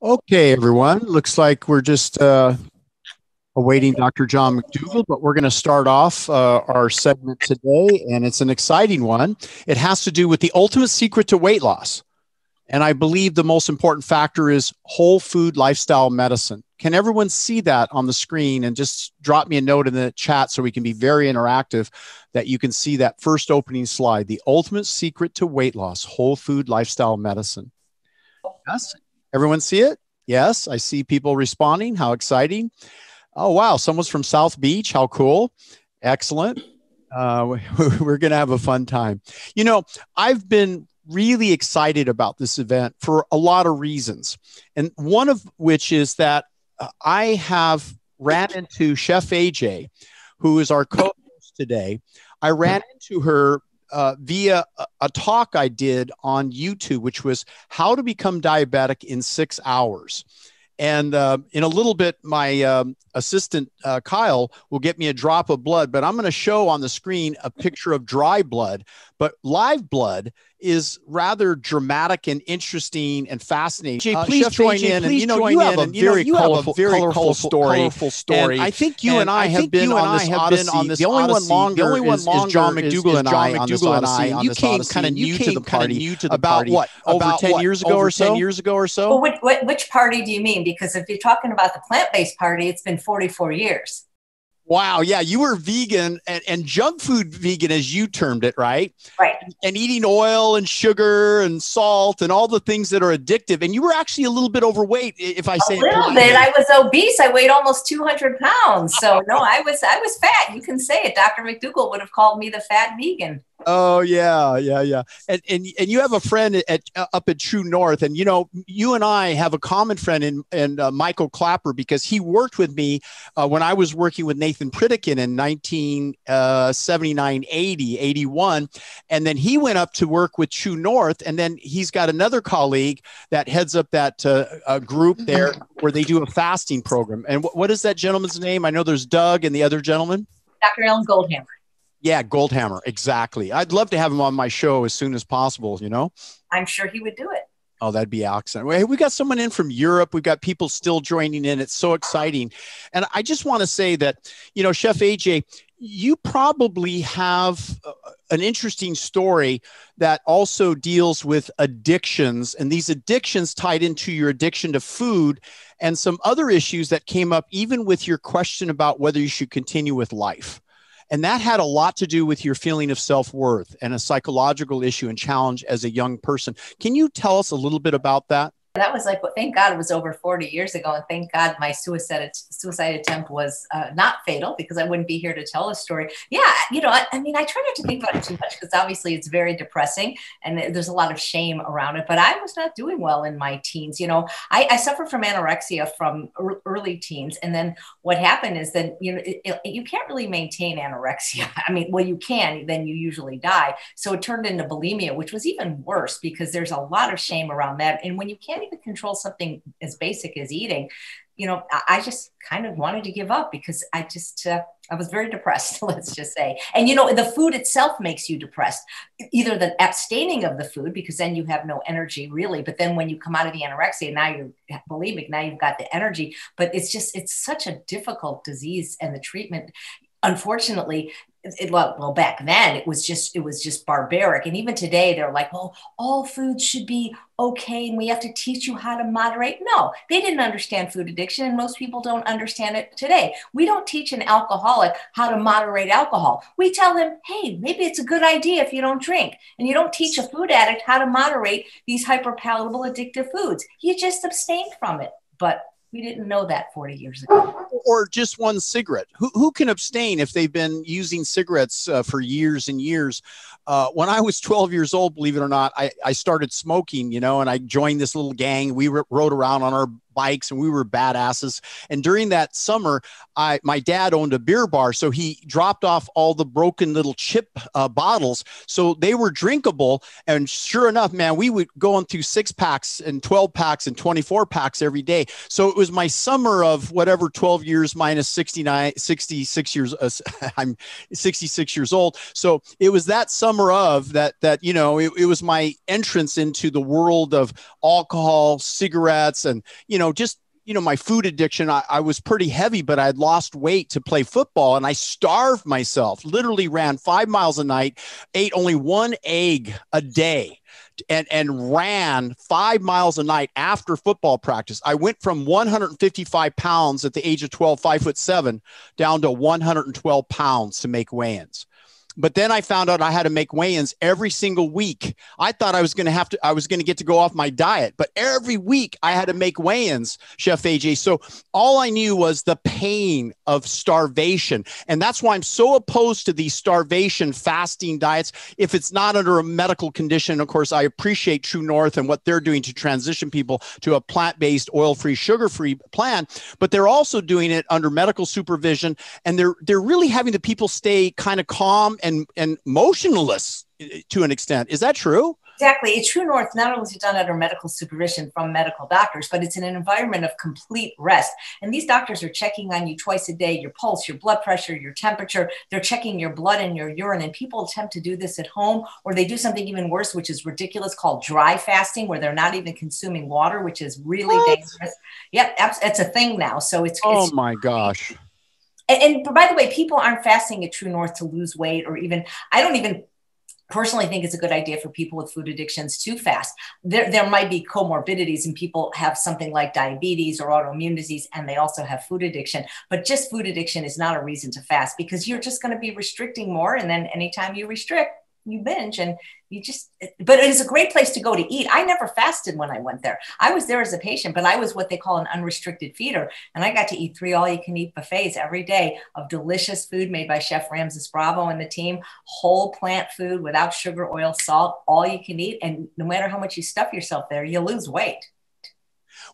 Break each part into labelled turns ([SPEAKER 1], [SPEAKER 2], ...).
[SPEAKER 1] Okay, everyone. Looks like we're just uh, awaiting Dr. John McDougall, but we're going to start off uh, our segment today, and it's an exciting one. It has to do with the ultimate secret to weight loss. And I believe the most important factor is whole food lifestyle medicine. Can everyone see that on the screen and just drop me a note in the chat so we can be very interactive that you can see that first opening slide, the ultimate secret to weight loss, whole food lifestyle medicine. Yes. Everyone see it? Yes, I see people responding. How exciting. Oh, wow. Someone's from South Beach. How cool. Excellent. Uh, we're going to have a fun time. You know, I've been really excited about this event for a lot of reasons. And one of which is that uh, I have ran into Chef AJ, who is our co host today. I ran into her uh, via a, talk I did on YouTube, which was how to become diabetic in six hours. And uh, in a little bit, my um, assistant uh, Kyle will get me a drop of blood, but I'm going to show on the screen a picture of dry blood. But live blood is rather dramatic and interesting and fascinating.
[SPEAKER 2] Jay, uh, please uh, join AJ, in, and you know you have a very colorful,
[SPEAKER 1] very
[SPEAKER 2] colorful
[SPEAKER 1] story.
[SPEAKER 2] Colorful story.
[SPEAKER 1] And I think you and, and I have been on this odyssey.
[SPEAKER 2] On this
[SPEAKER 1] the only
[SPEAKER 2] odyssey,
[SPEAKER 1] one longer
[SPEAKER 2] the only one
[SPEAKER 1] is,
[SPEAKER 2] longer
[SPEAKER 1] is John McDougall
[SPEAKER 2] is,
[SPEAKER 1] and I
[SPEAKER 2] John
[SPEAKER 1] on
[SPEAKER 2] this odyssey.
[SPEAKER 1] And you came kind of new to the party.
[SPEAKER 2] New to the
[SPEAKER 1] about
[SPEAKER 2] party.
[SPEAKER 1] what over
[SPEAKER 2] about
[SPEAKER 1] ten
[SPEAKER 2] what,
[SPEAKER 1] years ago or so.
[SPEAKER 2] Ten years ago or so.
[SPEAKER 3] Well, which, which party do you mean? Because if you're talking about the plant-based party, it's been 44 years.
[SPEAKER 1] Wow. Yeah. You were vegan and, and junk food vegan, as you termed it, right?
[SPEAKER 3] Right.
[SPEAKER 1] And, eating oil and sugar and salt and all the things that are addictive. And you were actually a little bit overweight, if I say
[SPEAKER 3] a little bit. I was obese. I weighed almost 200 pounds. So no, I was I was fat. You can say it. Dr. McDougall would have called me the fat vegan.
[SPEAKER 1] Oh yeah, yeah, yeah. And and and you have a friend at uh, up at True North, and you know you and I have a common friend in in uh, Michael Klaper because he worked with me uh, when I was working with Nathan Pritikin in 1979, uh, 80, 81, and then he went up to work with True North, and then he's got another colleague that heads up that uh, group there where they do a fasting program. And wh- what is that gentleman's name? I know there's Doug and the other gentleman.
[SPEAKER 3] Dr. Alan Goldhamer.
[SPEAKER 1] Yeah, Goldhamer, exactly. I'd love to have him on my show as soon as possible, you know?
[SPEAKER 3] I'm sure he would do it.
[SPEAKER 1] Oh, that'd be excellent. Hey, we got someone in from Europe. We've got people still joining in. It's so exciting. And I just want to say that, you know, Chef AJ, you probably have uh, an interesting story that also deals with addictions and these addictions tied into your addiction to food and some other issues that came up even with your question about whether you should continue with life. And that had a lot to do with your feeling of self worth and a psychological issue and challenge as a young person. Can you tell us a little bit about that?
[SPEAKER 3] That was like, well, thank God it was over 40 years ago. And thank God my suicide, suicide attempt was uh, not fatal because I wouldn't be here to tell the story. Yeah. You know, I, I, mean, I try not to think about it too much because obviously it's very depressing and there's a lot of shame around it, but I was not doing well in my teens. You know, I, I suffered from anorexia from early teens. And then what happened is that, you know, it, it, you can't really maintain anorexia. I mean, well, you can, then you usually die. So it turned into bulimia, which was even worse because there's a lot of shame around that. And when you can't even control something as basic as eating, you know, I just kind of wanted to give up because I just, uh, I was very depressed, let's just say. And, you know, the food itself makes you depressed, either the abstaining of the food, because then you have no energy really. But then when you come out of the anorexia, now you're bulimic, now you've got the energy. But it's just, it's such a difficult disease and the treatment unfortunately it, well back then it was just it was just barbaric. And even today they're like well all foods should be okay and we have to teach you how to moderate. No they didn't understand food addiction and most people don't understand it today. We don't teach an alcoholic how to moderate alcohol. We tell them hey maybe it's a good idea if you don't drink. And you don't teach a food addict how to moderate these hyperpalatable addictive foods. You just abstain from it. But we didn't know that 40 years ago.
[SPEAKER 1] Or just one cigarette. Who, who can abstain if they've been using cigarettes uh, for years and years? Uh, when I was 12 years old, believe it or not, I, I started smoking, you know, and I joined this little gang. We rode around on our bikes and we were badasses. And during that summer, I my dad owned a beer bar, so he dropped off all the broken little chip uh, bottles, so they were drinkable. And sure enough, man, we would go on through six packs and twelve packs and twenty four packs every day. So it was my summer of whatever twelve years minus 69, 66 years. Uh, I'm sixty six years old, so it was that summer of that that you know it, it was my entrance into the world of alcohol, cigarettes, and you know just you know, my food addiction, I, I, was pretty heavy, but I had lost weight to play football and I starved myself, literally ran five miles a night, ate only one egg a day. And, and ran five miles a night after football practice. I went from 155 pounds at the age of 12, five foot seven, down to 112 pounds to make weigh ins. But then I found out I had to make weigh-ins every single week. I thought I was going to have to, I was going to get to go off my diet, but every week I had to make weigh-ins, Chef AJ. So all I knew was the pain of starvation. And that's why I'm so opposed to these starvation fasting diets. If it's not under a medical condition, of course, I appreciate True North and what they're doing to transition people to a plant-based, oil-free, sugar-free plan, but they're also doing it under medical supervision and they're they're really having the people stay kind of calm and and motionless eh, eh, to an extent. Is that true?
[SPEAKER 3] Exactly. It's True North not only is it done under medical supervision from medical doctors, but it's in an environment of complete rest. And these doctors are checking on you twice a day your pulse, your blood pressure, your temperature. They're checking your blood and your urine. And people attempt to do this at home, or they do something even worse, which is ridiculous, called dry fasting, where they're not even consuming water, which is really what? dangerous. Yep, it's a thing now. So it's.
[SPEAKER 1] Oh
[SPEAKER 3] it's,
[SPEAKER 1] my gosh.
[SPEAKER 3] And, and by the way, people aren't fasting at True North to lose weight or even, I don't even personally think it's a good idea for people with food addictions to fast. There, there might be comorbidities and people have something like diabetes or autoimmune disease and they also have food addiction. But just food addiction is not a reason to fast because you're just going to be restricting more. And then anytime you restrict, you binge and you just but it is a great place to go to eat. I never fasted when i went there. I was there as a patient but i was what they call an unrestricted feeder. And i got to eat three all you can eat buffets every day of delicious food made by chef ramses bravo and the team. Whole plant food without sugar oil salt all you can eat. And no matter how much you stuff yourself there you lose weight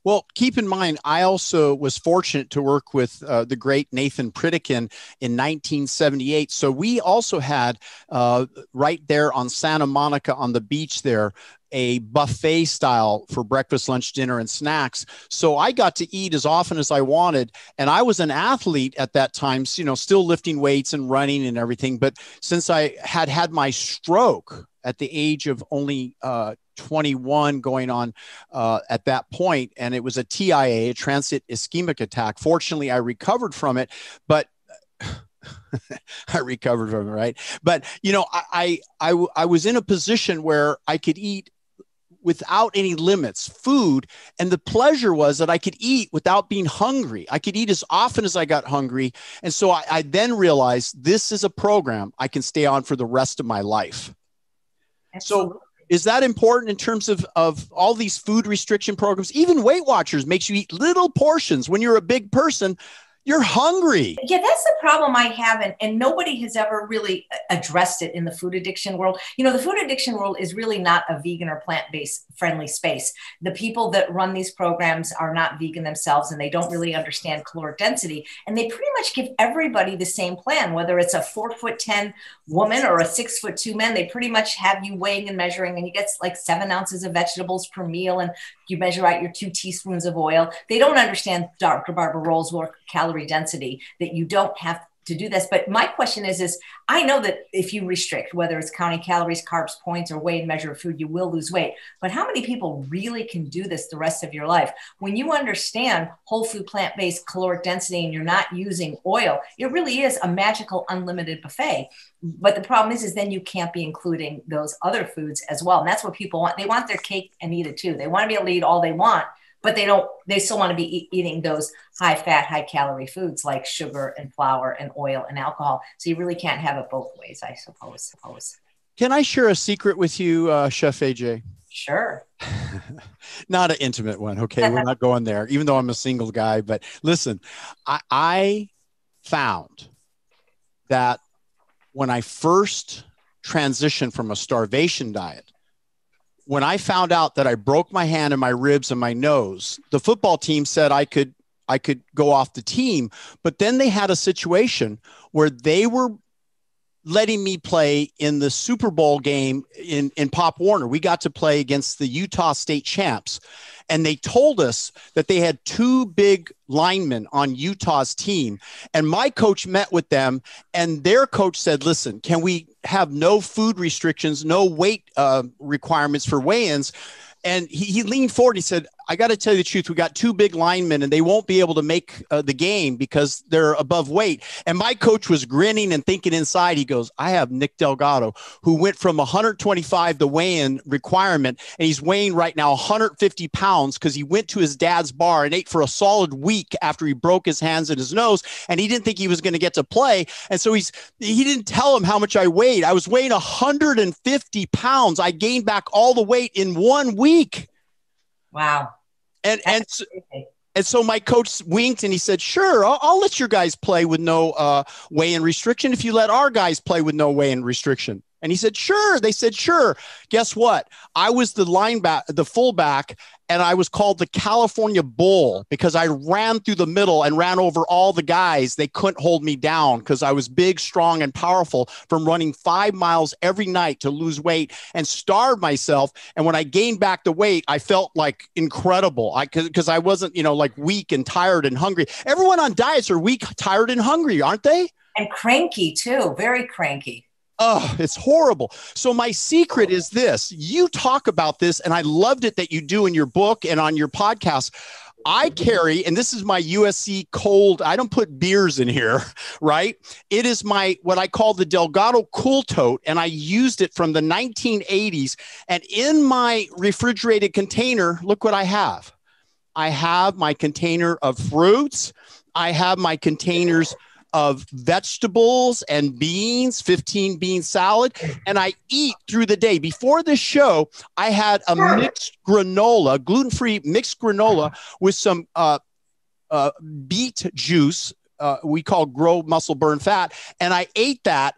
[SPEAKER 1] well, keep in mind, I also was fortunate to work with uh, the great Nathan Pritikin in 1978. So we also had uh, right there on Santa Monica on the beach there a buffet style for breakfast, lunch, dinner, and snacks. So I got to eat as often as I wanted. And I was an athlete at that time, you know, still lifting weights and running and everything. But since I had had my stroke at the age of only uh, 21 going on uh, at that point, and it was a TIA, a transit ischemic attack. Fortunately, I recovered from it, but I recovered from it, right? But you know, I, I I was in a position where I could eat without any limits food and the pleasure was that i could eat without being hungry i could eat as often as i got hungry and so I, I, then realized this is a program i can stay on for the rest of my life so is that important in terms of, of all these food restriction programs? Even weight watchers makes you eat little portions when you're a big person you're hungry.
[SPEAKER 3] Yeah, that's the problem I have. And, and nobody has ever really uh, addressed it in the food addiction world. You know, the food addiction world is really not a vegan or plant based friendly space. The people that run these programs are not vegan themselves and they don't really understand caloric density. And they pretty much give everybody the same plan, whether it's a four foot 10 woman or a six foot two man. They pretty much have you weighing and measuring, and you get like seven ounces of vegetables per meal and you measure out your two teaspoons of oil. They don't understand Dr. Barbara Rolls' work, calorie density, that you don't have to do this. But my question is, is I know that if you restrict, whether it's counting calories, carbs, points, or weigh and measure of food, you will lose weight. But how many people really can do this the rest of your life? When you understand whole food, plant-based caloric density, and you're not using oil, it really is a magical unlimited buffet. But the problem is, is then you can't be including those other foods as well. And that's what people want. They want their cake and eat it too. They want to be able to eat all they want but they don't they still want to be e- eating those high fat high calorie foods like sugar and flour and oil and alcohol. So you really can't have it both ways i suppose suppose.
[SPEAKER 1] Can i share a secret with you uh, chef aj
[SPEAKER 3] sure.
[SPEAKER 1] Not an intimate one okay? We're not going there even though i'm a single guy but listen I, I found that when i first transitioned from a starvation diet when I found out that I broke my hand and my ribs and my nose, the football team said I could I could go off the team, but then they had a situation where they were letting me play in the Super Bowl game in in Pop Warner. We got to play against the Utah State champs. And they told us that they had two big linemen on Utah's team. And my coach met with them, and their coach said, Listen, can we have no food restrictions, no weight uh, requirements for weigh ins? And he, he leaned forward. And he said, I got to tell you the truth. We got two big linemen, and they won't be able to make uh, the game because they're above weight. And my coach was grinning and thinking inside. He goes, "I have Nick Delgado, who went from 125 the weigh-in requirement, and he's weighing right now 150 pounds because he went to his dad's bar and ate for a solid week after he broke his hands and his nose, and he didn't think he was going to get to play. And so he's he didn't tell him how much I weighed. I was weighing 150 pounds. I gained back all the weight in one week."
[SPEAKER 3] Wow.
[SPEAKER 1] And and so, and so my coach winked and he said, "Sure, I'll, I'll let your guys play with no uh, weigh-in restriction if you let our guys play with no weigh-in restriction." And he said, "Sure." They said, "Sure." Guess what? I was the linebacker, the fullback, and I was called the California Bull because I ran through the middle and ran over all the guys. They couldn't hold me down because I was big, strong, and powerful from running five miles every night to lose weight and starve myself. And when I gained back the weight, I felt like incredible. I because I wasn't, you know, like weak and tired and hungry. Everyone on diets are weak, tired, and hungry, aren't they?
[SPEAKER 3] And cranky too, very cranky.
[SPEAKER 1] Oh, it's horrible. So my secret is this. You talk about this and I loved it that you do in your book and on your podcast. I carry, and this is my USC cold. I don't put beers in here, right? It is my what I call the Delgado Cool Tote, and I used it from the 1980s. And in my refrigerated container, look what I have. I have my container of fruits. I have my containers of vegetables and beans, 15 bean salad, and I eat through the day. Before this show, I had a mixed granola, gluten free mixed granola with some uh, uh, beet juice. Uh, we call grow muscle burn fat. And I ate that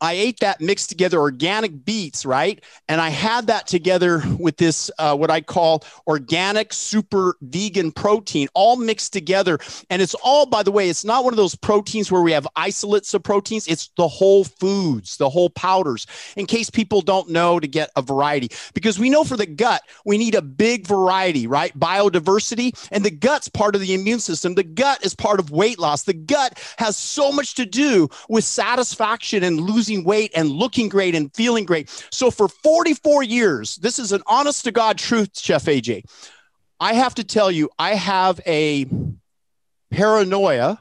[SPEAKER 1] I ate that mixed together organic beets, right? And I had that together with this, uh, what I call organic super vegan protein, all mixed together. And it's all, by the way, it's not one of those proteins where we have isolates of proteins. It's the whole foods, the whole powders, in case people don't know to get a variety. Because we know for the gut, we need a big variety, right? Biodiversity. And the gut's part of the immune system. The gut is part of weight loss. The gut has so much to do with satisfaction and losing losing weight and looking great and feeling great. So for 44 years, this is an honest to God truth, Chef AJ. I have to tell you, I have a paranoia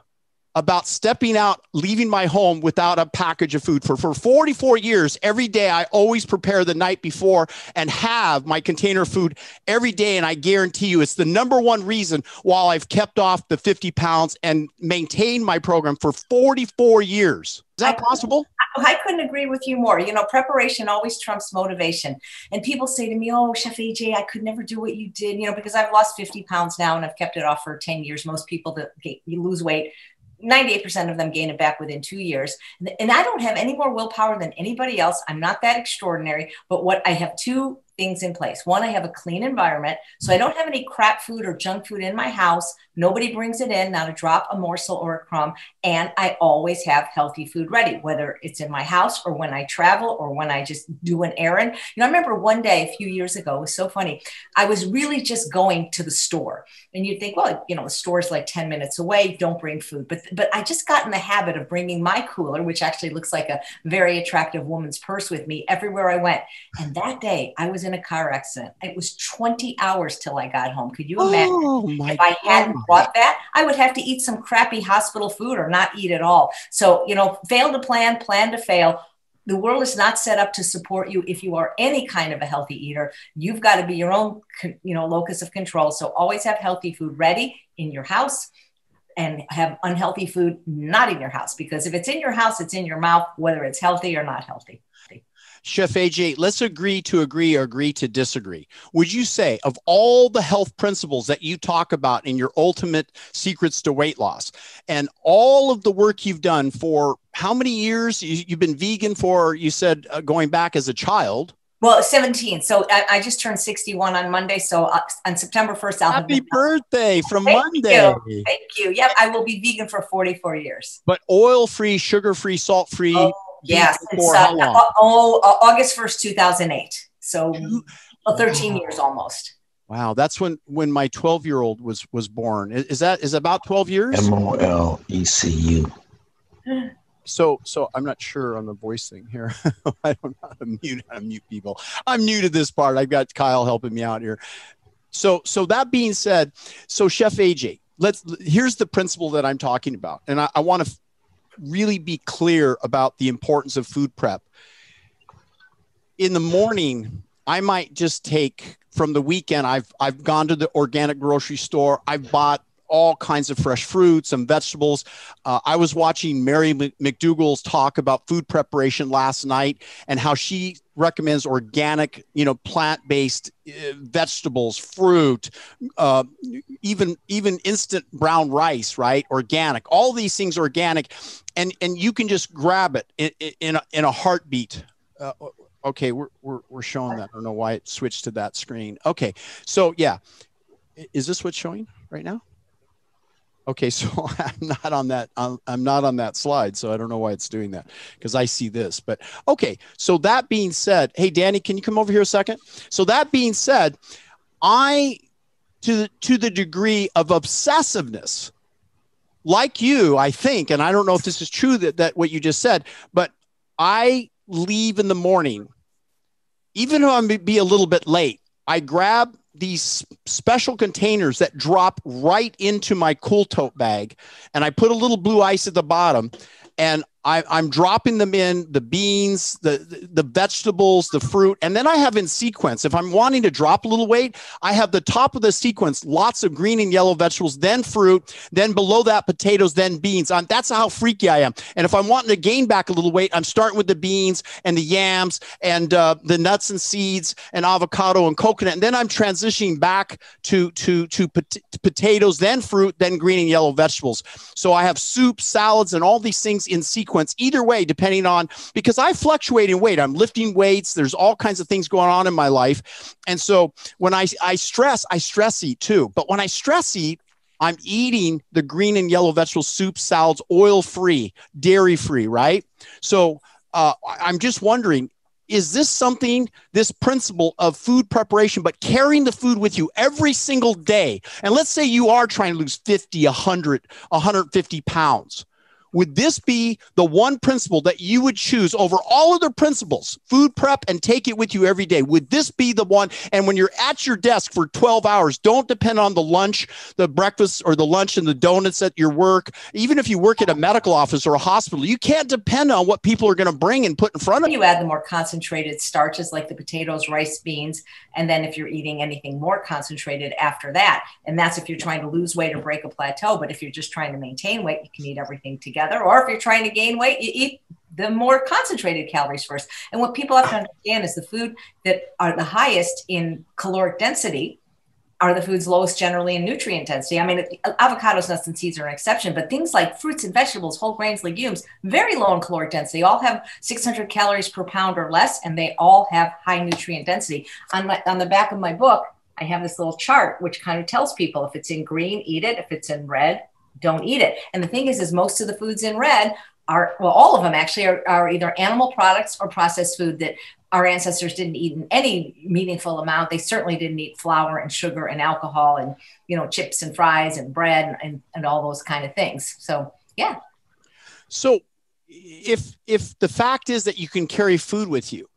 [SPEAKER 1] about stepping out, leaving my home without a package of food. For, for 44 years, every day I always prepare the night before and have my container food every day. And I guarantee you, it's the number one reason why I've kept off the 50 pounds and maintained my program for 44 years. Is that possible?
[SPEAKER 3] I couldn't agree with you more. You know, preparation always trumps motivation. And people say to me, Oh, Chef AJ, I could never do what you did, you know, because I've lost 50 pounds now and I've kept it off for 10 years. Most people that you lose weight 98% of them gain it back within two years. And I don't have any more willpower than anybody else. I'm not that extraordinary, but what I have two things in place. One, I have a clean environment. So I don't have any crap food or junk food in my house. Nobody brings it in, not a drop, a morsel, or a crumb. And I always have healthy food ready, whether it's in my house or when I travel or when I just do an errand. You know, I remember one day a few years ago, it was so funny. I was really just going to the store. And you'd think, well, you know, the store's like 10 minutes away, don't bring food. But but I just got in the habit of bringing my cooler, which actually looks like a very attractive woman's purse with me everywhere I went. And that day I was in a car accident. It was 20 hours till I got home. Could you imagine? Oh, if I hadn't brought that, I would have to eat some crappy hospital food or not eat at all. So, you know, fail to plan, plan to fail. The world is not set up to support you if you are any kind of a healthy eater. You've got to be your own, you know, locus of control. So always have healthy food ready in your house and have unhealthy food not in your house because if it's in your house, it's in your mouth, whether it's healthy or not healthy.
[SPEAKER 1] Chef AJ, let's agree to agree or agree to disagree. Would you say, of all the health principles that you talk about in your ultimate secrets to weight loss and all of the work you've done for how many years? You, have been vegan for, you said, uh, going back as a child.
[SPEAKER 3] Well, 17. So I, I, just turned 61 on Monday. So uh, on September 1st, I'll
[SPEAKER 1] happy birthday from
[SPEAKER 3] Thank
[SPEAKER 1] Monday.
[SPEAKER 3] You. Thank you. Yep, I will be vegan for 44 years.
[SPEAKER 1] But oil free, sugar free, salt free. Oh,
[SPEAKER 3] yes. For uh, how long? Oh, August 1st, 2008. So 13 wow. years almost.
[SPEAKER 1] Wow, that's when when my 12 year old was was born. Is, is that is about 12 years?
[SPEAKER 4] M O L E C U.
[SPEAKER 1] So, so I'm not sure on the voice thing here. I don't know how to mute, how to mute people. I'm new to this part. I've got Kyle helping me out here. So, so that being said, so Chef AJ, let's here's the principle that I'm talking about, and I, I want to f- really be clear about the importance of food prep. In the morning, I might just take from the weekend. I've I've gone to the organic grocery store. I've bought all kinds of fresh fruits and vegetables. Uh, I was watching Mary McDougall's talk about food preparation last night and how she recommends organic, you know, plant-based uh, vegetables, fruit, uh, even even instant brown rice, right? Organic. All these things organic, and and you can just grab it in in a, in a heartbeat. Uh, okay, we're, we're we're showing that. I don't know why it switched to that screen. Okay, so yeah, is this what's showing right now? Okay, so I'm not on that. I'm not on that slide, so I don't know why it's doing that because I see this. But okay, so that being said, hey Danny, can you come over here a second? So that being said, I to to the degree of obsessiveness, like you, I think, and I don't know if this is true that that what you just said, but I leave in the morning, even though I'm be a little bit late. I grab these special containers that drop right into my cool tote bag and I put a little blue ice at the bottom and I, am dropping them in the beans, the, the, vegetables, the fruit, and then I have in sequence. If I'm wanting to drop a little weight, I have the top of the sequence, lots of green and yellow vegetables, then fruit, then below that potatoes, then beans. I'm, that's how freaky I am. And if I'm wanting to gain back a little weight, I'm starting with the beans and the yams and uh, the nuts and seeds and avocado and coconut, and then I'm transitioning back to to to pot- potatoes, then fruit, then green and yellow vegetables. So I have soup, salads, and all these things in sequence either way, depending on because I fluctuate in weight. I'm lifting weights. There's all kinds of things going on in my life. And so when I, I stress, I stress eat too. But when I stress eat, I'm eating the green and yellow vegetable soup, salads, oil free, dairy free, right? So uh, I'm just wondering is this something, this principle of food preparation, but carrying the food with you every single day? And let's say you are trying to lose 50, 100, 150 pounds would this be the one principle that you would choose over all other principles, food prep, and take it with you every day? Would this be the one? And when you're at your desk for 12 hours, don't depend on the lunch, the breakfast, or the lunch and the donuts at your work. Even if you work at a medical office or a hospital, you can't depend on what people are going to bring and put in front of
[SPEAKER 3] you. You add the more concentrated starches like the potatoes, rice, beans, and then if you're eating anything more concentrated after that, and that's if you're trying to lose weight or break a plateau. But if you're just trying to maintain weight, you can eat everything together together. Or if you're trying to gain weight, you eat the more concentrated calories first. And what people have to understand is the food that are the highest in caloric density are the foods lowest generally in nutrient density. I mean, avocados, nuts, and seeds are an exception, but things like fruits and vegetables, whole grains, legumes, very low in caloric density, all have 600 calories per pound or less, and they all have high nutrient density. On, my, on the back of my book, I have this little chart which kind of tells people if it's in green, eat it. If it's in red, don't eat it. And the thing is, is most of the foods in red are, well, all of them actually are, are either animal products or processed food that our ancestors didn't eat in any meaningful amount. They certainly didn't eat flour and sugar and alcohol and, you know, chips and fries and bread and, and, and all those kind of things. So, yeah.
[SPEAKER 1] So if, if the fact is that you can carry food with you,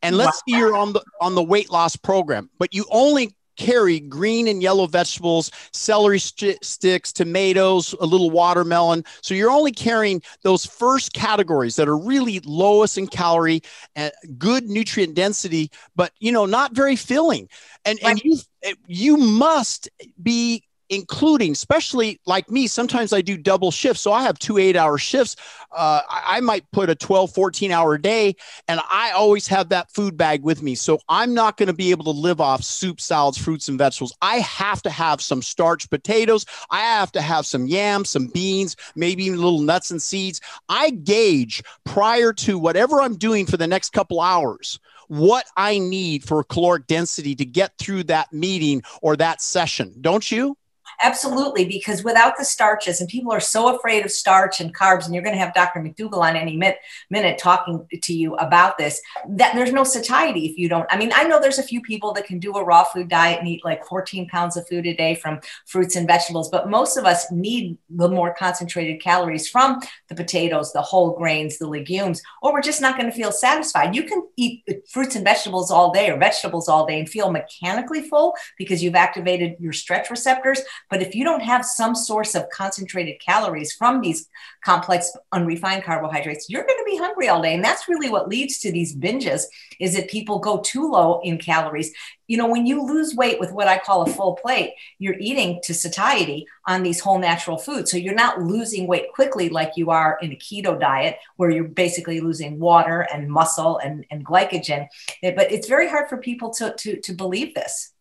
[SPEAKER 1] and let's wow. say you're on the on the weight loss program, but you only carry green and yellow vegetables, celery st- sticks, tomatoes, a little watermelon. So you're only carrying those first categories that are really lowest in calorie and good nutrient density, but you know, not very filling. And and you you must be including especially like me sometimes i do double shifts. So i have two eight hour shifts. Uh, I, might put a 12 14 hour day and i always have that food bag with me. So i'm not going to be able to live off soup salads fruits and vegetables. I have to have some starch potatoes. I have to have some yams some beans maybe even little nuts and seeds. I gauge prior to whatever i'm doing for the next couple hours what I need for caloric density to get through that meeting or that session, don't you?
[SPEAKER 3] Absolutely, because without the starches, and people are so afraid of starch and carbs, and you're going to have Dr. McDougall on any minute, minute talking to you about this, that there's no satiety if you don't. I mean, I know there's a few people that can do a raw food diet and eat like 14 pounds of food a day from fruits and vegetables, but most of us need the more concentrated calories from the potatoes, the whole grains, the legumes, or we're just not going to feel satisfied. You can eat fruits and vegetables all day or vegetables all day and feel mechanically full because you've activated your stretch receptors but if you don't have some source of concentrated calories from these complex unrefined carbohydrates, you're going to be hungry all day. And that's really what leads to these binges is that people go too low in calories. You know, when you lose weight with what I call a full plate, you're eating to satiety on these whole natural foods. So you're not losing weight quickly like you are in a keto diet where you're basically losing water and muscle and, and glycogen. But it's very hard for people to, to, to believe this.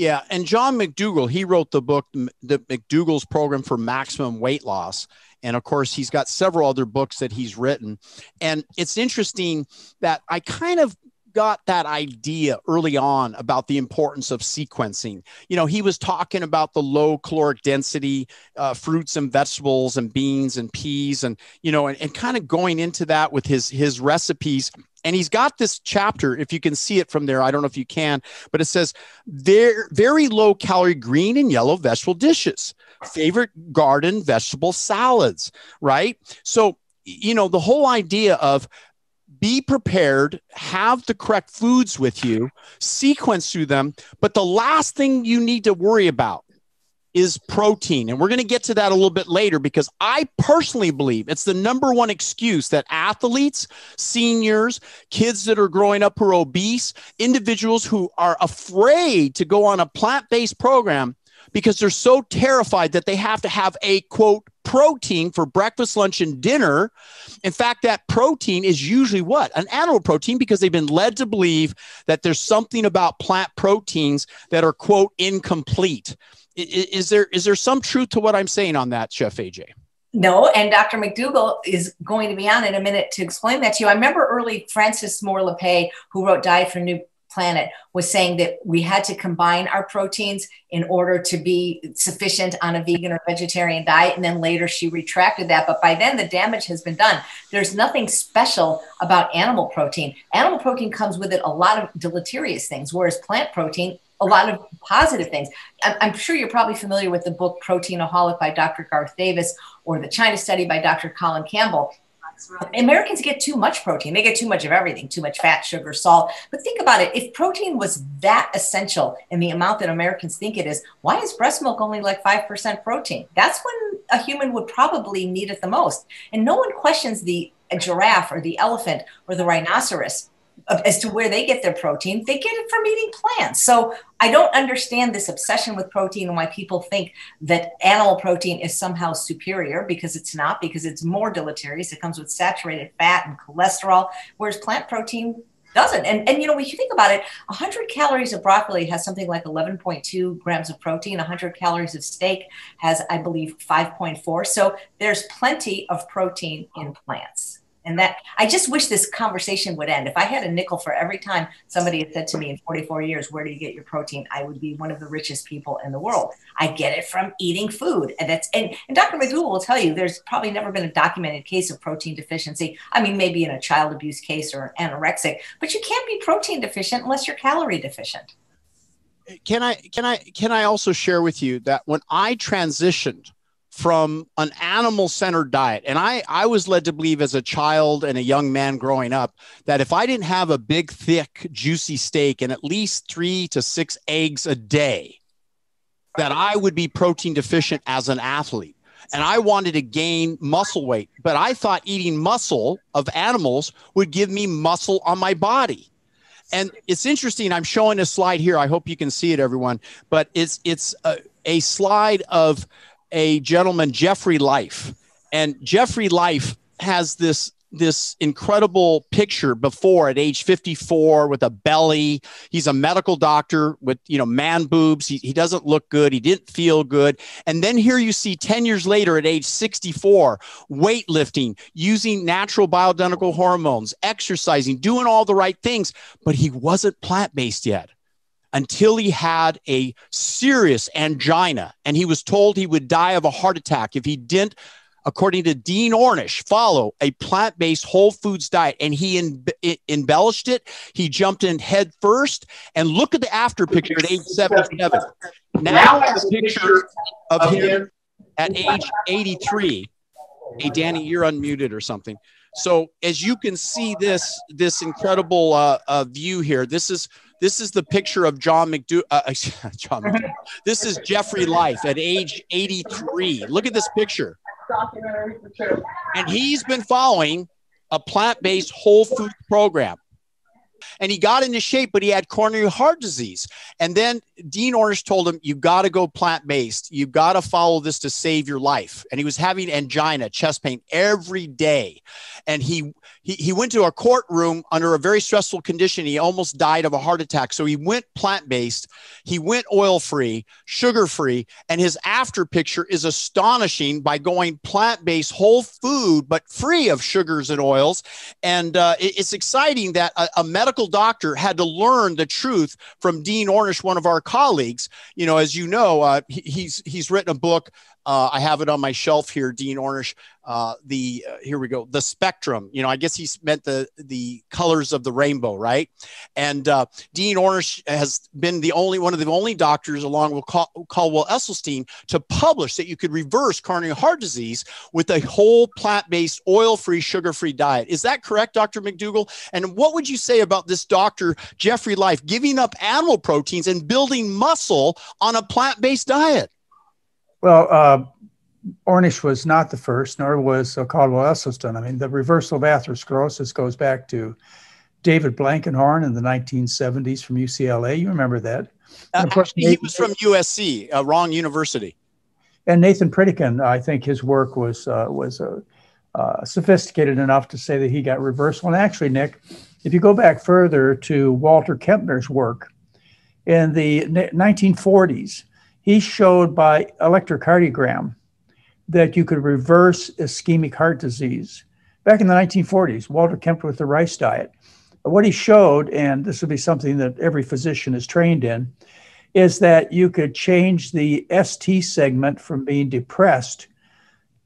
[SPEAKER 1] Yeah, and John McDougall, he wrote the book, the McDougall's program for maximum weight loss. And of course, he's got several other books that he's written. And it's interesting that I kind of got that idea early on about the importance of sequencing. You know, he was talking about the low caloric density uh, fruits and vegetables and beans and peas and, you know, and, and kind of going into that with his, his recipes and he's got this chapter if you can see it from there i don't know if you can but it says very very low calorie green and yellow vegetable dishes favorite garden vegetable salads right so you know the whole idea of be prepared, have the correct foods with you, sequence through them. But the last thing you need to worry about is protein. And we're going to get to that a little bit later because I personally believe it's the number one excuse that athletes, seniors, kids that are growing up who are obese, individuals who are afraid to go on a plant based program because they're so terrified that they have to have a quote protein for breakfast, lunch, and dinner. In fact, that protein is usually what? An animal protein because they've been led to believe that there's something about plant proteins that are quote incomplete. Is there is there some truth to what I'm saying on that, Chef AJ?
[SPEAKER 3] No, and Dr. McDougall is going to be on in a minute to explain that to you. I remember early Frances Moore Lappé, who wrote Diet for New Planet, was saying that we had to combine our proteins in order to be sufficient on a vegan or vegetarian diet. And then later she retracted that. But by then, the damage has been done. There's nothing special about animal protein. Animal protein comes with it a lot of deleterious things, whereas plant protein a lot of positive things. I'm sure you're probably familiar with the book Proteinaholic by Dr. Garth Davis or the China Study by Dr. Colin Campbell. Americans get too much protein. They get too much of everything, too much fat, sugar, salt. But think about it. If protein was that essential in the amount that Americans think it is, why is breast milk only like 5% protein? That's when a human would probably need it the most. And no one questions the giraffe or the elephant or the rhinoceros as to where they get their protein. They get it from eating plants. So I don't understand this obsession with protein and why people think that animal protein is somehow superior because it's not, because it's more deleterious. It comes with saturated fat and cholesterol, whereas plant protein doesn't. And, and you know, when you think about it, 100 calories of broccoli has something like 11.2 grams of protein. 100 calories of steak has, I believe, 5.4. So there's plenty of protein in plants. And that I just wish this conversation would end. If I had a nickel for every time somebody had said to me in 44 years, Where do you get your protein? I would be one of the richest people in the world. I get it from eating food. And that's and, and Dr. McDougall will tell you there's probably never been a documented case of protein deficiency. I mean, maybe in a child abuse case or anorexic, but you can't be protein deficient unless you're calorie deficient.
[SPEAKER 1] Can I can I can I also share with you that when I transitioned from an animal centered diet. And I, I was led to believe as a child and a young man growing up that if I didn't have a big, thick, juicy steak and at least three to six eggs a day, that I would be protein deficient as an athlete. And I wanted to gain muscle weight, but I thought eating muscle of animals would give me muscle on my body. And it's interesting. I'm showing a slide here. I hope you can see it, everyone. But it's it's a, a slide of a gentleman, Jeffrey Life. And Jeffrey Life has this this incredible picture before at age 54 with a belly. He's a medical doctor with, you know, man boobs. He, he doesn't look good. He didn't feel good. And then here you see 10 years later at age 64, weightlifting, using natural bioidentical hormones, exercising, doing all the right things, but he wasn't plant based yet until he had a serious angina and he was told he would die of a heart attack if he didn't according to Dean Ornish, follow a plant based whole foods diet. And he embellished it. He jumped in head first. And look at the after picture at age 77. Now, a picture of him at age 83. Hey, Danny, you're unmuted or something. So as you can see this this incredible uh, uh, view here, this is this is the picture of John McDo. Uh, this is Jeffrey Life at age 83. Look at this picture. And he's been following a plant based whole food program and he got into shape, but he had coronary heart disease. And then Dean Ornish told him, You got to go plant based. You got to follow this to save your life. And he was having angina, chest pain every day. And he, he, he went to a courtroom under a very stressful condition. He almost died of a heart attack. So he went plant based, he went oil free, sugar free. And his after picture is astonishing by going plant based, whole food, but free of sugars and oils. And uh, it, it's exciting that a, a medical medical doctor had to learn the truth from Dean Ornish, one of our colleagues. You know, as you know, uh, he, he's he's written a book. Uh, I have it on my shelf here, Dean Ornish. Uh, the uh, here we go, the spectrum. You know, I guess he meant the the colors of the rainbow, right? And uh, Dean Ornish has been the only one of the only doctors, along with Cal- Caldwell Esselstyn, to publish that you could reverse coronary heart disease with a whole plant-based, oil-free, sugar-free diet. Is that correct, Dr. McDougall? And what would you say about this doctor, Jeffrey Life, giving up animal proteins and building muscle on a plant-based diet?
[SPEAKER 5] Well, uh, Ornish was not the first, nor was uh, Caldwell Esselstyn. I mean, the reversal of atherosclerosis goes back to David Blankenhorn in the 1970s from UCLA. You remember that?
[SPEAKER 1] Uh, of course, he was from USC, uh, wrong university.
[SPEAKER 5] And Nathan Pritikin, I think his work was uh, was uh, uh, sophisticated enough to say that he got reversal. And actually, Nick, if you go back further to Walter Kempner's work in the 1940s, he showed by electrocardiogram that you could reverse ischemic heart disease. Back in the 1940s, Walter Kemp with the rice diet. What he showed, and this would be something that every physician is trained in, is that you could change the ST segment from being depressed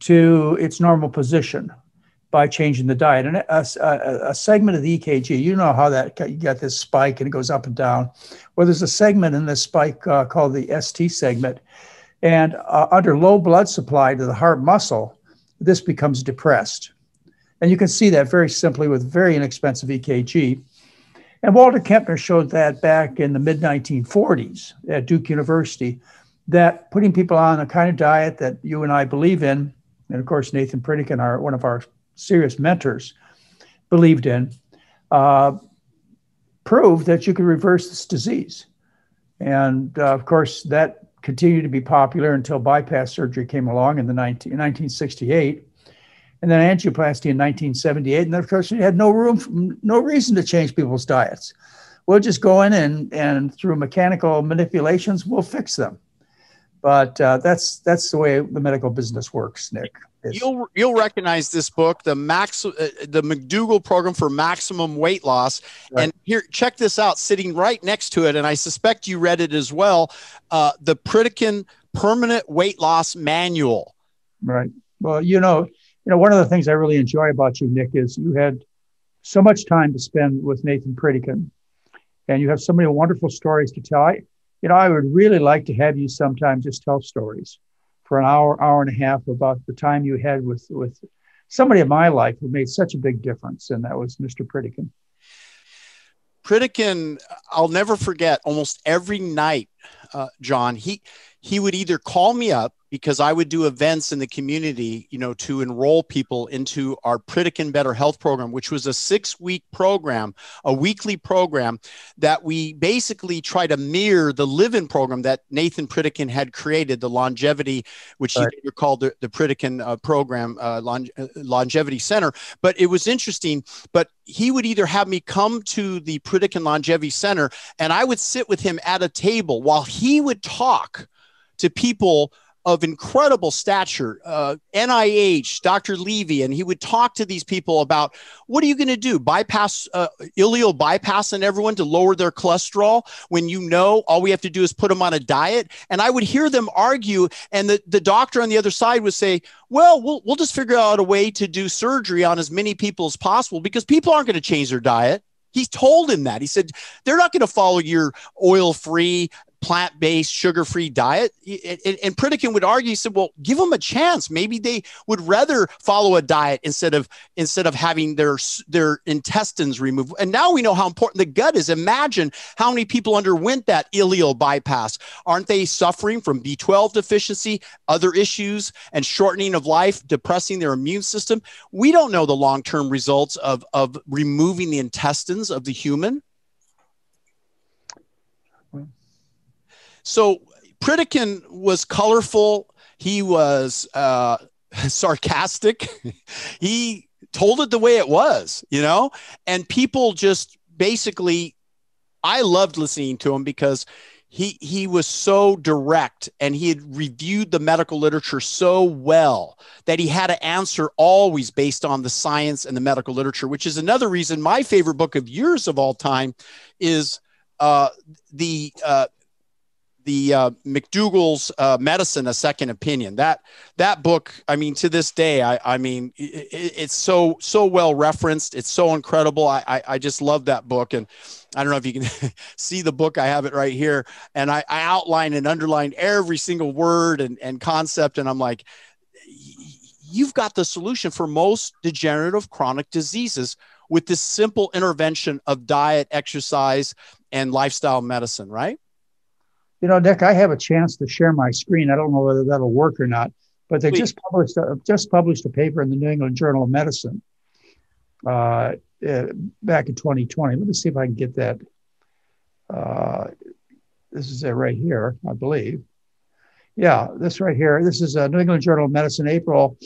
[SPEAKER 5] to its normal position by changing the diet. And a, a, a, segment of the EKG, you know how that you got this spike and it goes up and down. Well, there's a segment in this spike uh, called the ST segment. And uh, under low blood supply to the heart muscle, this becomes depressed. And you can see that very simply with very inexpensive EKG. And Walter Kempner showed that back in the mid 1940s at Duke University that putting people on the kind of diet that you and I believe in, and of course, Nathan Pritikin, our, one of our serious mentors believed in, uh, proved that you could reverse this disease. And uh, of course, that continued to be popular until bypass surgery came along in the 19, 1968 and then angioplasty in 1978 and of course we had no room no reason to change people's diets. We'll just go in and and through mechanical manipulations we'll fix them. But uh, that's that's the way the medical business works nick
[SPEAKER 1] you'll you'll recognize this book, the max, uh, the McDougall program for maximum weight loss. Right. And here, check this out, sitting right next to it, and I suspect you read it as well. Uh, the Pritikin Permanent Weight Loss Manual.
[SPEAKER 5] Right. Well, you know, you know, one of the things I really enjoy about you, Nick, is you had so much time to spend with Nathan Pritikin, and you have so many wonderful stories to tell. I, you know, I would really like to have you sometime just tell stories for an hour, hour and a half about the time you had with with somebody in my life who made such a big difference, and that was Mr. Pritikin.
[SPEAKER 1] Pritikin, I'll never forget. Almost every night, uh, John, he he would either call me up because I would do events in the community, you know, to enroll people into our Pritikin Better Health program, which was a six week program, a weekly program that we basically try to mirror the live in program that Nathan Pritikin had created, the longevity, which right. you called the, the Pritikin uh, program, uh, long, uh, Longevity Center. But it was interesting. But he would either have me come to the Pritikin Longevity Center and I would sit with him at a table while he would talk to people of incredible stature, uh, NIH, Dr. Levy, and he would talk to these people about what are you going to do? Bypass, uh, ileal bypass in everyone to lower their cholesterol when you know all we have to do is put them on a diet. And I would hear them argue, and the, the doctor on the other side would say, well, well, we'll just figure out a way to do surgery on as many people as possible because people aren't going to change their diet. He told him that. He said, they're not going to follow your oil free, plant-based, sugar-free diet. And, Pritikin would argue, he said, well, give them a chance. Maybe they would rather follow a diet instead of instead of having their their intestines removed. And now we know how important the gut is. Imagine how many people underwent that ileal bypass. Aren't they suffering from B12 deficiency, other issues, and shortening of life, depressing their immune system? We don't know the long-term results of, of removing the intestines of the human. So Pritikin was colorful. He was uh, sarcastic. he told it the way it was, you know, and people just basically, I loved listening to him because he he was so direct and he had reviewed the medical literature so well that he had to answer always based on the science and the medical literature which is another reason my favorite book of yours of all time is uh, the uh, the uh, McDougall's uh, Medicine: A Second Opinion. That that book, I mean, to this day, I, I mean, it, it's so so well referenced. It's so incredible. I, I, I just love that book, and I don't know if you can see the book. I have it right here, and I, I outline and underline every single word and, and concept, and I'm like, you've got the solution for most degenerative chronic diseases with this simple intervention of diet, exercise, and lifestyle medicine, right?
[SPEAKER 5] You know, Nick, I have a chance to share my screen. I don't know whether that'll work or not, but they Please. just published a, just published a paper in the New England Journal of Medicine uh, uh, back in 2020. Let me see if I can get that. Uh, this is it right here, I believe. Yeah, this right here. This is a New England Journal of Medicine, April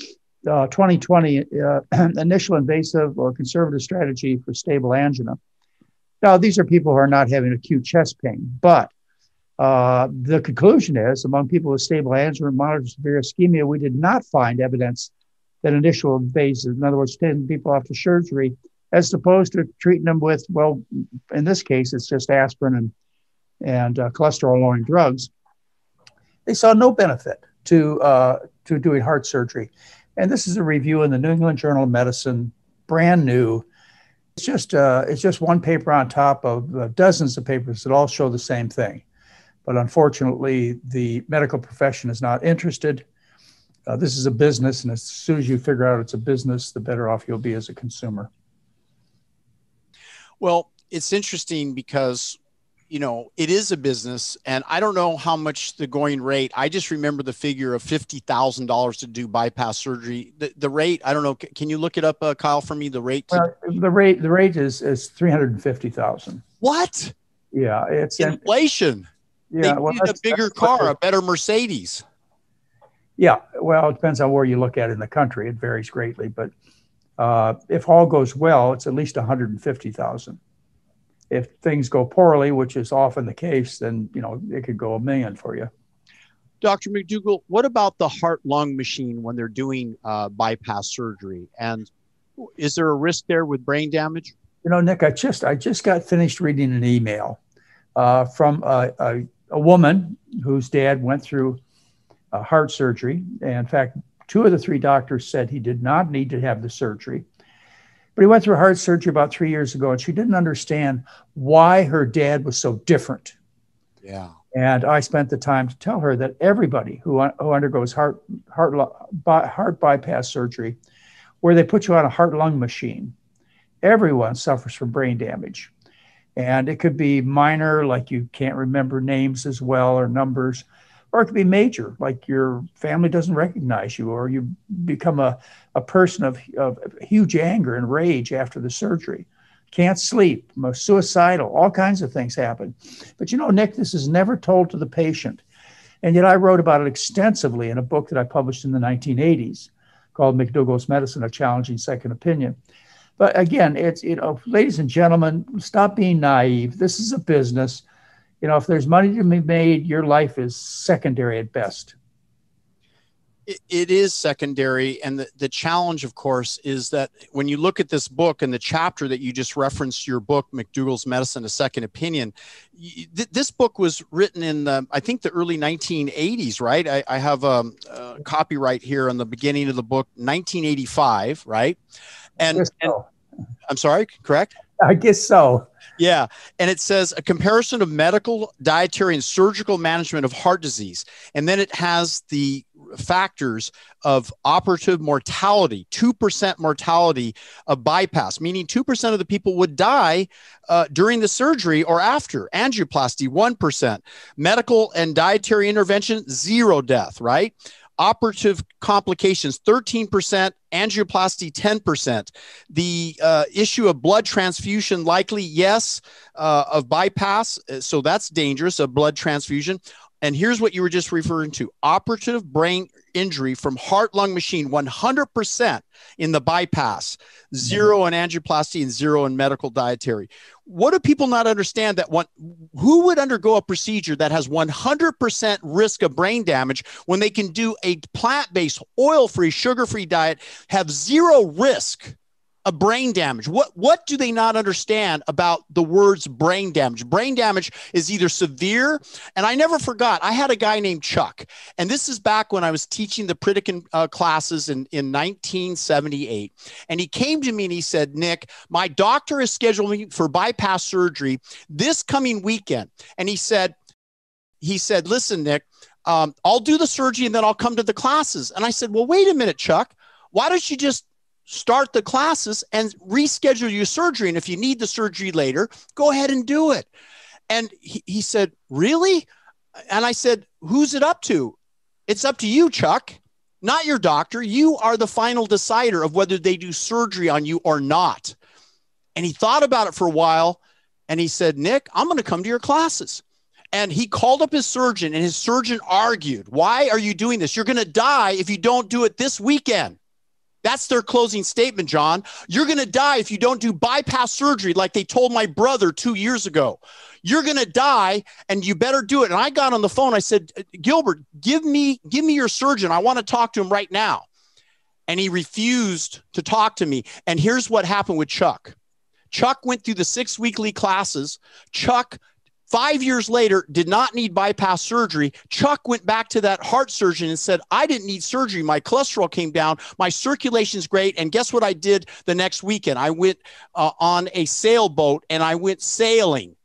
[SPEAKER 5] uh, 2020. Uh, initial invasive or conservative strategy for stable angina. Now, these are people who are not having acute chest pain, but uh, the conclusion is among people with stable angina and moderate severe ischemia, we did not find evidence that initial invasive, in other words, taking people off to surgery, as opposed to treating them with, well, in this case, it's just aspirin and, and uh, cholesterol lowering drugs. They saw no benefit to, uh, to doing heart surgery. And this is a review in the New England Journal of Medicine, brand new. It's just, uh, it's just one paper on top of uh, dozens of papers that all show the same thing. But unfortunately, the medical profession is not interested. Uh, this is a business, and as soon as you figure out it's a business, the better off you'll be as a consumer.
[SPEAKER 1] Well, it's interesting because you know it is a business and i don't know how much the going rate i just remember the figure of $50000 to do bypass surgery the, the rate i don't know can you look it up uh, kyle for me the rate
[SPEAKER 5] to- well, the rate the rate is is 350000
[SPEAKER 1] what
[SPEAKER 5] yeah it's
[SPEAKER 1] inflation yeah, they well, need a bigger car, a better Mercedes.
[SPEAKER 5] Yeah, well, it depends on where you look at in the country. It varies greatly, but uh, if all goes well, it's at least 150,000. If things go poorly, which is often the case, then you know it could go a million for you.
[SPEAKER 1] Dr. McDougall, what about the heart lung machine when they're doing uh, bypass surgery? And is there a risk there with brain damage?
[SPEAKER 5] You know, Nick, I just I just got finished reading an email uh, from a, a a woman whose dad went through heart surgery. And in fact, two of the three doctors said he did not need to have the surgery. But he went through heart surgery about three years ago, and she didn't understand why her dad was so different.
[SPEAKER 1] Yeah.
[SPEAKER 5] And I spent the time to tell her that everybody who, uh, who undergoes heart, heart, heart bypass surgery, where they put you on a heart lung machine, everyone suffers from brain damage. And it could be minor, like you can't remember names as well or numbers, or it could be major, like your family doesn't recognize you, or you become a, a person of, of huge anger and rage after the surgery. Can't sleep, most suicidal, all kinds of things happen. But you know, Nick, this is never told to the patient. And yet I wrote about it extensively in a book that I published in the 1980s called McDougall's Medicine, A Challenging Second Opinion. But again, it's, you know, ladies and gentlemen, stop being naive. This is a business you know, if there's money to be made, your life is secondary at best.
[SPEAKER 1] it, it is secondary. And the, the challenge, of course, is that when you look at this book and the chapter that you just referenced, your book, McDougall's Medicine, A Second Opinion, th- this book was written in, the, I think, the early 1980s, right? I, I have a, a, copyright here on the beginning of the book, 1985, right? And, so. and I'm sorry, correct?
[SPEAKER 5] I guess so.
[SPEAKER 1] Yeah. And it says a comparison of medical, dietary, and surgical management of heart disease. And then it has the factors of operative mortality 2% mortality of bypass, meaning 2% of the people would die uh, during the surgery or after. Angioplasty, 1%. Medical and dietary intervention, zero death, right? operative complications 13% angioplasty 10% the uh, issue of blood transfusion likely yes uh, of bypass uh, so that's dangerous a blood transfusion and here's what you were just referring to operative brain injury from heart lung machine 100% in the bypass, zero mm-hmm. in angioplasty, and zero in medical dietary. What do people not understand that one who would undergo a procedure that has 100% risk of brain damage when they can do a plant based, oil free, sugar free diet, have zero risk? A brain damage. What what do they not understand about the words brain damage? Brain damage is either severe, and I never forgot. I had a guy named Chuck, and this is back when I was teaching the Pritikin uh, classes in in 1978. And he came to me and he said, "Nick, my doctor is scheduling me for bypass surgery this coming weekend." And he said, he said, "Listen, Nick." Um, I'll do the surgery and then I'll come to the classes. And I said, Well, wait a minute, Chuck. Why don't you just start the classes and reschedule your surgery. And if you need the surgery later, go ahead and do it. And he, he said, Really? And I said, Who's it up to? It's up to you, Chuck, not your doctor. You are the final decider of whether they do surgery on you or not. And he thought about it for a while and he said, Nick, I'm going to come to your classes. And he called up his surgeon, and his surgeon argued, Why are you doing this? You're going to die if you don't do it this weekend. That's their closing statement, John. You're going to die if you don't do bypass surgery like they told my brother two years ago. You're going to die and you better do it. And I got on the phone. I said, uh, Gilbert, give me, give me your surgeon. I want to talk to him right now. And he refused to talk to me. And here's what happened with Chuck. Chuck went through the six weekly classes. Chuck Five years later, did not need bypass surgery. Chuck went back to that heart surgeon and said, I didn't need surgery. My cholesterol came down. My circulation's great. And guess what I did the next weekend? I went uh, on a sailboat and I went sailing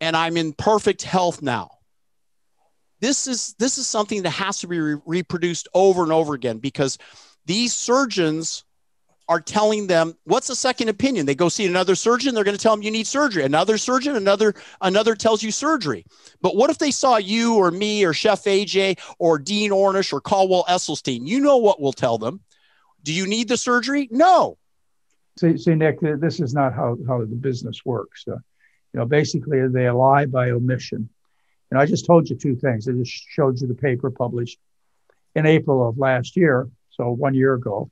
[SPEAKER 1] and I'm in perfect health now. This is, this is something that has to be re- reproduced over and over again because these surgeons are telling them what's the second opinion? They go see another surgeon they're going to tell them you need surgery. Another surgeon another another tells you surgery. But what if they saw you or me or chef aj or dean ornish or caldwell esselstyn? You know what we'll tell them. Do you need the surgery? No.
[SPEAKER 5] See, see nick this is not how, how the business works. Uh, you know basically they lie by omission. And i just told you two things. I just showed you the paper published in april of last year so one year ago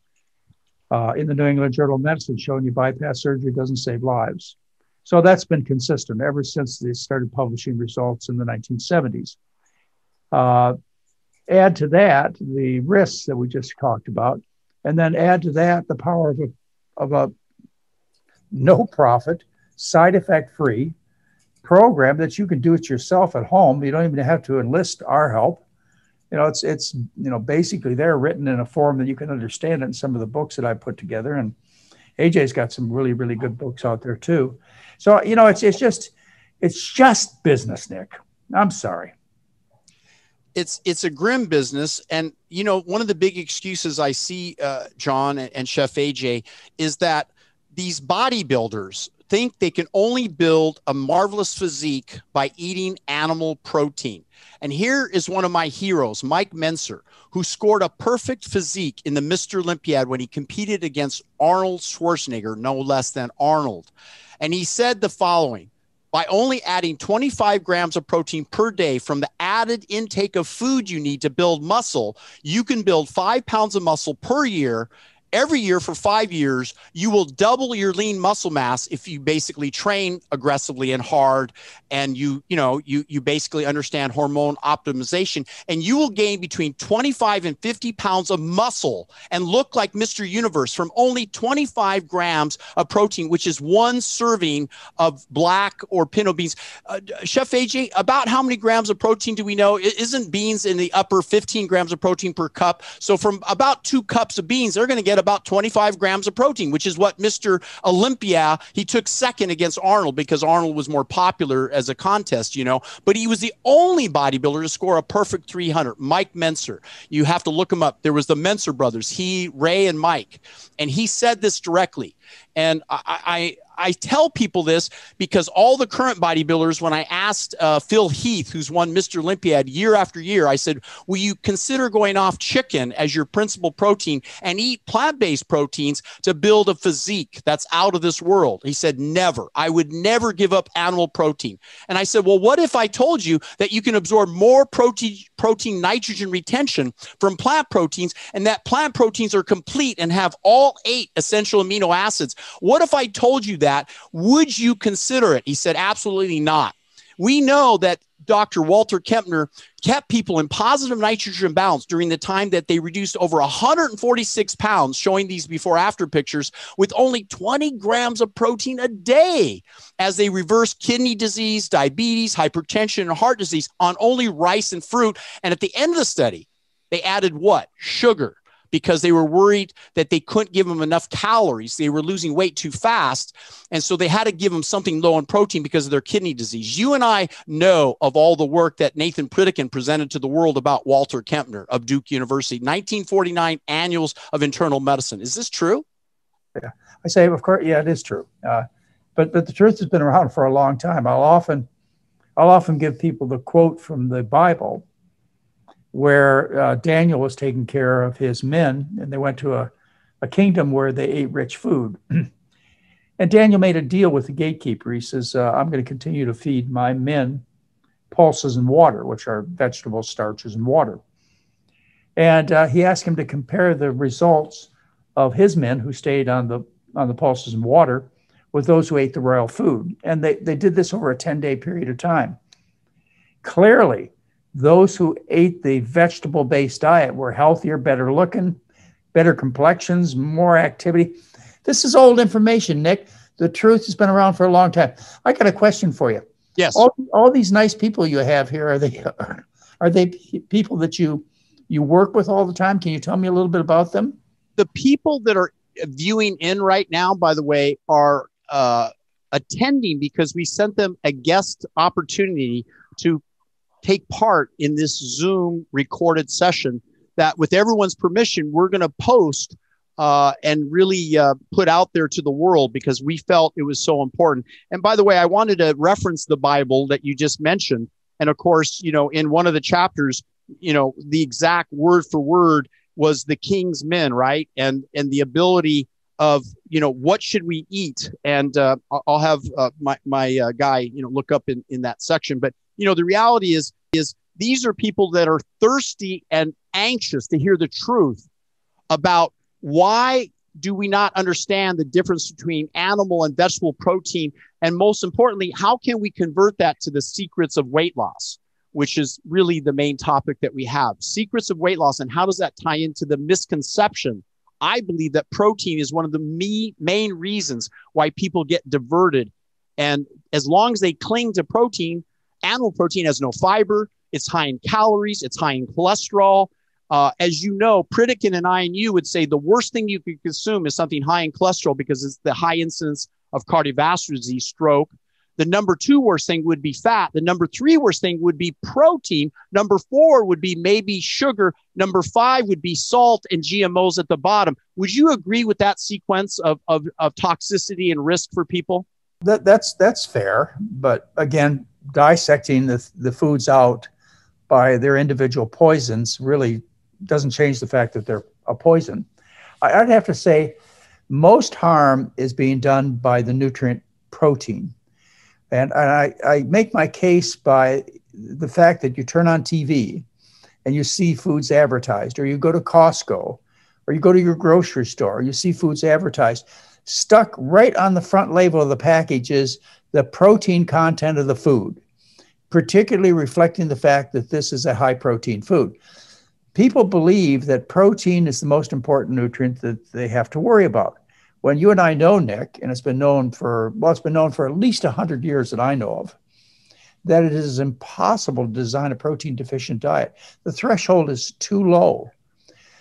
[SPEAKER 5] uh, in the New England Journal of Medicine showing you bypass surgery doesn't save lives. So that's been consistent ever since they started publishing results in the 1970s. Uh, add to that the risks that we just talked about, and then add to that the power of a, of a no profit, side effect free program that you can do it yourself at home. You don't even have to enlist our help you know, it's it's you know basically they're written in a form that you can understand it in some of the books that I put together, and AJ's got some really really good books out there too. So you know, it's it's just it's just business, Nick. I'm sorry.
[SPEAKER 1] It's it's a grim business, and you know one of the big excuses I see, uh, John and, and Chef AJ, is that these bodybuilders think they can only build a marvelous physique by eating animal protein. And here is one of my heroes, Mike Mentzer, who scored a perfect physique in the Mr. Olympiad when he competed against Arnold Schwarzenegger, no less than Arnold. And he said the following by only adding 25 grams of protein per day from the added intake of food you need to build muscle, you can build five pounds of muscle per year every year for five years, you will double your lean muscle mass if you basically train aggressively and hard and you, you know, you you basically understand hormone optimization and you will gain between 25 and 50 pounds of muscle and look like Mr. Universe from only 25 grams of protein, which is one serving of black or pinto beans. Uh, Chef AJ, about how many grams of protein do we know? Isn't beans in the upper 15 grams of protein per cup? So from about two cups of beans, they're going to get get about 25 grams of protein, which is what Mr. Olympia, he took second against Arnold because Arnold was more popular as a contest, you know, but he was the only bodybuilder to score a perfect 300. Mike Mentzer. You have to look him up. There was the Mentzer brothers, he, Ray, and Mike. And he said this directly. And I, I, I tell people this because all the current bodybuilders, when I asked uh, Phil Heath, who's won Mr. Olympiad year after year, I said, Will you consider going off chicken as your principal protein and eat plant based proteins to build a physique that's out of this world? He said, Never. I would never give up animal protein. And I said, Well, what if I told you that you can absorb more protein, protein nitrogen retention from plant proteins and that plant proteins are complete and have all eight essential amino acids? What if I told you that? Would you consider it? He said, Absolutely not. We know that Dr. Walter Kempner kept people in positive nitrogen balance during the time that they reduced over 146 pounds, showing these before after pictures, with only 20 grams of protein a day as they reversed kidney disease, diabetes, hypertension, and heart disease on only rice and fruit. And at the end of the study, they added what? Sugar because they were worried that they couldn't give them enough calories. They were losing weight too fast. And so they had to give them something low in protein because of their kidney disease. You and I know of all the work that Nathan Pritikin presented to the world about Walter Kempner of Duke University, 1949 Annals of Internal Medicine. Is this true?
[SPEAKER 5] Yeah, I say, of course, yeah, it is true. Uh, but but the truth has been around for a long time. I'll often I'll often give people the quote from the Bible where uh, Daniel was taking care of his men, and they went to a, a kingdom where they ate rich food. and Daniel made a deal with the gatekeeper. He says, uh, I'm going to continue to feed my men pulses and water, which are vegetable starches and water. And uh, he asked him to compare the results of his men who stayed on the on the pulses and water with those who ate the royal food. And they, they did this over a 10 day period of time. Clearly, those who ate the vegetable based diet were healthier, better looking, better complexions, more activity. This is old information, Nick. The truth has been around for a long time. I got a question for you.
[SPEAKER 1] Yes.
[SPEAKER 5] All, all these nice people you have here are they are they people that you you work with all the time? Can you tell me a little bit about them?
[SPEAKER 1] The people that are viewing in right now, by the way, are uh, attending because we sent them a guest opportunity to take part in this Zoom recorded session that, with everyone's permission, we're going to post uh, and really uh, put out there to the world because we felt it was so important. And by the way, I wanted to reference the Bible that you just mentioned. And of course, you know, in one of the chapters, you know, the exact word for word was the king's men, right? And and the ability of you know what should we eat and uh, i'll have uh, my, my uh, guy you know look up in, in that section but you know the reality is is these are people that are thirsty and anxious to hear the truth about why do we not understand the difference between animal and vegetable protein? And most importantly how can we convert that to the secrets of weight loss which is really the main topic that we have. Secrets of weight loss and how does that tie into the misconception? I believe that protein is one of the me- main reasons why people get diverted. And as long as they cling to protein Animal protein has no fiber. It's high in calories. It's high in cholesterol. Uh, as you know, Pritikin and I and you would say the worst thing you could consume is something high in cholesterol because it's the high incidence of cardiovascular disease, stroke. The number two worst thing would be fat. The number three worst thing would be protein. Number four would be maybe sugar. Number five would be salt and GMOs at the bottom. Would you agree with that sequence of, of, of toxicity and risk for people?
[SPEAKER 5] That, that's that's fair, but again, dissecting the, the foods out by their individual poisons really doesn't change the fact that they're a poison. I, would have to say most harm is being done by the nutrient protein. And, and I, I make my case by the fact that you turn on TV and you see foods advertised, or you go to Costco, or you go to your grocery store, you see foods advertised. Stuck right on the front label of the package is the protein content of the food, particularly reflecting the fact that this is a high protein food. People believe that protein is the most important nutrient that they have to worry about. When you and I know, Nick, and it's been known for, well, it's been known for at least 100 years that I know of, that it is impossible to design a protein deficient diet. The threshold is too low.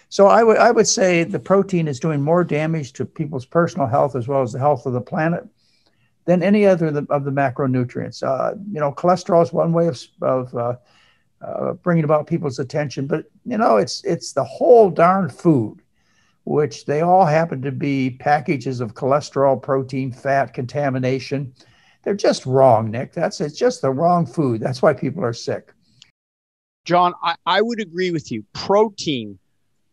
[SPEAKER 5] So I would I would say the protein is doing more damage to people's personal health as well as the health of the planet than any other of the, of the macronutrients. Uh, you know, cholesterol is one way of, of uh, uh, bringing about people's attention, but you know, it's it's the whole darn food, which they all happen to be packages of cholesterol, protein, fat, contamination they're just wrong, Nick. That's it's just the wrong food. That's why people are sick.
[SPEAKER 1] John, I, I would agree with you. Protein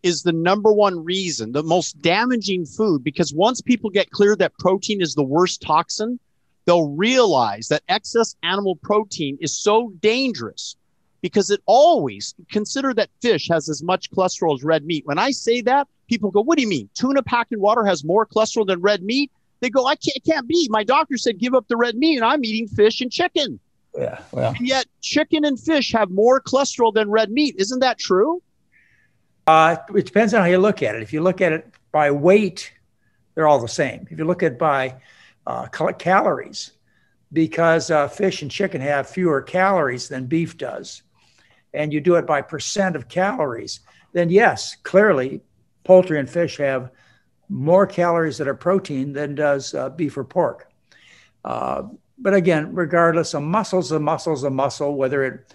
[SPEAKER 1] is the number one reason, the most damaging food, because once people get clear that protein is the worst toxin, they'll realize that excess animal protein is so dangerous because it always consider that fish has as much cholesterol as red meat. When I say that, people go, What do you mean? Tuna packed in water has more cholesterol than red meat? They go, I can't, it can't be. My doctor said give up the red meat, and I'm eating fish and chicken.
[SPEAKER 5] Yeah, well.
[SPEAKER 1] And yet, chicken and fish have more cholesterol than red meat. Isn't that true?
[SPEAKER 5] Uh, it depends on how you look at it. If you look at it by weight, they're all the same. If you look at it by uh, calories, because uh, fish and chicken have fewer calories than beef does, and you do it by percent of calories, then yes, clearly poultry and fish have more calories that are protein than does uh, beef or pork. Uh, but again, regardless, a muscle's a muscle's a muscle, whether it,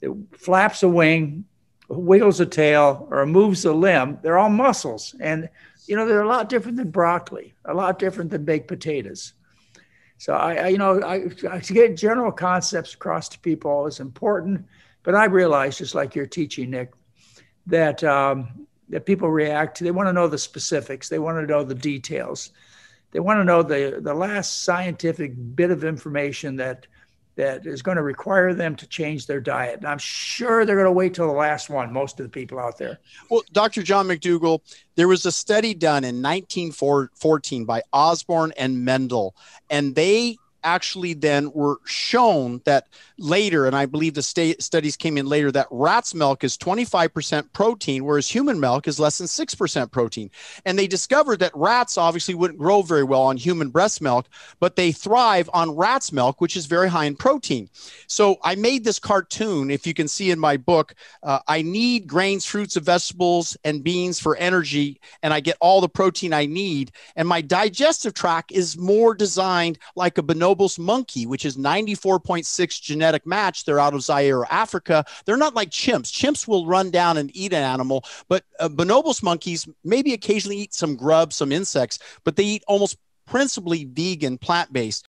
[SPEAKER 5] it flaps a wing, wiggles a tail, or moves a limb, they're all muscles. And, you know, they're a lot different than broccoli, a lot different than baked potatoes. So I, I you know, I, to get general concepts across to people is important. But I realize, just like you're teaching, Nick, that um, that people react to. They want to know the specifics. They want to know the details. They want to know the the last scientific bit of information that that is going to require them to change their diet. And I'm sure they're going to wait till the last one, most of the people out there.
[SPEAKER 1] Well, Dr. John McDougall, there was a study done in 1914 by Osborne and Mendel, and they actually then were shown that later, and I believe the state studies came in later, that rat's milk is 25% protein, whereas human milk is less than 6% protein. And they discovered that rats obviously wouldn't grow very well on human breast milk, but they thrive on rat's milk, which is very high in protein. So I made this cartoon, if you can see in my book, uh, I need grains, fruits, and vegetables, and beans for energy, and I get all the protein I need. And my digestive tract is more designed like a bonobos monkey, which is 94.6 genetic genetic match. They're out of Zaire, Africa. They're not like chimps. Chimps will run down and eat an animal, but uh, bonobos monkeys maybe occasionally eat some grubs, some insects, but they eat almost principally vegan, plant based.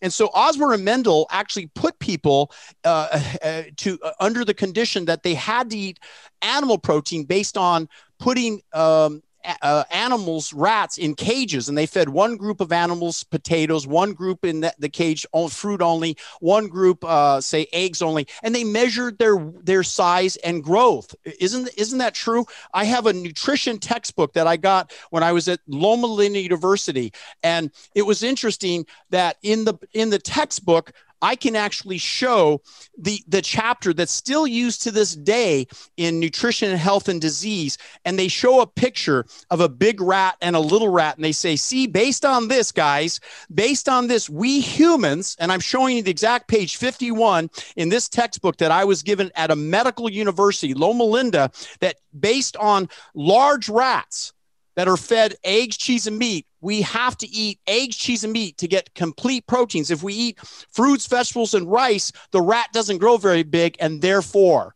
[SPEAKER 1] And so Osborne and Mendel actually put people uh, uh, to uh, under the condition that they had to eat animal protein based on putting um, uh, animals, rats, in cages, and they fed one group of animals potatoes, one group in the, the cage on fruit only, one group uh, say eggs only, and they measured their their size and growth. Isn't isn't that true? I have a nutrition textbook that I got when I was at Loma Linda University, and it was interesting that in the in the textbook I can actually show the, the chapter that's still used to this day in nutrition and health and disease. And they show a picture of a big rat and a little rat. And they say, see, based on this, guys, based on this, we humans, and I'm showing you the exact page 51 in this textbook that I was given at a medical university, Loma Linda, that based on large rats, that are fed eggs, cheese, and meat, we have to eat eggs, cheese, and meat to get complete proteins. If we eat fruits, vegetables, and rice, the rat doesn't grow very big, and therefore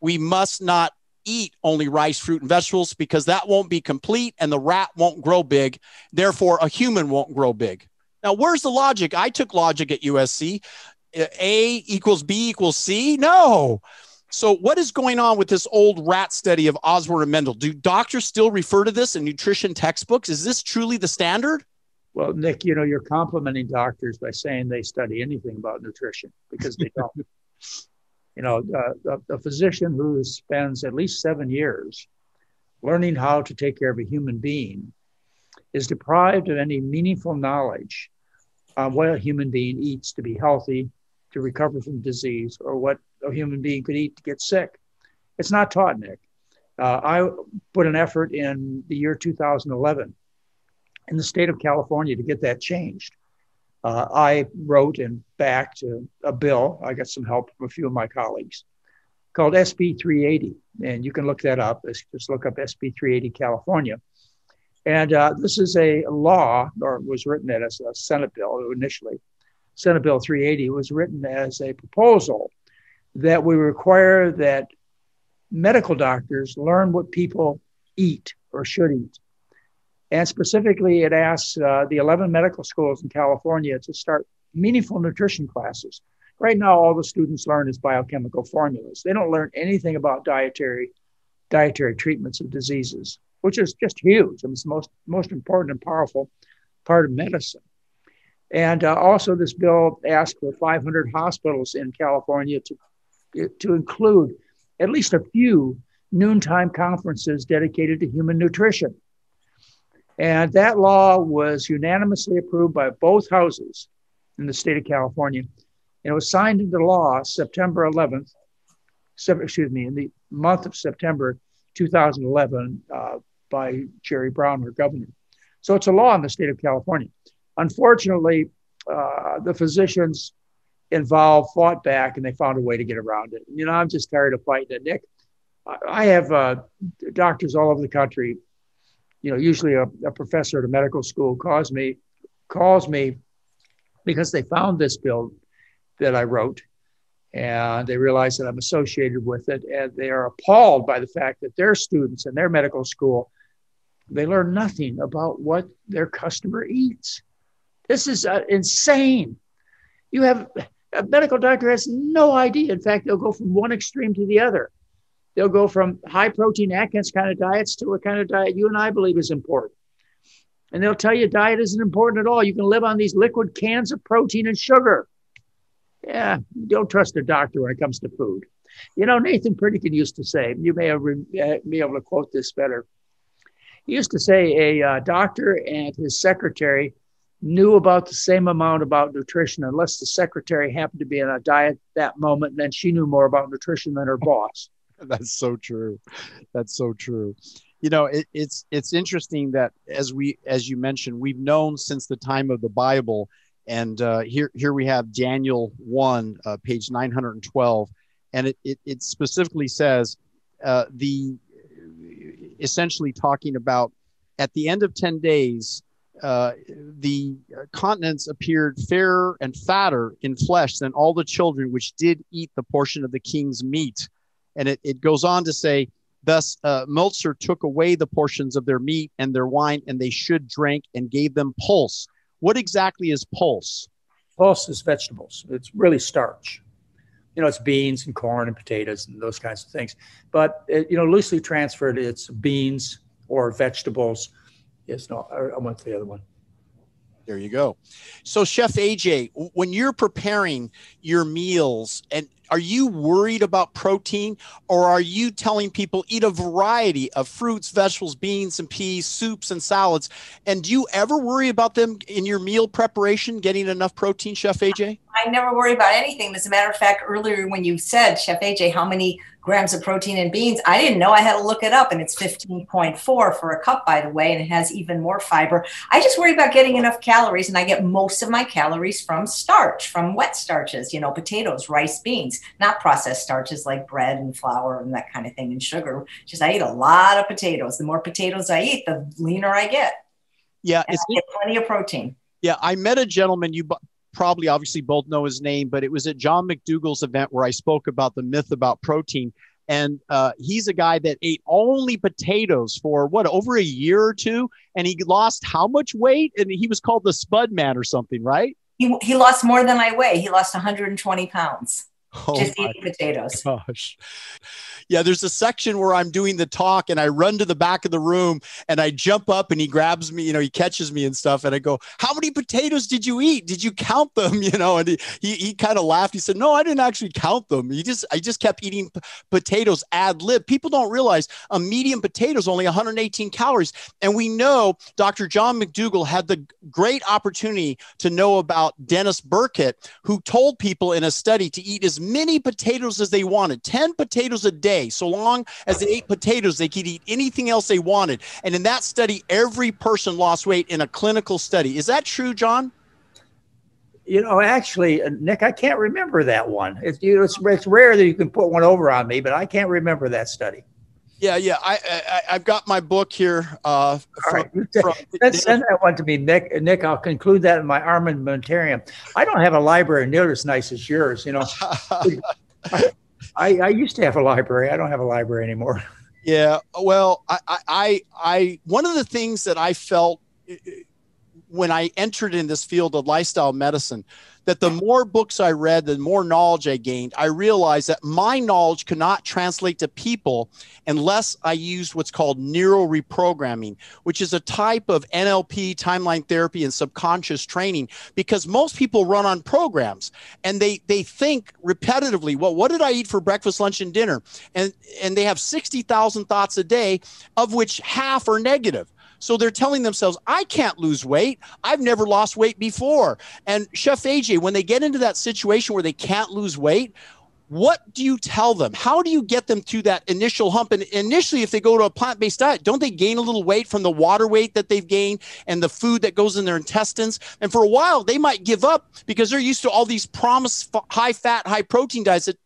[SPEAKER 1] we must not eat only rice, fruit, and vegetables because that won't be complete and the rat won't grow big. Therefore, a human won't grow big. Now, where's the logic? I took logic at USC. A equals B equals C? No. So, what is going on with this old rat study of Osborne and Mendel? Do doctors still refer to this in nutrition textbooks? Is this truly the standard?
[SPEAKER 5] Well, Nick, you know, you're complimenting doctors by saying they study anything about nutrition because they don't. you know, uh, a, a physician who spends at least seven years learning how to take care of a human being is deprived of any meaningful knowledge on what a human being eats to be healthy, to recover from disease, or what a human being could eat to get sick. It's not taught, Nick. Uh, I put an effort in the year 2011 in the state of California to get that changed. Uh, I wrote and backed a, a, bill. I got some help from a few of my colleagues called SB 380. And you can look that up. Just look up SB 380 California. And uh, this is a law, or was written as a Senate bill initially. Senate Bill 380 was written as a proposal that we require that medical doctors learn what people eat or should eat. And specifically, it asks uh, the 11 medical schools in California to start meaningful nutrition classes. Right now, all the students learn is biochemical formulas. They don't learn anything about dietary dietary treatments of diseases, which is just huge. I mean, it's the most most important and powerful part of medicine. And uh, also, this bill asked for 500 hospitals in California to to include at least a few noontime conferences dedicated to human nutrition. And that law was unanimously approved by both houses in the state of California. And it was signed into law September 11th, excuse me, in the month of September 2011 uh, by Jerry Brown, our governor. So it's a law in the state of California. Unfortunately, uh, the physicians involved fought back and they found a way to get around it. You know, I'm just tired of fighting it, Nick. I have uh, doctors all over the country you know, usually a, a professor at a medical school calls me, calls me because they found this bill that I wrote and they realize that I'm associated with it. And they are appalled by the fact that their students in their medical school, they learn nothing about what their customer eats. This is uh, insane. You have a medical doctor has no idea. In fact, they'll go from one extreme to the other. They'll go from high protein Atkins kind of diets to a kind of diet you and I believe is important. And they'll tell you diet isn't important at all. You can live on these liquid cans of protein and sugar. Yeah, don't trust a doctor when it comes to food. You know, Nathan Pritikin used to say, you may uh, be able to quote this better. He used to say a uh, doctor and his secretary knew about the same amount about nutrition unless the secretary happened to be on a diet that moment and then she knew more about nutrition than her boss.
[SPEAKER 1] That's so true. That's so true. You know, it, it's it's interesting that as we as you mentioned, we've known since the time of the Bible, and uh, here here we have Daniel one, uh, page nine hundred and twelve, and it, it it specifically says uh, the essentially talking about at the end of ten days. Uh, the continents appeared fairer and fatter in flesh than all the children which did eat the portion of the king's meat. And it, it goes on to say, Thus, uh, Melzar took away the portions of their meat and their wine, and they should drink and gave them pulse. What exactly is pulse?
[SPEAKER 5] Pulse is vegetables. It's really starch. You know, it's beans and corn and potatoes and those kinds of things. But, it, you know, loosely transferred, it's beans or vegetables. Yes, no, I, I went to the other one.
[SPEAKER 1] There you go. So, Chef AJ, when you're preparing your meals, and are you worried about protein, or are you telling people eat a variety of fruits, vegetables, beans, and peas, soups, and salads? And do you ever worry about them in your meal preparation, getting enough protein, Chef AJ?
[SPEAKER 3] I never worry about anything. As a matter of fact, earlier when you said, Chef AJ, how many grams of protein in beans. I didn't know I had to look it up, and it's 15.4 for a cup, by the way, and it has even more fiber. I just worry about getting enough calories, and I get most of my calories from starch, from wet starches, you know, potatoes, rice, beans, not processed starches like bread and flour and that kind of thing, and sugar. Just I eat a lot of potatoes. The more potatoes I eat, the leaner I get.
[SPEAKER 1] Yeah,
[SPEAKER 3] and it's I get plenty of protein.
[SPEAKER 1] Yeah, I met a gentleman. You probably obviously both know his name, but it was at John McDougall's event where I spoke about the myth about protein. and uh, he's a guy that ate only potatoes for what over a year or two, and he lost how much weight? And he was called the Spud Man or something, right?
[SPEAKER 3] He, he lost more than I weigh. He lost 120 pounds. Oh just eating potatoes.
[SPEAKER 1] Gosh yeah, there's a section where I'm doing the talk and I run to the back of the room and I jump up and he grabs me, you know, he catches me and stuff. And I go, How many potatoes did you eat? Did you count them? You know, and he, he, he kind of laughed. He said, No, I didn't actually count them. He just, I just kept eating p- potatoes ad lib. People don't realize a medium potato is only 118 calories. And we know Dr. John McDougall had the great opportunity to know about Denis Burkitt, who told people in a study to eat as many potatoes as they wanted, 10 potatoes a day. So long as they ate potatoes, they could eat anything else they wanted. And in that study, every person lost weight in a clinical study. Is that true, John?
[SPEAKER 5] You know, actually, uh, Nick, I can't remember that one. It's, you know, it's, it's rare that you can put one over on me, but I can't remember that study.
[SPEAKER 1] Yeah, yeah. I, I have got my book here. Uh,
[SPEAKER 5] from, right. from, send, send that one to me, Nick. Nick, I'll conclude that in my armamentarium. I don't have a library near as nice as yours. You know, I, I used to have a library. I don't have a library anymore.
[SPEAKER 1] Yeah. Well, I, I, I, one of the things that I felt when I entered in this field of lifestyle medicine that the more books I read, the more knowledge I gained. I realized that my knowledge could not translate to people unless I used what's called neural reprogramming, which is a type of NLP, timeline therapy, and subconscious training. Because most people run on programs and they they think repetitively, well, what did I eat for breakfast, lunch, and dinner? And and they have 60,000 thoughts a day, of which half are negative. So they're telling themselves, I can't lose weight. I've never lost weight before. And Chef AJ, when they get into that situation where they can't lose weight, what do you tell them? How do you get them to that initial hump? And initially, if they go to a plant based diet, don't they gain a little weight from the water weight that they've gained and the food that goes in their intestines? And for a while, they might give up because they're used to all these promised high fat, high protein diets that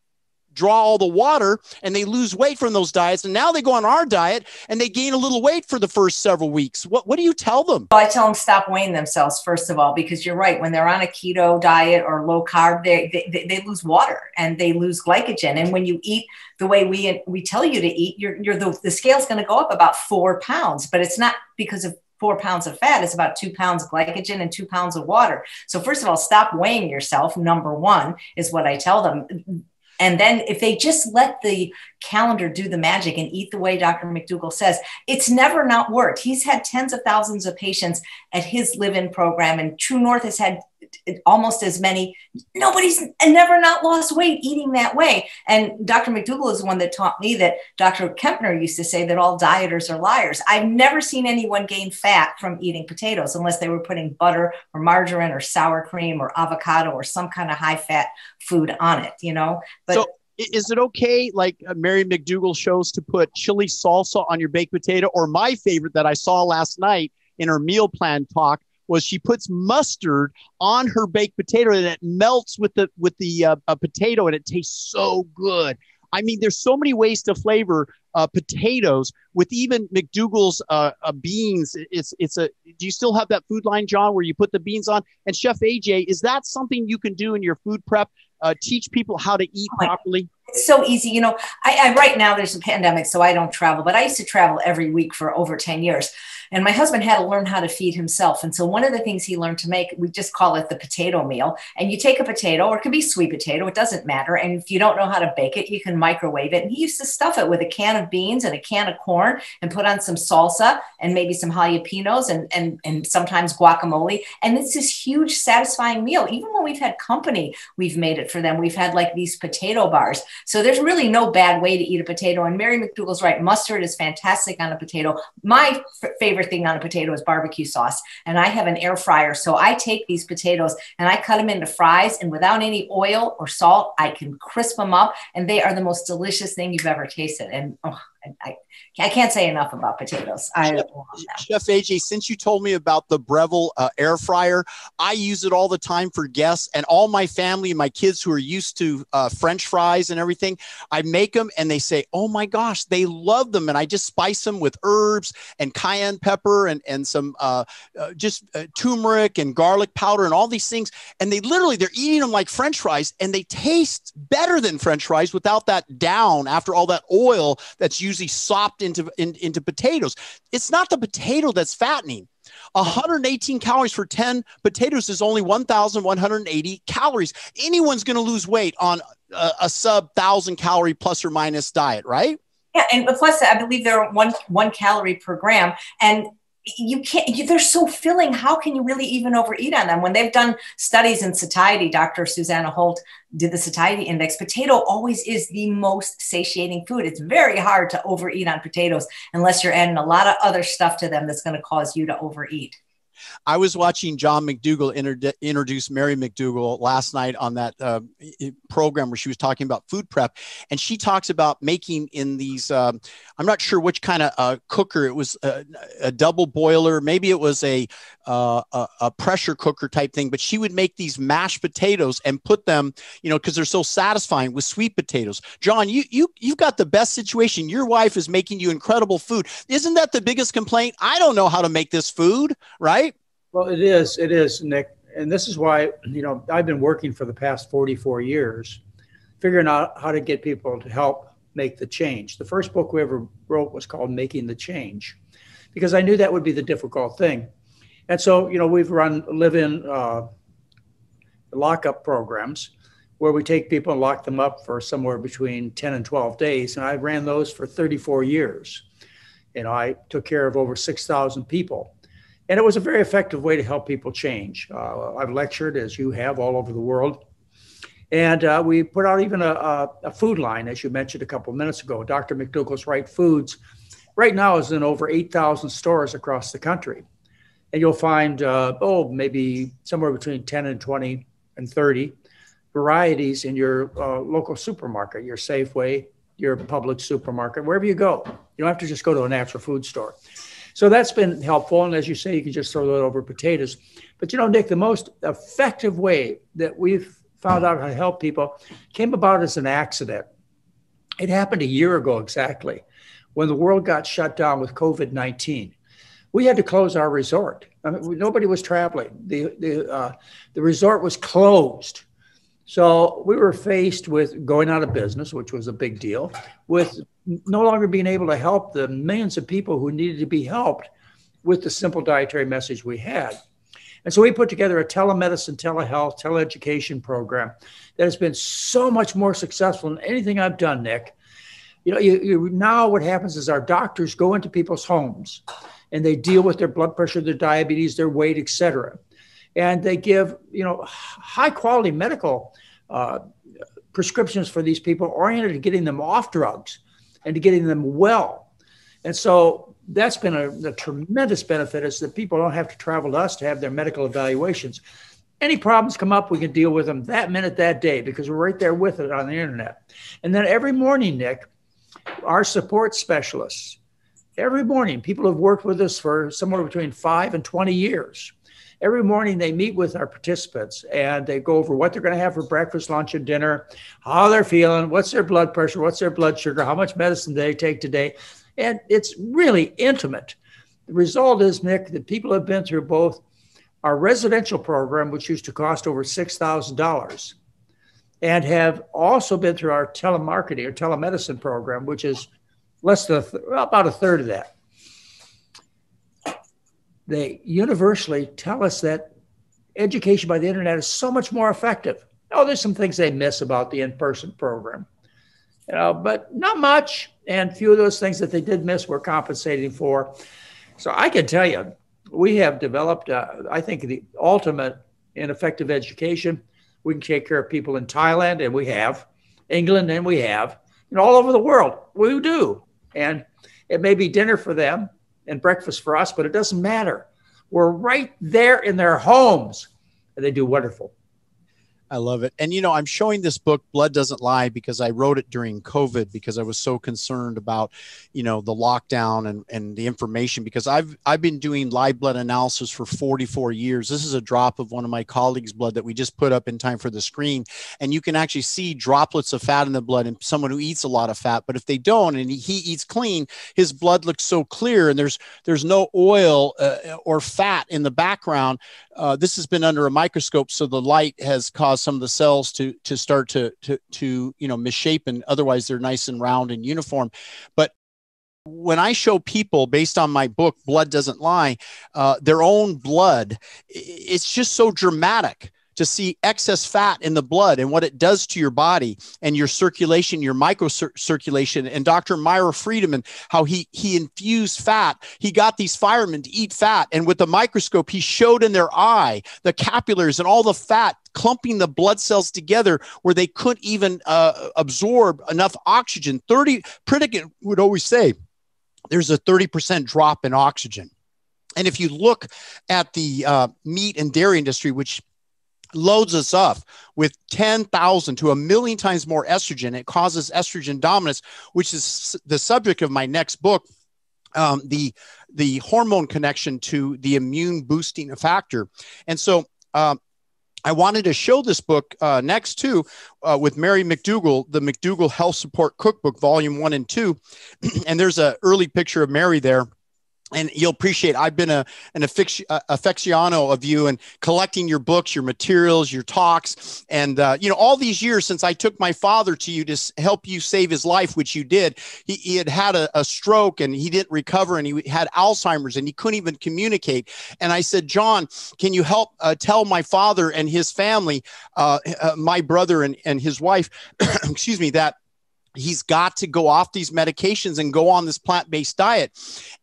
[SPEAKER 1] draw all the water and they lose weight from those diets. And now they go on our diet and they gain a little weight for the first several weeks. What, what do you tell them?
[SPEAKER 3] Well, I tell them stop weighing themselves, first of all, because you're right. When they're on a keto diet or low carb, they, they, they lose water and they lose glycogen. And when you eat the way we, we tell you to eat, you're, you're the, the scale's going to go up about four pounds, but it's not because of four pounds of fat is about two pounds of glycogen and two pounds of water. So, first of all, stop weighing yourself. Number one is what I tell them. And then if they just let the calendar do the magic and eat the way Dr. McDougall says, it's never not worked. He's had tens of thousands of patients at his live in program, and True North has had almost as many. Nobody's never not lost weight eating that way. And Dr. McDougall is the one that taught me that Dr. Kempner used to say that all dieters are liars. I've never seen anyone gain fat from eating potatoes unless they were putting butter or margarine or sour cream or avocado or some kind of high fat food on it, you know?
[SPEAKER 1] But so- is it okay, like uh, Mary McDougall shows, to put chili salsa on your baked potato? Or my favorite that I saw last night in her meal plan talk was she puts mustard on her baked potato and it melts with the with the uh, potato and it tastes so good. I mean, there's so many ways to flavor uh, potatoes with even McDougall's uh, uh, beans. It's it's a. Do you still have that food line, John, where you put the beans on? And Chef AJ, is that something you can do in your food prep? Uh, teach people how to eat properly.
[SPEAKER 3] It's so easy, you know. I, I right now there's a pandemic, so I don't travel, but I used to travel every week for over ten years. And my husband had to learn how to feed himself. And so one of the things he learned to make, we just call it the potato meal. And you take a potato, or it could be sweet potato, it doesn't matter. And if you don't know how to bake it, you can microwave it. And he used to stuff it with a can of beans and a can of corn and put on some salsa and maybe some jalapenos and, and, and sometimes guacamole. And it's this huge, satisfying meal. Even when we've had company, we've made it for them. We've had like these potato bars. So there's really no bad way to eat a potato. And Mary McDougall's right. Mustard is fantastic on a potato. My f- favorite favorite thing on a potato is barbecue sauce. And I have an air fryer. So I take these potatoes and I cut them into fries. And without any oil or salt, I can crisp them up. And they are the most delicious thing you've ever tasted. And oh, I, I can't say enough about potatoes. I
[SPEAKER 1] Chef, Chef AJ, since you told me about the Breville uh, air fryer, I use it all the time for guests and all my family, and my kids who are used to uh, French fries and everything. I make them and they say, "Oh my gosh, they love them!" And I just spice them with herbs and cayenne pepper and and some uh, uh just uh, turmeric and garlic powder and all these things. And they literally they're eating them like French fries, and they taste better than French fries without that down after all that oil that's usually sopped into, in, into potatoes. It's not the potato that's fattening. 118 calories for 10 potatoes is only 1,180 calories. Anyone's going to lose weight on a, a sub thousand calorie plus or minus diet, right?
[SPEAKER 3] Yeah, and plus, I believe they're one one calorie per gram, and you can't you, they're so filling. How can you really even overeat on them? When they've done studies in satiety dr susanna holt did the satiety index. Potato always is the most satiating food. It's very hard to overeat on potatoes unless you're adding a lot of other stuff to them that's going to cause you to overeat
[SPEAKER 1] I was watching John McDougall inter- introduce Mary McDougall last night on that uh, program where she was talking about food prep, and she talks about making in these. Um, I'm not sure which kind of uh, cooker it was, a, a, double boiler, maybe it was a, uh, a, pressure cooker type thing, but she would make these mashed potatoes and put them, you know, because they're so satisfying with sweet potatoes. John, you you you've got the best situation. Your wife is making you incredible food. Isn't that the biggest complaint? I don't know how to make this food, right?
[SPEAKER 5] Well, it is. It is, Nick. And this is why, you know, I've been working for the past 44 years, figuring out how to get people to help make the change. The first book we ever wrote was called Making the Change, because I knew that would be the difficult thing. And so, you know, we've run live in uh, lockup programs where we take people and lock them up for somewhere between 10 and 12 days. And I ran those for 34 years. Know, I took care of over 6,000 people and it was a very effective way to help people change. Uh, I've lectured, as you have, all over the world. And uh, we put out even a, a, a, food line, as you mentioned a couple of minutes ago. Dr. McDougall's Right Foods right now is in over 8,000 stores across the country. And you'll find, uh, oh, maybe somewhere between 10 and 20 and 30 varieties in your uh, local supermarket, your Safeway, your Publix supermarket, wherever you go. You don't have to just go to a natural food store. So that's been helpful. And as you say, you can just throw that over potatoes. But you know, Nick, the most effective way that we've found out how to help people came about as an accident. It happened a year ago exactly when the world got shut down with COVID 19. We had to close our resort. I mean, nobody was traveling. The, the, uh, the resort was closed. So we were faced with going out of business, which was a big deal, with no longer being able to help the millions of people who needed to be helped with the simple dietary message we had. And so we put together a telemedicine, telehealth, teleeducation program that has been so much more successful than anything I've done, Nick. You know, you, you, now what happens is our doctors go into people's homes and they deal with their blood pressure, their diabetes, their weight, et cetera. And they give, you know, high quality medical uh, prescriptions for these people oriented to getting them off drugs and to getting them well. And so that's been a, a, tremendous benefit is that people don't have to travel to us to have their medical evaluations. Any problems come up, we can deal with them that minute, that day, because we're right there with it on the internet. And then every morning, Nick, our support specialists, every morning, people have worked with us for somewhere between five and 20 years every morning they meet with our participants and they go over what they're going to have for breakfast, lunch, and dinner, how they're feeling, what's their blood pressure, what's their blood sugar, how much medicine they take today. And it's really intimate. The result is, Nick, that people have been through both our residential program, which used to cost over $6,000, and have also been through our telemarketing or telemedicine program, which is less than about a third of that they universally tell us that education by the internet is so much more effective. Oh, there's some things they miss about the in-person program, you know, but not much. And few of those things that they did miss, we're compensating for. So I can tell you, we have developed, uh, I think, the ultimate in effective education. We can take care of people in Thailand, and we have, England, and we have, and all over the world. We do, and it may be dinner for them, and breakfast for us, but it doesn't matter. We're right there in their homes, and they do wonderful.
[SPEAKER 1] I love it. And you know, I'm showing this book, Blood Doesn't Lie, because I wrote it during COVID because I was so concerned about, you know, the lockdown and, and the information because I've I've been doing live blood analysis for 44 years. This is a drop of one of my colleagues' blood that we just put up in time for the screen. And you can actually see droplets of fat in the blood in someone who eats a lot of fat. But if they don't and he eats clean, his blood looks so clear and there's there's no oil uh, or fat in the background. Uh, this has been under a microscope, so the light has caused some of the cells to to start to to to you know misshapen. Otherwise, they're nice and round and uniform. But when I show people based on my book, Blood Doesn't Lie, uh, their own blood, it's just so dramatic to see excess fat in the blood and what it does to your body and your circulation, your microcirculation. And Dr. Meyer Friedman, how he he infused fat. He got these firemen to eat fat, and with the microscope, he showed in their eye the capillaries and all the fat clumping the blood cells together where they couldn't even uh, absorb enough oxygen. 30 Pritikin would always say there's a 30% drop in oxygen. And if you look at the uh, meat and dairy industry, which loads us up with 10,000 to a million times more estrogen. It causes estrogen dominance, which is the subject of my next book. Um, the the hormone connection to the immune boosting factor, and so um, I wanted to show this book uh, next to uh, with Mary McDougall, the McDougall Health Support Cookbook, Volume One and Two, and there's an early picture of Mary there and you'll appreciate i've been a, an affectionado of you and collecting your books your materials your talks. And uh, you know all these years since i took my father to you to help you save his life which you did he, he had had a, a, stroke and he didn't recover and he had alzheimer's and he couldn't even communicate. And i said john can you help uh, tell my father and his family uh, uh my brother and, and his wife excuse me that he's got to go off these medications and go on this plant-based diet.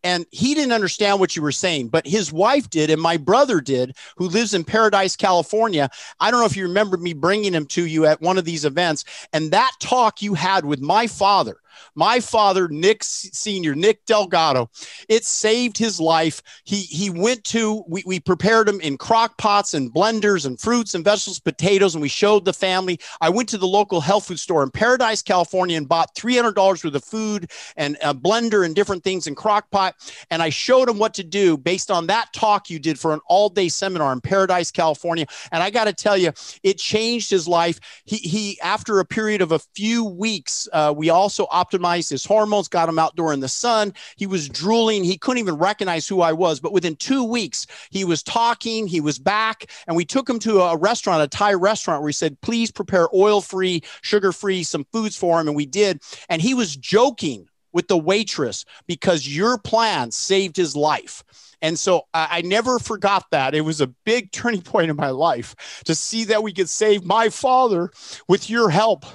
[SPEAKER 1] And he didn't understand what you were saying but his wife did and my brother did who lives in paradise california. I don't know if you remember me bringing him to you at one of these events and that talk you had with my father my father, Nick Senior, Nick Delgado, it saved his life. He he went to we, we prepared him in crock pots and blenders and fruits and vegetables, potatoes, and we showed the family. I went to the local health food store in Paradise, California, and bought three hundred dollars worth of food and a blender and different things in crock pot. And I showed him what to do based on that talk you did for an all day seminar in Paradise, California. And I got to tell you, it changed his life. He he after a period of a few weeks, uh, we also optimized his hormones, got him outdoor in the sun. He was drooling. He couldn't even recognize who I was. But within two weeks, he was talking, he was back. And we took him to a restaurant, a Thai restaurant, where he said, please prepare oil free, sugar free, some foods for him. And we did. And he was joking with the waitress because your plan saved his life. And so I, I, never forgot that. It was a big turning point in my life to see that we could save my father with your help.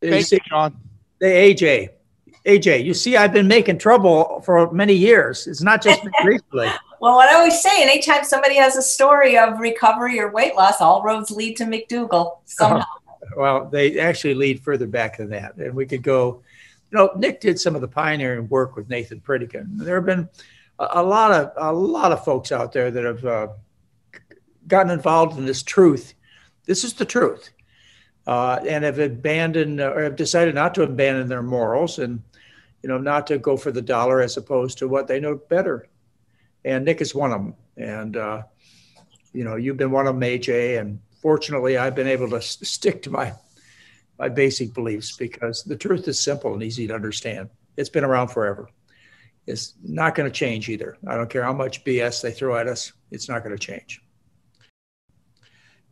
[SPEAKER 1] Thank you, John.
[SPEAKER 5] Hey, AJ, AJ, you see, I've been making trouble for many years. It's not just recently.
[SPEAKER 3] well, what I always say, anytime somebody has a story of recovery or weight loss, all roads lead to McDougall somehow.
[SPEAKER 5] Uh, well, they actually lead further back than that. And we could go, you know, Nick did some of the pioneering work with Nathan Pritikin. There have been a, a lot of a lot of folks out there that have uh, gotten involved in this truth. This is the truth. Uh, and have abandoned or have decided not to abandon their morals and you know, not to go for the dollar as opposed to what they know better. And Nick is one of them. And, uh, you know, you've been one of them, AJ. And fortunately, I've been able to stick to my, my basic beliefs because the truth is simple and easy to understand. It's been around forever. It's not going to change either. I don't care how much BS they throw at us, it's not going to change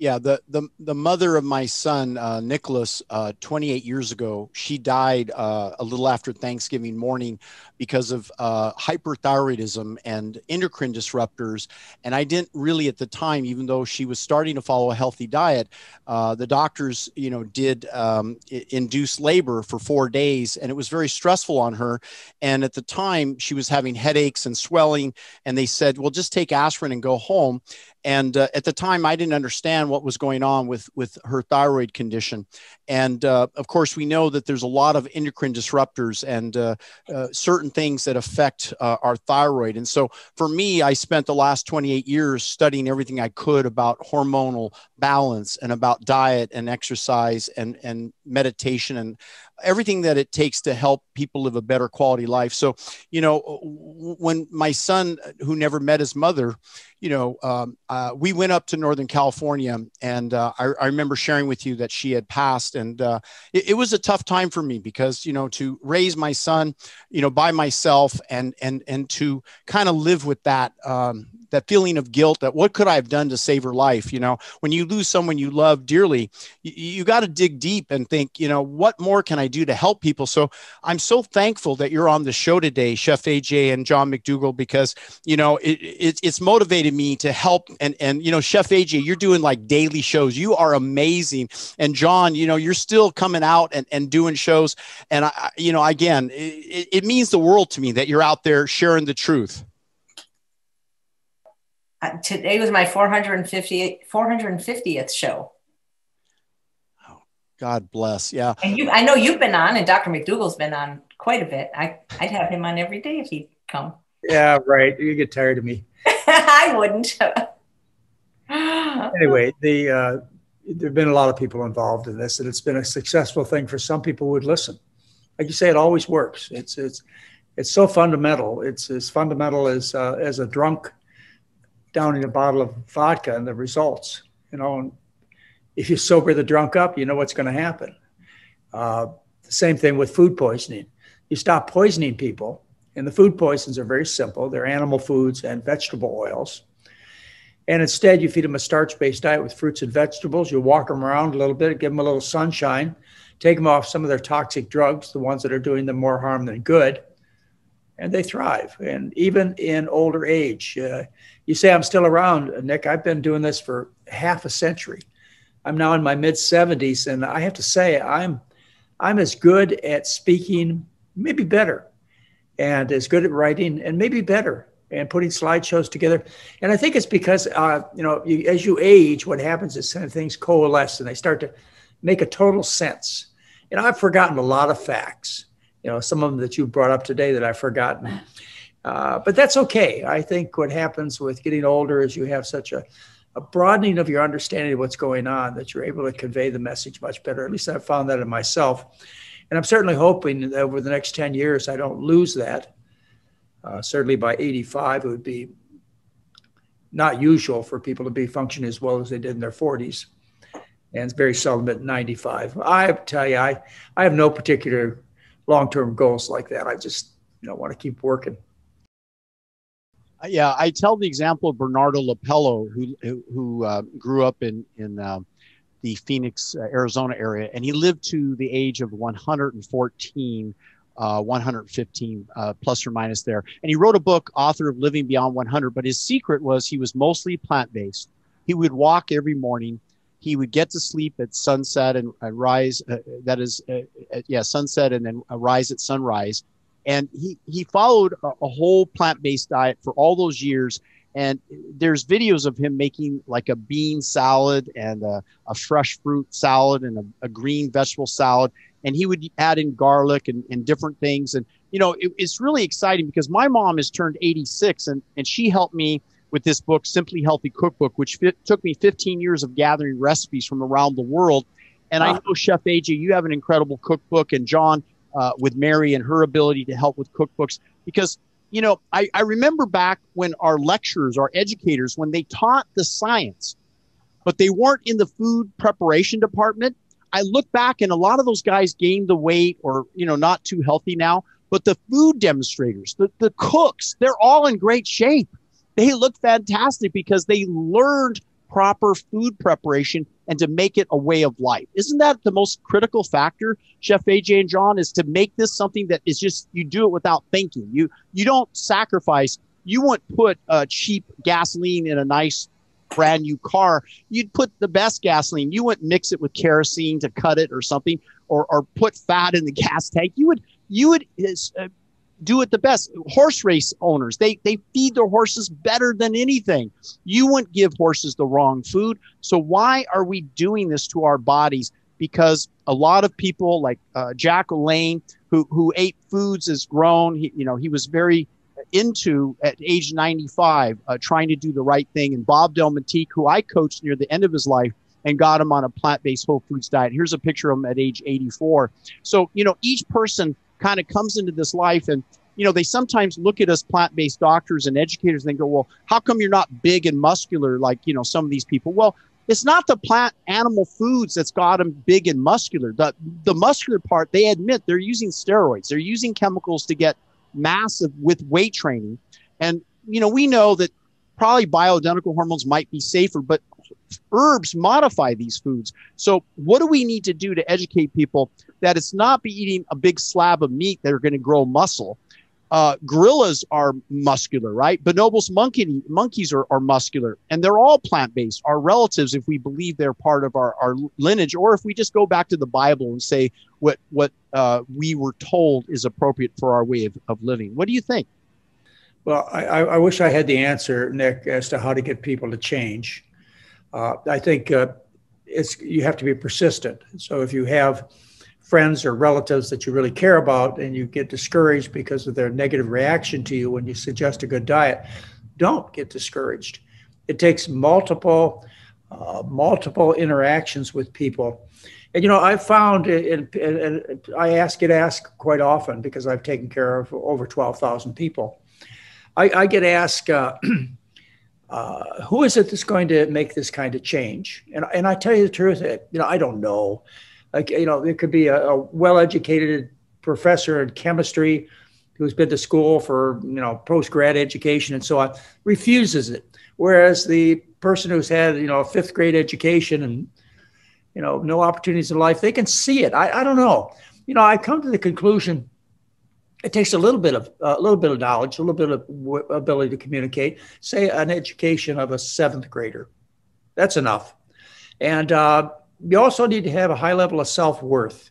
[SPEAKER 1] yeah the the the mother of my son uh, nicholas uh, 28 years ago she died uh, a little after thanksgiving morning because of uh, hyperthyroidism and endocrine disruptors. And i didn't really at the time even though she was starting to follow a healthy diet uh, the doctors you know did um, induce labor for four days and it was very stressful on her. And at the time she was having headaches and swelling and they said well just take aspirin and go home and uh, at the time, I didn't understand what was going on with with her thyroid condition. And uh, of course, we know that there's a lot of endocrine disruptors and uh, uh certain things that affect uh, our thyroid. And so, for me, I spent the last 28 years studying everything I could about hormonal balance and about diet and exercise and and meditation and everything that it takes to help people live a better quality life. So, you know, when my son, who never met his mother, you know, um, uh, we went up to Northern California, and uh, I, I, remember sharing with you that she had passed, and uh, it, it, was a tough time for me because you know to raise my son, you know, by myself, and and and to kind of live with that um, that feeling of guilt that what could I have done to save her life? You know, when you lose someone you love dearly, you, you got to dig deep and think, you know, what more can I do to help people? So I'm so thankful that you're on the show today, Chef AJ and John McDougall, because you know it, it it's motivated me to help and and you know chef aj you're doing like daily shows. You are amazing. And john you know you're still coming out and, and doing shows. And i you know again it, it means the world to me that you're out there sharing the truth
[SPEAKER 3] today was my 450 450th show
[SPEAKER 1] oh, god bless yeah
[SPEAKER 3] and you i know you've been on and dr mcdougall's been on quite a bit i i'd have him on every day if he'd come
[SPEAKER 5] yeah right you get tired of me
[SPEAKER 3] I wouldn't.
[SPEAKER 5] anyway, the uh, there have been a lot of people involved in this, and it's been a successful thing for some people who would listen. Like you say, it always works. It's it's it's so fundamental. It's as fundamental as uh, as a drunk downing a bottle of vodka and the results. You know, if you sober the drunk up, you know what's going to happen. Uh, the same thing with food poisoning. You stop poisoning people, and the food poisons are very simple they're animal foods and vegetable oils. And instead, you feed them a starch based diet with fruits and vegetables. You walk them around a little bit, give them a little sunshine, take them off some of their toxic drugs, the ones that are doing them more harm than good, and they thrive. And even in older age, uh, you say, I'm still around, Nick. I've been doing this for half a century. I'm now in my mid 70s, and I have to say, I'm, I'm as good at speaking, maybe better, and as good at writing and maybe better and putting slideshows together. And I think it's because, uh, you know, you, as you age, what happens is things coalesce and they start to make a total sense. And I've forgotten a lot of facts, you know, some of them that you brought up today that I've forgotten. Uh, but that's okay. I think what happens with getting older is you have such a, a broadening of your understanding of what's going on that you're able to convey the message much better. At least I've found that in myself. And I'm certainly hoping that over the next 10 years, I don't lose that. Uh, certainly by 85, it would be not usual for people to be functioning as well as they did in their 40s. And it's very seldom at 95. I tell you, I, I have no particular long-term goals like that. I just, you know, want to keep working.
[SPEAKER 1] Uh, yeah, I tell the example of Bernardo LaPallo, who who, uh, grew up in in um, the Phoenix, uh, Arizona area, and he lived to the age of 114. Uh, 115 uh, plus or minus there. And he wrote a book, author of Living Beyond 100. But his secret was he was mostly plant based. He would walk every morning. He would get to sleep at sunset and, rise. Uh, that is, uh, uh, yeah, sunset and then rise at sunrise. And he he followed a, a whole plant based diet for all those years and there's videos of him making like a bean salad and a, a fresh fruit salad and a, a, green vegetable salad and he would add in garlic and, and different things and you know it, it's really exciting because my mom has turned 86 and, and she helped me with this book simply healthy cookbook which fit, took me 15 years of gathering recipes from around the world and wow. i know chef aj you have an incredible cookbook and john uh, with mary and her ability to help with cookbooks because you know, I, I remember back when our lecturers, our educators, when they taught the science, but they weren't in the food preparation department. I look back and a lot of those guys gained the weight or, you know, not too healthy now. But the food demonstrators, the, the cooks, they're all in great shape. They look fantastic because they learned proper food preparation and to make it a way of life. Isn't that the most critical factor, Chef AJ and John, is to make this something that is just you do it without thinking. You you don't sacrifice. You wouldn't put uh, cheap gasoline in a nice brand new car. You'd put the best gasoline. You wouldn't mix it with kerosene to cut it or something, or or put fat in the gas tank. You would you would uh, do it the best. Horse race owners, they they feed their horses better than anything. You wouldn't give horses the wrong food. So why are we doing this to our bodies? Because a lot of people like uh, Jack LaLanne, who who ate foods as grown, he, you know, he was very into at age 95, uh, trying to do the right thing. And Bob Del who I coached near the end of his life, and got him on a plant-based whole foods diet. Here's a picture of him at age 84. So, you know, each person kind of comes into this life and you know they sometimes look at us plant-based doctors and educators and they go well how come you're not big and muscular like you know some of these people? Well it's not the plant animal foods that's got them big and muscular. The the muscular part they admit they're using steroids. They're using chemicals to get massive with weight training. And you know we know that probably bioidentical hormones might be safer but herbs modify these foods. So, what do we need to do to educate people that it's not be eating a big slab of meat that are going to grow muscle? Uh, gorillas are muscular, right? Bonobos monkey, monkeys are, are muscular, and they're all plant based. Our relatives, if we believe they're part of our, our lineage, or if we just go back to the Bible and say what what uh, we were told is appropriate for our way of, of living. What do you think?
[SPEAKER 5] Well, I, I wish I had the answer, Nick, as to how to get people to change. Uh, I think uh, it's you have to be persistent. So if you have friends or relatives that you really care about and you get discouraged because of their negative reaction to you when you suggest a good diet, don't get discouraged. It takes multiple uh, multiple interactions with people. And you know, I've found, and, I ask it asked quite often because I've taken care of over twelve thousand people. I, I, get asked, uh, uh, who is it that's going to make this kind of change? And, and I tell you the truth, you know, I don't know. Like, you know, it could be a, a well-educated professor in chemistry who's been to school for, you know, post-grad education and so on, refuses it. Whereas the person who's had, you know, a fifth grade education and, you know, no opportunities in life, they can see it. I, I don't know. You know, I come to the conclusion it takes a little bit of a little bit of knowledge, a little bit of w- ability to communicate. Say an education of a seventh grader, that's enough. And uh, you also need to have a high level of self worth.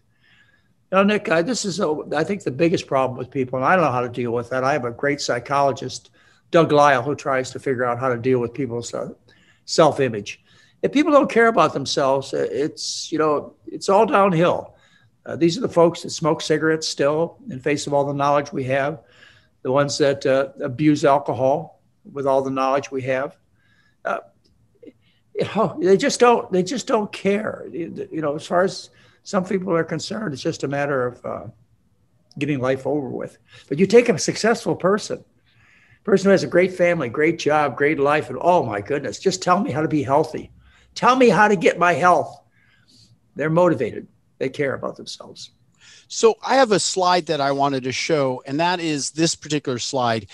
[SPEAKER 5] Now, Nick, I, this is a, I think the biggest problem with people, and I don't know how to deal with that. I have a great psychologist, Doug Lisle, who tries to figure out how to deal with people's uh, self image. If people don't care about themselves, it's you know it's all downhill uh, these are the folks that smoke cigarettes still in face of all the knowledge we have, the ones that uh, abuse alcohol with all the knowledge we have. You know, they just don't. They just don't care. You know, as far as some people are concerned, it's just a matter of uh, getting life over with. But you take a successful person, person who has a great family, great job, great life, and oh my goodness, just tell me how to be healthy. Tell me how to get my health. They're motivated they care about themselves.
[SPEAKER 1] So I have a slide that I wanted to show, and that is this particular slide.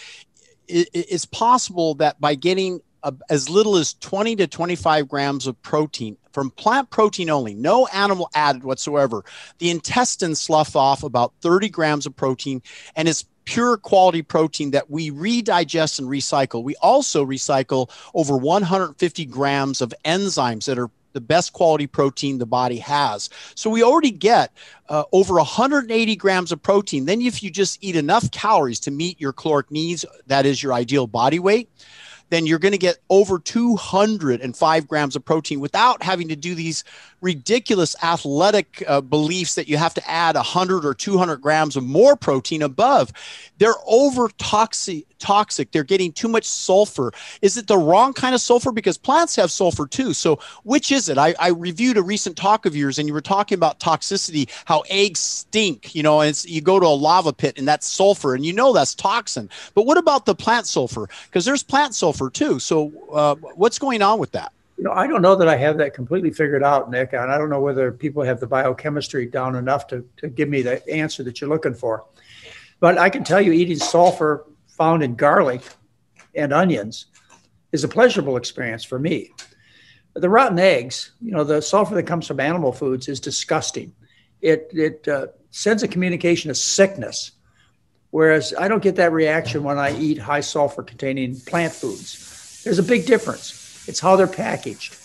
[SPEAKER 1] It's possible that by getting a, as little as 20 to 25 grams of protein from plant protein only, no animal added whatsoever, the intestines slough off about 30 grams of protein, and it's pure quality protein that we redigest and recycle. We also recycle over 150 grams of enzymes that are the best quality protein the body has. So we already get uh, over 180 grams of protein. Then, if you just eat enough calories to meet your caloric needs, that is your ideal body weight, then you're going to get over 205 grams of protein without having to do these ridiculous athletic uh, beliefs that you have to add 100 or 200 grams of more protein above. They're over toxic. Toxic. They're getting too much sulfur. Is it the wrong kind of sulfur? Because plants have sulfur too. So which is it? I, I reviewed a recent talk of yours, and you were talking about toxicity, how eggs stink. You know, and you go to a lava pit, and that's sulfur, and you know that's toxin. But what about the plant sulfur? Because there's plant sulfur too. So uh, what's going on with that?
[SPEAKER 5] You know, I don't know that I have that completely figured out, Nick, and I don't know whether people have the biochemistry down enough to, to give me the answer that you're looking for. But I can tell you, eating sulfur found in garlic and onions is a pleasurable experience for me. The rotten eggs, you know, the sulfur that comes from animal foods is disgusting. It, it uh, sends a communication of sickness, whereas I don't get that reaction when I eat high sulfur containing plant foods. There's a big difference. It's how they're packaged.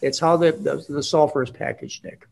[SPEAKER 5] It's how the, the, the sulfur is packaged, Nick.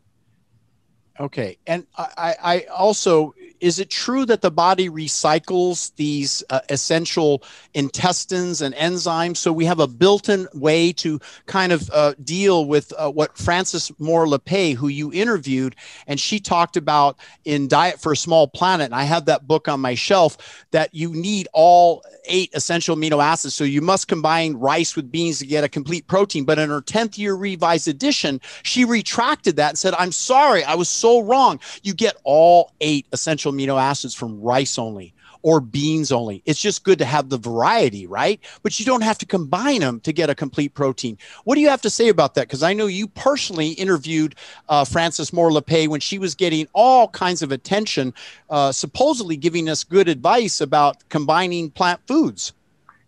[SPEAKER 1] Okay. And I, I also, is it true that the body recycles these uh, essential intestines and enzymes? So we have a built-in way to kind of uh, deal with uh, what Frances Moore Lappé, who you interviewed, and she talked about in Diet for a Small Planet. And I have that book on my shelf that you need all eight essential amino acids. So you must combine rice with beans to get a complete protein. But in her 10th year revised edition, she retracted that and said, I'm sorry, I was so wrong. You get all eight essential amino acids from rice only or beans only. It's just good to have the variety, right? But you don't have to combine them to get a complete protein. What do you have to say about that? Because I know you personally interviewed uh, Frances Moore Lappé when she was getting all kinds of attention, uh, supposedly giving us good advice about combining plant foods.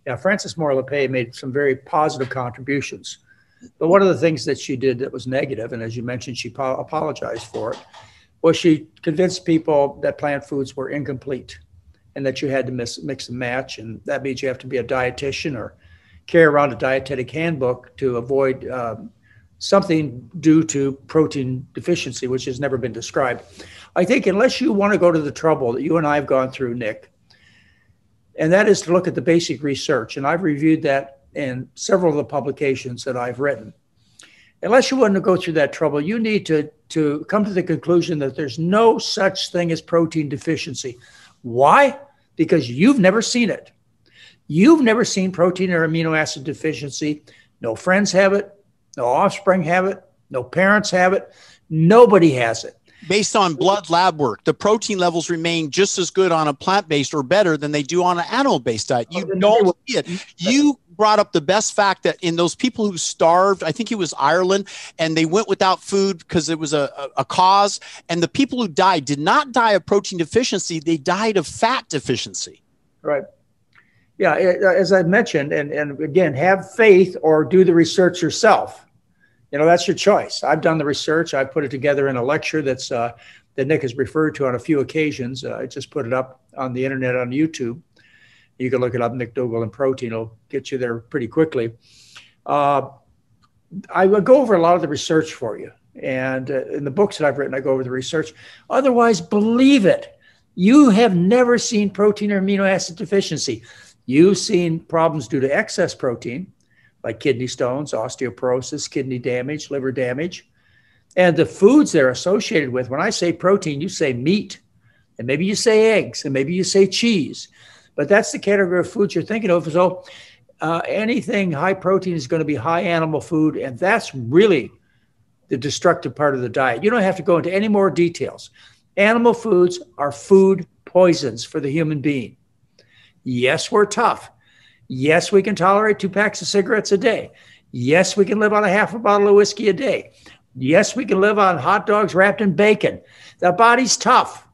[SPEAKER 5] Yeah, Frances Moore Lappé made some very positive contributions. But one of the things that she did that was negative, and as you mentioned, she po- apologized for it, was she convinced people that plant foods were incomplete and that you had to mix, mix and match. And that means you have to be a dietitian or carry around a dietetic handbook to avoid um, something due to protein deficiency, which has never been described. I think unless you want to go to the trouble that you and I have gone through, Nick, and that is to look at the basic research. And I've reviewed that in several of the publications that I've written. Unless you want to go through that trouble, you need to, to come to the conclusion that there's no such thing as protein deficiency. Why? Because you've never seen it. You've never seen protein or amino acid deficiency. No friends have it. No offspring have it. No parents have it. Nobody has it.
[SPEAKER 1] Based on blood lab work, the protein levels remain just as good on a plant based or better than they do on an animal based diet. You oh, don't see it. You brought up the best fact that in those people who starved, I think it was Ireland, and they went without food because it was a, a, a, cause. And the people who died did not die of protein deficiency, they died of fat deficiency.
[SPEAKER 5] Right. Yeah, eh, as I mentioned, and, and again, have faith or do the research yourself. You know, that's your choice. I've done the research. I put it together in a lecture that's uh, that Nick has referred to on a few occasions. Uh, I just put it up on the internet on YouTube. You can look it up, McDougall and protein. It'll get you there pretty quickly. Uh, I will go over a lot of the research for you. And uh, in the books that I've written, I go over the research. Otherwise, believe it. You have never seen protein or amino acid deficiency. You've seen problems due to excess protein, like kidney stones, osteoporosis, kidney damage, liver damage. And the foods they're associated with, when I say protein, you say meat, and maybe you say eggs, and maybe you say cheese but that's the category of foods you're thinking of. So uh, anything high protein is going to be high animal food, and that's really the destructive part of the diet. You don't have to go into any more details. Animal foods are food poisons for the human being. Yes, we're tough. Yes, we can tolerate two packs of cigarettes a day. Yes, we can live on a half a bottle of whiskey a day. Yes, we can live on hot dogs wrapped in bacon. The body's tough.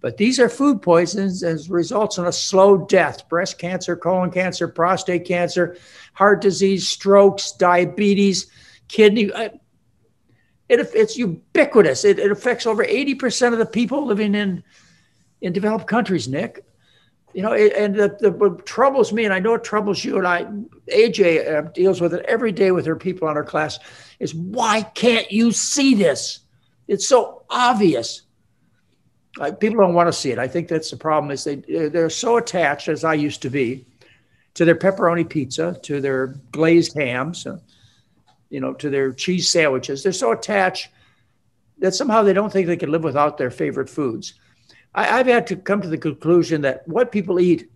[SPEAKER 5] But these are food poisons as results in a slow death breast cancer, colon cancer, prostate cancer, heart disease, strokes, diabetes, kidney. Uh, it, it's ubiquitous. It, it affects over 80% of the people living in, in developed countries, Nick. You know, and the, the, what troubles me, and I know it troubles you, and I, AJ uh, deals with it every day with her people on her class, is why can't you see this? It's so obvious people don't want to see it. I think that's the problem is they they're so attached as I used to be to their pepperoni pizza, to their glazed hams, uh, you know, to their cheese sandwiches. They're so attached that somehow they don't think they can live without their favorite foods. I, I've had to come to the conclusion that what people eat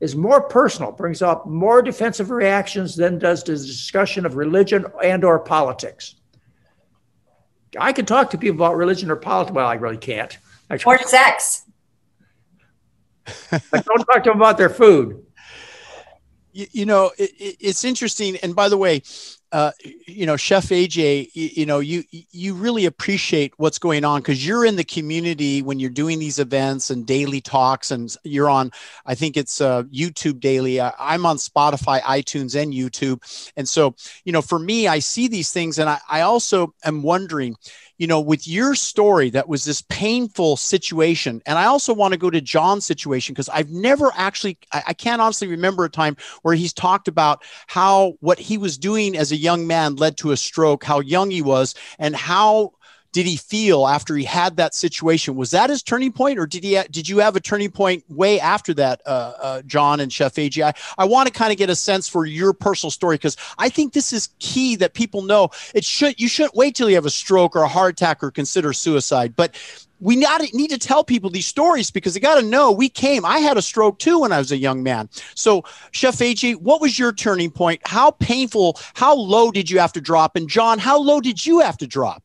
[SPEAKER 5] is more personal, brings up more defensive reactions than does the discussion of religion and or politics. I can talk to people about religion or politics. Well, I really can't
[SPEAKER 3] or sex.
[SPEAKER 5] don't talk to them about their food.
[SPEAKER 1] You, you know, it, it, it's interesting. And by the way, uh, you know, Chef AJ, you, you, know, you you really appreciate what's going on because you're in the community when you're doing these events and daily talks, and you're on. I think it's uh, YouTube daily. I, I'm on Spotify, iTunes, and YouTube, and so you know, for me, I see these things, and I, I also am wondering, you know, with your story that was this painful situation. And I also want to go to John's situation because I've never actually, I, I, can't honestly remember a time where he's talked about how what he was doing as a young man led to a stroke, how young he was, and how did he feel after he had that situation? Was that his turning point, or did he did you have a turning point way after that, uh, uh, John and Chef AJ? I, want to kind of get a sense for your personal story because I think this is key that people know. It should you shouldn't wait till you have a stroke or a heart attack or consider suicide, but we need to tell people these stories because they got to know we came. I had a stroke too when I was a young man. So, Chef AJ, what was your turning point? How painful, how low did you have to drop? And, John, how low did you have to drop?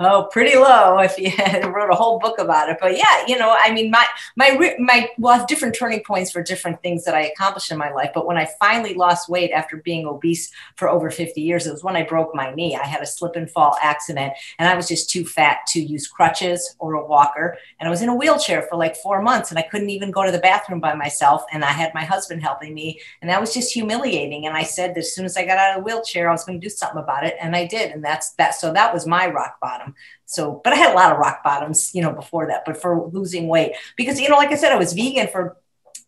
[SPEAKER 3] Oh, pretty low if you wrote a whole book about it. But yeah, you know, I mean, my, my, my, well, I have different turning points for different things that I accomplished in my life. But when I finally lost weight after being obese for over 50 years, it was when I broke my knee. I had a slip and fall accident and I was just too fat to use crutches or a walker. And I was in a wheelchair for like four months and I couldn't even go to the bathroom by myself. And I had my husband helping me. And that was just humiliating. And I said that as soon as I got out of the wheelchair, I was going to do something about it. And I did. And that's that. So that was my rock bottom. So, but I had a lot of rock bottoms, you know, before that, but for losing weight, because, you know, like I said, I was vegan for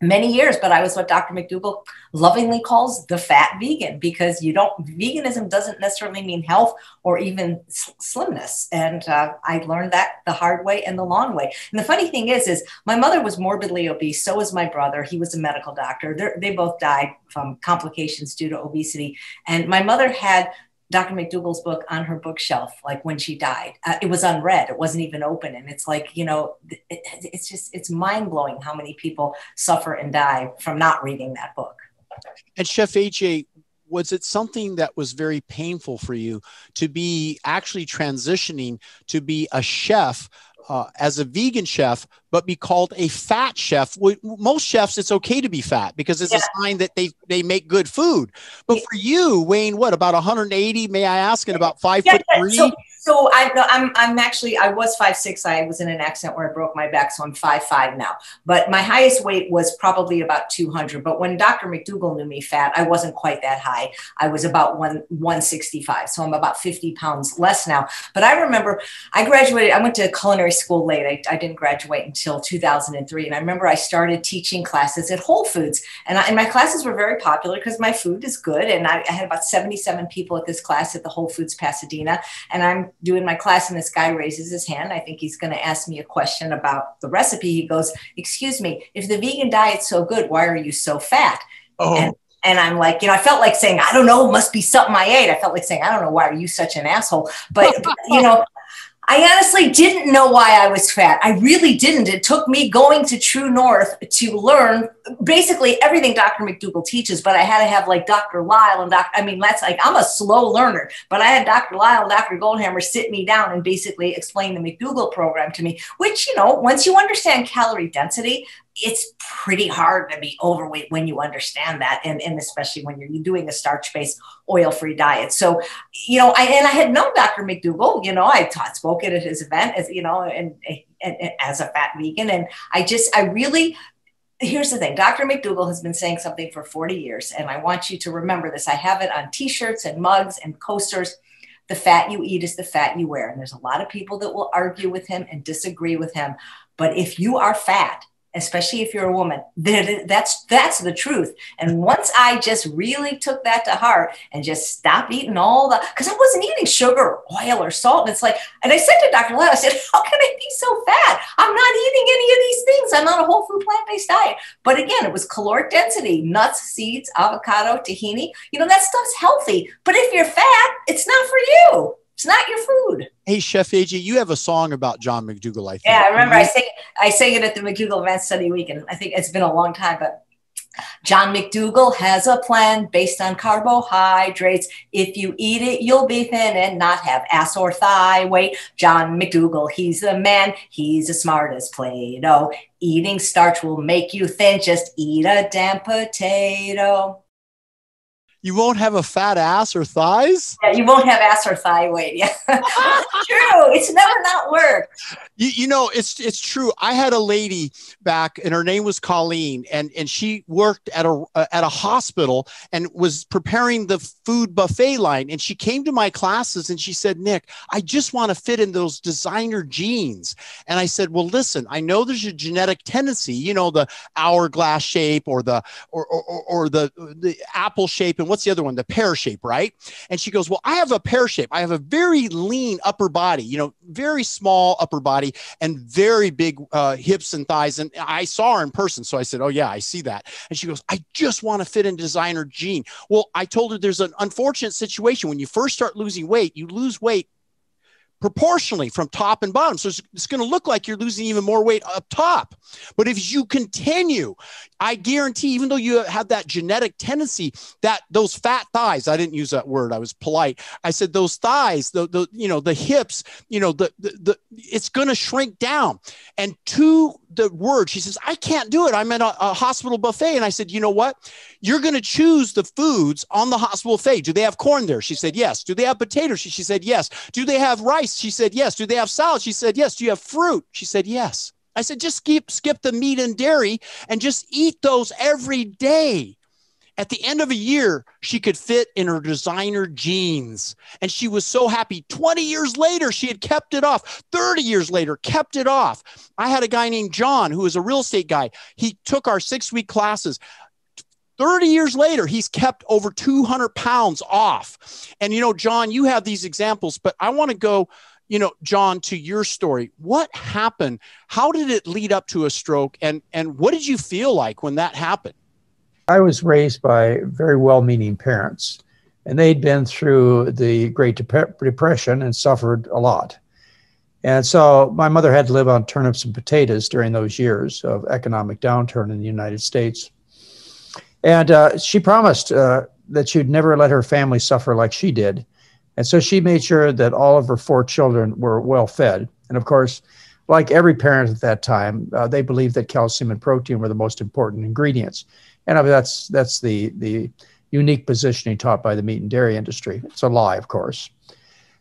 [SPEAKER 3] many years, but I was what Dr. McDougall lovingly calls the fat vegan because you don't, veganism doesn't necessarily mean health or even slimness. And uh, I learned that the hard way and the long way. And the funny thing is, is my mother was morbidly obese. So was my brother. He was a medical doctor. They're, they both died from complications due to obesity. And my mother had Dr. McDougall's book on her bookshelf, like when she died. Uh, it was unread, it wasn't even open. And it's like, you know, it, it's just, it's mind blowing how many people suffer and die from not reading that book.
[SPEAKER 1] And Chef AJ, was it something that was very painful for you to be actually transitioning to be a chef uh, as a vegan chef, but be called a fat chef. Most chefs, it's okay to be fat because it's yeah. a sign that they they make good food. But for you, weighing what about 180? May I ask? And about five yeah, foot three.
[SPEAKER 3] So, so I, I'm, I'm actually, I was five, six. I was in an accident where I broke my back. So I'm five, five now, but my highest weight was probably about 200. But when Dr. McDougall knew me fat, I wasn't quite that high. I was about one, 165. So I'm about 50 pounds less now. But I remember I graduated, I went to culinary school late. I, I didn't graduate until 2003. And I remember I started teaching classes at Whole Foods and, I, and my classes were very popular because my food is good. And I, I had about 77 people at this class at the Whole Foods Pasadena. And I'm doing my class and this guy raises his hand. I think he's going to ask me a question about the recipe. He goes, Excuse me, if the vegan diet's so good, why are you so fat? Oh. And, and I'm like, you know, I felt like saying, I don't know, must be something I ate. I felt like saying, I don't know, why are you such an asshole? But, you know, I honestly didn't know why I was fat. I really didn't. It took me going to True North to learn basically everything Dr. McDougall teaches, but I had to have like Dr. Lisle and Dr. I mean, that's like, I'm a slow learner, but I had Dr. Lisle and Dr. Goldhamer sit me down and basically explain the McDougall program to me, which, you know, once you understand calorie density, it's pretty hard to be overweight when you understand that and, and especially when you're doing a starch-based oil-free diet. So you know I, and i had known dr mcdougall you know i taught spoken at his event as you know and, and, and as a fat vegan and i just i really here's the thing dr mcdougall has been saying something for 40 years and i want you to remember this. I have it on t-shirts and mugs and coasters. The fat you eat is the fat you wear and there's a lot of people that will argue with him and disagree with him but if you are fat especially if you're a woman. That's that's the truth. And once i just really took that to heart and just stopped eating all the because i wasn't eating sugar or oil or salt. And it's like and i said to dr Lett, i said how can i be so fat? I'm not eating any of these things. I'm on a whole food plant-based diet. But again it was caloric density nuts seeds avocado tahini. You know that stuff's healthy. But if you're fat it's not for you it's not your food.
[SPEAKER 1] Hey, Chef AJ, you have a song about John McDougall, I think.
[SPEAKER 3] Yeah, I remember I sang, I sang it at the McDougall Advanced Study Week, and I think it's been a long time, but John McDougall has a plan based on carbohydrates. If you eat it, you'll be thin and not have ass or thigh weight. John McDougall, he's the man. He's as smart as Plato. Eating starch will make you thin. Just eat a damn potato
[SPEAKER 1] you won't have a fat ass or thighs?
[SPEAKER 3] Yeah, you won't have ass or thigh weight. Yeah. true. It's never not worked.
[SPEAKER 1] You, you know, it's it's true. I had a lady back and her name was Colleen and and she worked at a uh, at a hospital and was preparing the food buffet line and she came to my classes and she said, "Nick, I just want to fit in those designer jeans." And I said, "Well, listen, I know there's a genetic tendency, you know, the hourglass shape or the or or, or the the apple shape and what's the other one? The pear shape, right? And she goes, Well, I have a pear shape. I have a very lean upper body, you know, very small upper body and very big uh, hips and thighs. And I saw her in person. So I said, Oh, yeah, I see that. And she goes, I just want to fit in designer jean. Well, I told her there's an unfortunate situation. When you first start losing weight, you lose weight proportionally from top and bottom. So it's, it's going to look like you're losing even more weight up top. But if you continue, I guarantee, even though you have that genetic tendency, that those fat thighs, I didn't use that word, I was polite. I said those thighs, the, the you know, the hips, you know, the, the, the it's going to shrink down. And to the word, she says, I can't do it. I'm at a, a hospital buffet. And I said, you know what? You're going to choose the foods on the hospital buffet. Do they have corn there? She said, yes. Do they have potatoes? She, she said, yes. Do they have rice? She said, yes. Do they have salad? She said, yes. Do you have fruit? She said, yes. I said, just skip, skip the meat and dairy and just eat those every day. At the end of a year, she could fit in her designer jeans. And she was so happy. 20 years later, she had kept it off. 30 years later, kept it off. I had a guy named John who was a real estate guy. He took our six week classes. 30 years later, he's kept over 200 pounds off. And, you know, John, you have these examples, but I want to go, you know, John, to your story. What happened? How did it lead up to a stroke? And, and what did you feel like when that happened?
[SPEAKER 5] I was raised by very well meaning parents, and they'd been through the Great Dep- Depression and suffered a lot. And so my mother had to live on turnips and potatoes during those years of economic downturn in the United States. And uh, she promised uh, that she'd never let her family suffer like she did. And so she made sure that all of her four children were well fed. And of course, like every parent at that time, uh, they believed that calcium and protein were the most important ingredients and I mean, that's that's the the unique positioning taught by the meat and dairy industry. It's a lie, of course.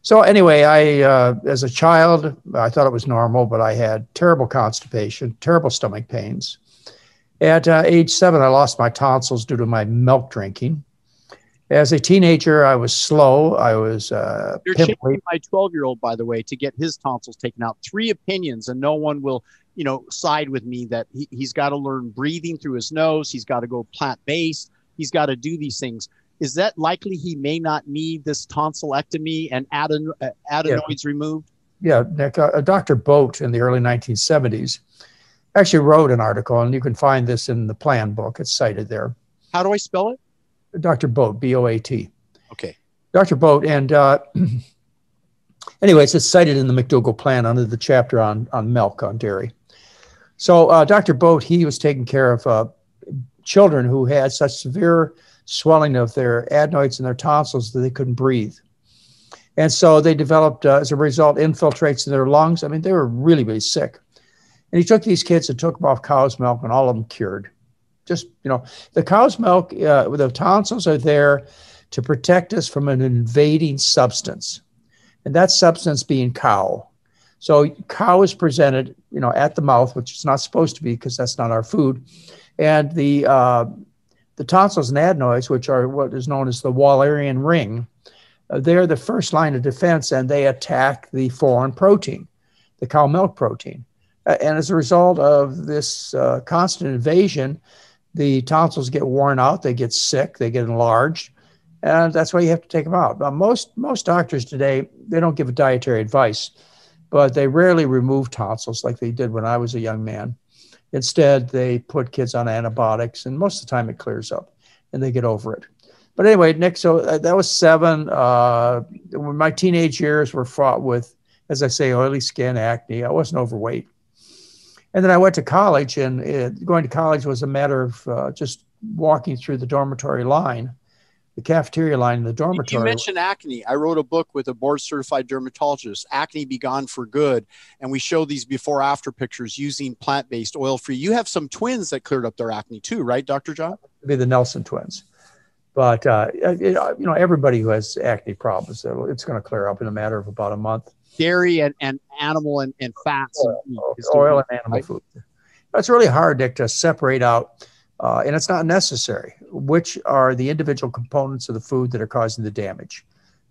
[SPEAKER 5] So anyway, I uh, as a child, I thought it was normal, but I had terrible constipation, terrible stomach pains. At uh, age seven, I lost my tonsils due to my milk drinking. As a teenager, I was slow. I was. Uh,
[SPEAKER 1] You're chasing my 12 year old, by the way, to get his tonsils taken out. Three opinions, and no one will you know, side with me that he, he's got to learn breathing through his nose. He's got to go plant based. He's got to do these things. Is that likely he may not need this tonsillectomy and adeno- uh, adenoids yeah. removed?
[SPEAKER 5] Yeah, Nick, uh, Dr. Boat in the early 1970s actually wrote an article, and you can find this in the plan book. It's cited there.
[SPEAKER 1] How do I spell it?
[SPEAKER 5] Dr. Boat, B O A T.
[SPEAKER 1] Okay.
[SPEAKER 5] Dr. Boat, and uh, anyways, it's cited in the McDougall plan under the chapter on, on milk, on dairy. So uh, Dr. Boat, he was taking care of uh, children who had such severe swelling of their adenoids and their tonsils that they couldn't breathe. And so they developed, uh, as a result, infiltrates in their lungs. I mean, they were really, really sick. And he took these kids and took them off cow's milk, and all of them cured. Just, you know, the cow's milk, uh, the tonsils are there to protect us from an invading substance. And that substance being cow. So cow is presented, you know, at the mouth, which is not supposed to be because that's not our food, and the uh, the tonsils and adenoids, which are what is known as the Waldeyer ring, uh, they're the first line of defense, and they attack the foreign protein, the cow milk protein. And as a result of this uh, constant invasion, the tonsils get worn out, they get sick, they get enlarged, and that's why you have to take them out. But most most doctors today they don't give dietary advice but they rarely remove tonsils like they did when I was a young man. Instead, they put kids on antibiotics, and most of the time it clears up and they get over it. But anyway, Nick, so uh, that was seven. Uh, my teenage years were fraught with, as I say, oily skin, acne. I wasn't overweight. And then I went to college, and it, going to college was a matter of uh, just walking through the dormitory line the cafeteria line in the dormitory.
[SPEAKER 1] You mentioned acne. I wrote a book with a board certified dermatologist, Acne Be Gone for Good. And we show these before after pictures using plant based oil free. You have some twins that cleared up their acne too, right, Dr. John?
[SPEAKER 5] Be the Nelson twins. But, uh, it, you know, everybody who has acne problems, it's going to clear up in a matter of about a month.
[SPEAKER 1] Dairy and, and animal and, and fats.
[SPEAKER 5] Oil, and, oil and animal right? food. It's really hard, Nick, to separate out uh, and it's not necessary. Which are the individual components of the food that are causing the damage?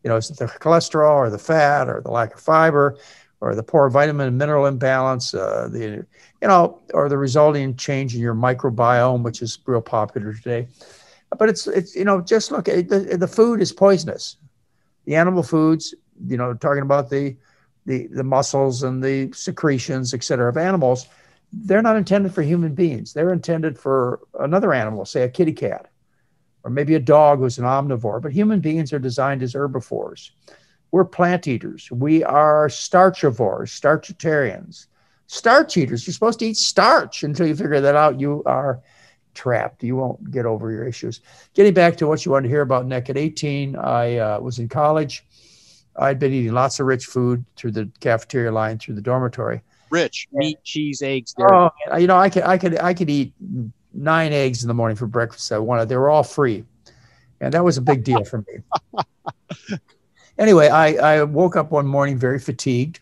[SPEAKER 5] You know, is it the cholesterol or the fat or the lack of fiber or the poor vitamin and mineral imbalance, uh, the, you know, or the resulting change in your microbiome, which is real popular today. but it's it's you know just look the the food is poisonous. The animal foods, you know, talking about the the the muscles and the secretions, et cetera, of animals, they're not intended for human beings. They're intended for another animal, say a kitty cat, or maybe a dog who's an omnivore. But human beings are designed as herbivores. We're plant eaters. We are starchivores, starchitarians. Starch eaters. You're supposed to eat starch until you figure that out. You are trapped. You won't get over your issues. Getting back to what you wanted to hear about Nick, at 18, I uh, was in college. I'd been eating lots of rich food through the cafeteria line, through the dormitory.
[SPEAKER 2] Rich meat, cheese, eggs. Dairy.
[SPEAKER 5] Oh, you know, I could, I could, I could eat nine eggs in the morning for breakfast. I wanted. They were all free, and that was a big deal for me. anyway, I, I woke up one morning very fatigued.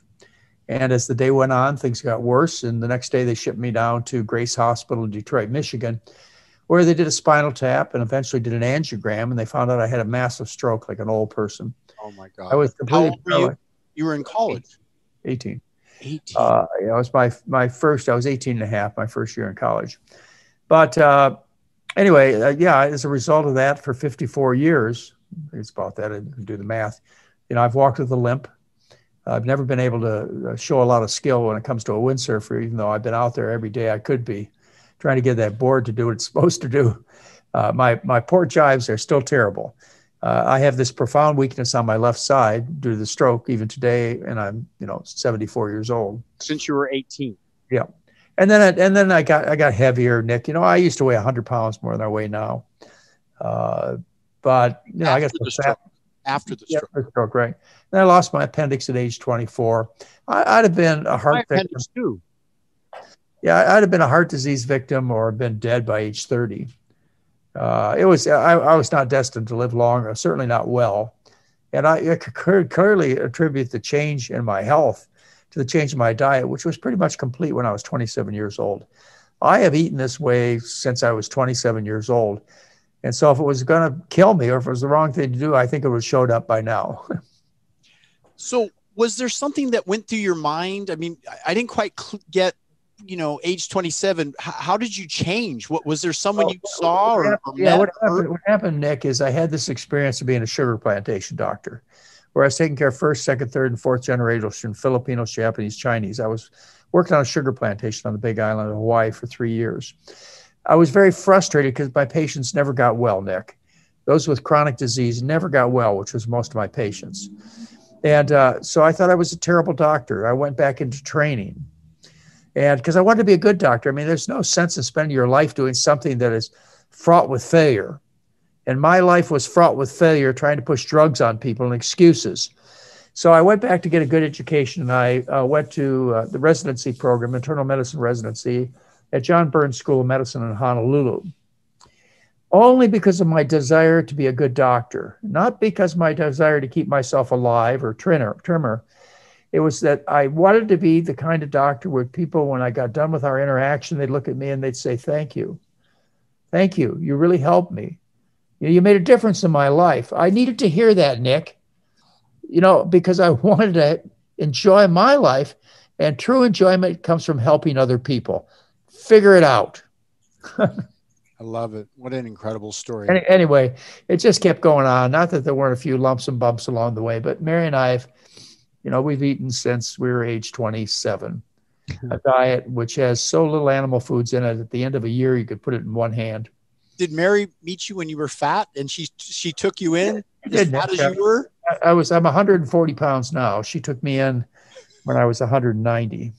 [SPEAKER 5] And as the day went on, things got worse. And the next day, they shipped me down to Grace Hospital in Detroit, Michigan, where they did a spinal tap and eventually did an angiogram. And they found out I had a massive stroke, like an old person.
[SPEAKER 2] Oh my God!
[SPEAKER 5] I was completely
[SPEAKER 2] How old were you? You were in college.
[SPEAKER 5] 18.
[SPEAKER 2] 18.
[SPEAKER 5] Uh, yeah, it was my my first. I was 18 and a half, my first year in college. But uh, anyway, uh, yeah, as a result of that, for 54 years, it's about that. I do the math. You know, I've walked with a limp. I've never been able to uh, show a lot of skill when it comes to a windsurfer, even though I've been out there every day I could be, trying to get that board to do what it's supposed to do. Uh, my my port jibes are still terrible. Uh, I have this profound weakness on my left side due to the stroke, even today, and I'm you know 74 years old.
[SPEAKER 2] Since you were 18.
[SPEAKER 5] Yeah, and then I, and then I got I got heavier, Nick. You know, I used to weigh 100 pounds more than I weigh now. Uh, but you know,
[SPEAKER 2] After
[SPEAKER 5] I guess
[SPEAKER 2] the stroke. After the stroke.
[SPEAKER 5] for stroke, right? And I lost my appendix at age 24. I, would have been a
[SPEAKER 2] My
[SPEAKER 5] heart victim.
[SPEAKER 2] too.
[SPEAKER 5] Yeah, I'd have been a heart disease victim or been dead by age 30. Uh, it was I, I was not destined to live long, or certainly not well. And I, I could clearly attribute the change in my health to the change in my diet, which was pretty much complete when I was 27 years old. I have eaten this way since I was 27 years old. And so if it was going to kill me or if it was the wrong thing to do, I think it would have showed up by now.
[SPEAKER 2] So, was there something that went through your mind? I mean, I- I didn't quite cl- get, you know, age 27. H- how did you change? What was there someone you saw or, or
[SPEAKER 5] yeah, what happened, what happened, Nick, is I had this experience of being a sugar plantation doctor, where I was taking care of first, second, third, and fourth generation Filipinos, Japanese, Chinese. I was working on a sugar plantation on the Big Island of Hawaii for three years. I was very frustrated because my patients never got well, Nick. Those with chronic disease never got well, which was most of my patients. And uh, so I thought I was a terrible doctor. I went back into training. And because I wanted to be a good doctor, I mean, there's no sense in spending your life doing something that is fraught with failure. And my life was fraught with failure, trying to push drugs on people and excuses. So I went back to get a good education, and I uh, went to uh, the residency program, internal medicine residency, at John Burns School of Medicine in Honolulu. Only because of my desire to be a good doctor, not because my desire to keep myself alive or trimmer. trimmer. It was that I wanted to be the kind of doctor where people, when I got done with our interaction, they'd look at me and they'd say, Thank you. Thank you. You really helped me. You, you made a difference in my life. I needed to hear that, Nick, you know, because I wanted to enjoy my life. And true enjoyment comes from helping other people. Figure it out.
[SPEAKER 2] I love it. What an incredible story.
[SPEAKER 5] Any, anyway, it just kept going on. Not that there weren't a few lumps and bumps along the way, but Mary and I have, you know, we've eaten since we were age 27. a diet which has so little animal foods in it. At the end of a year, you could put it in one hand.
[SPEAKER 2] Did Mary meet you when you were fat and she she took you in as
[SPEAKER 5] did,
[SPEAKER 2] fat as you were?
[SPEAKER 5] I- I was I'm 140 pounds now. She took me in when I was 190.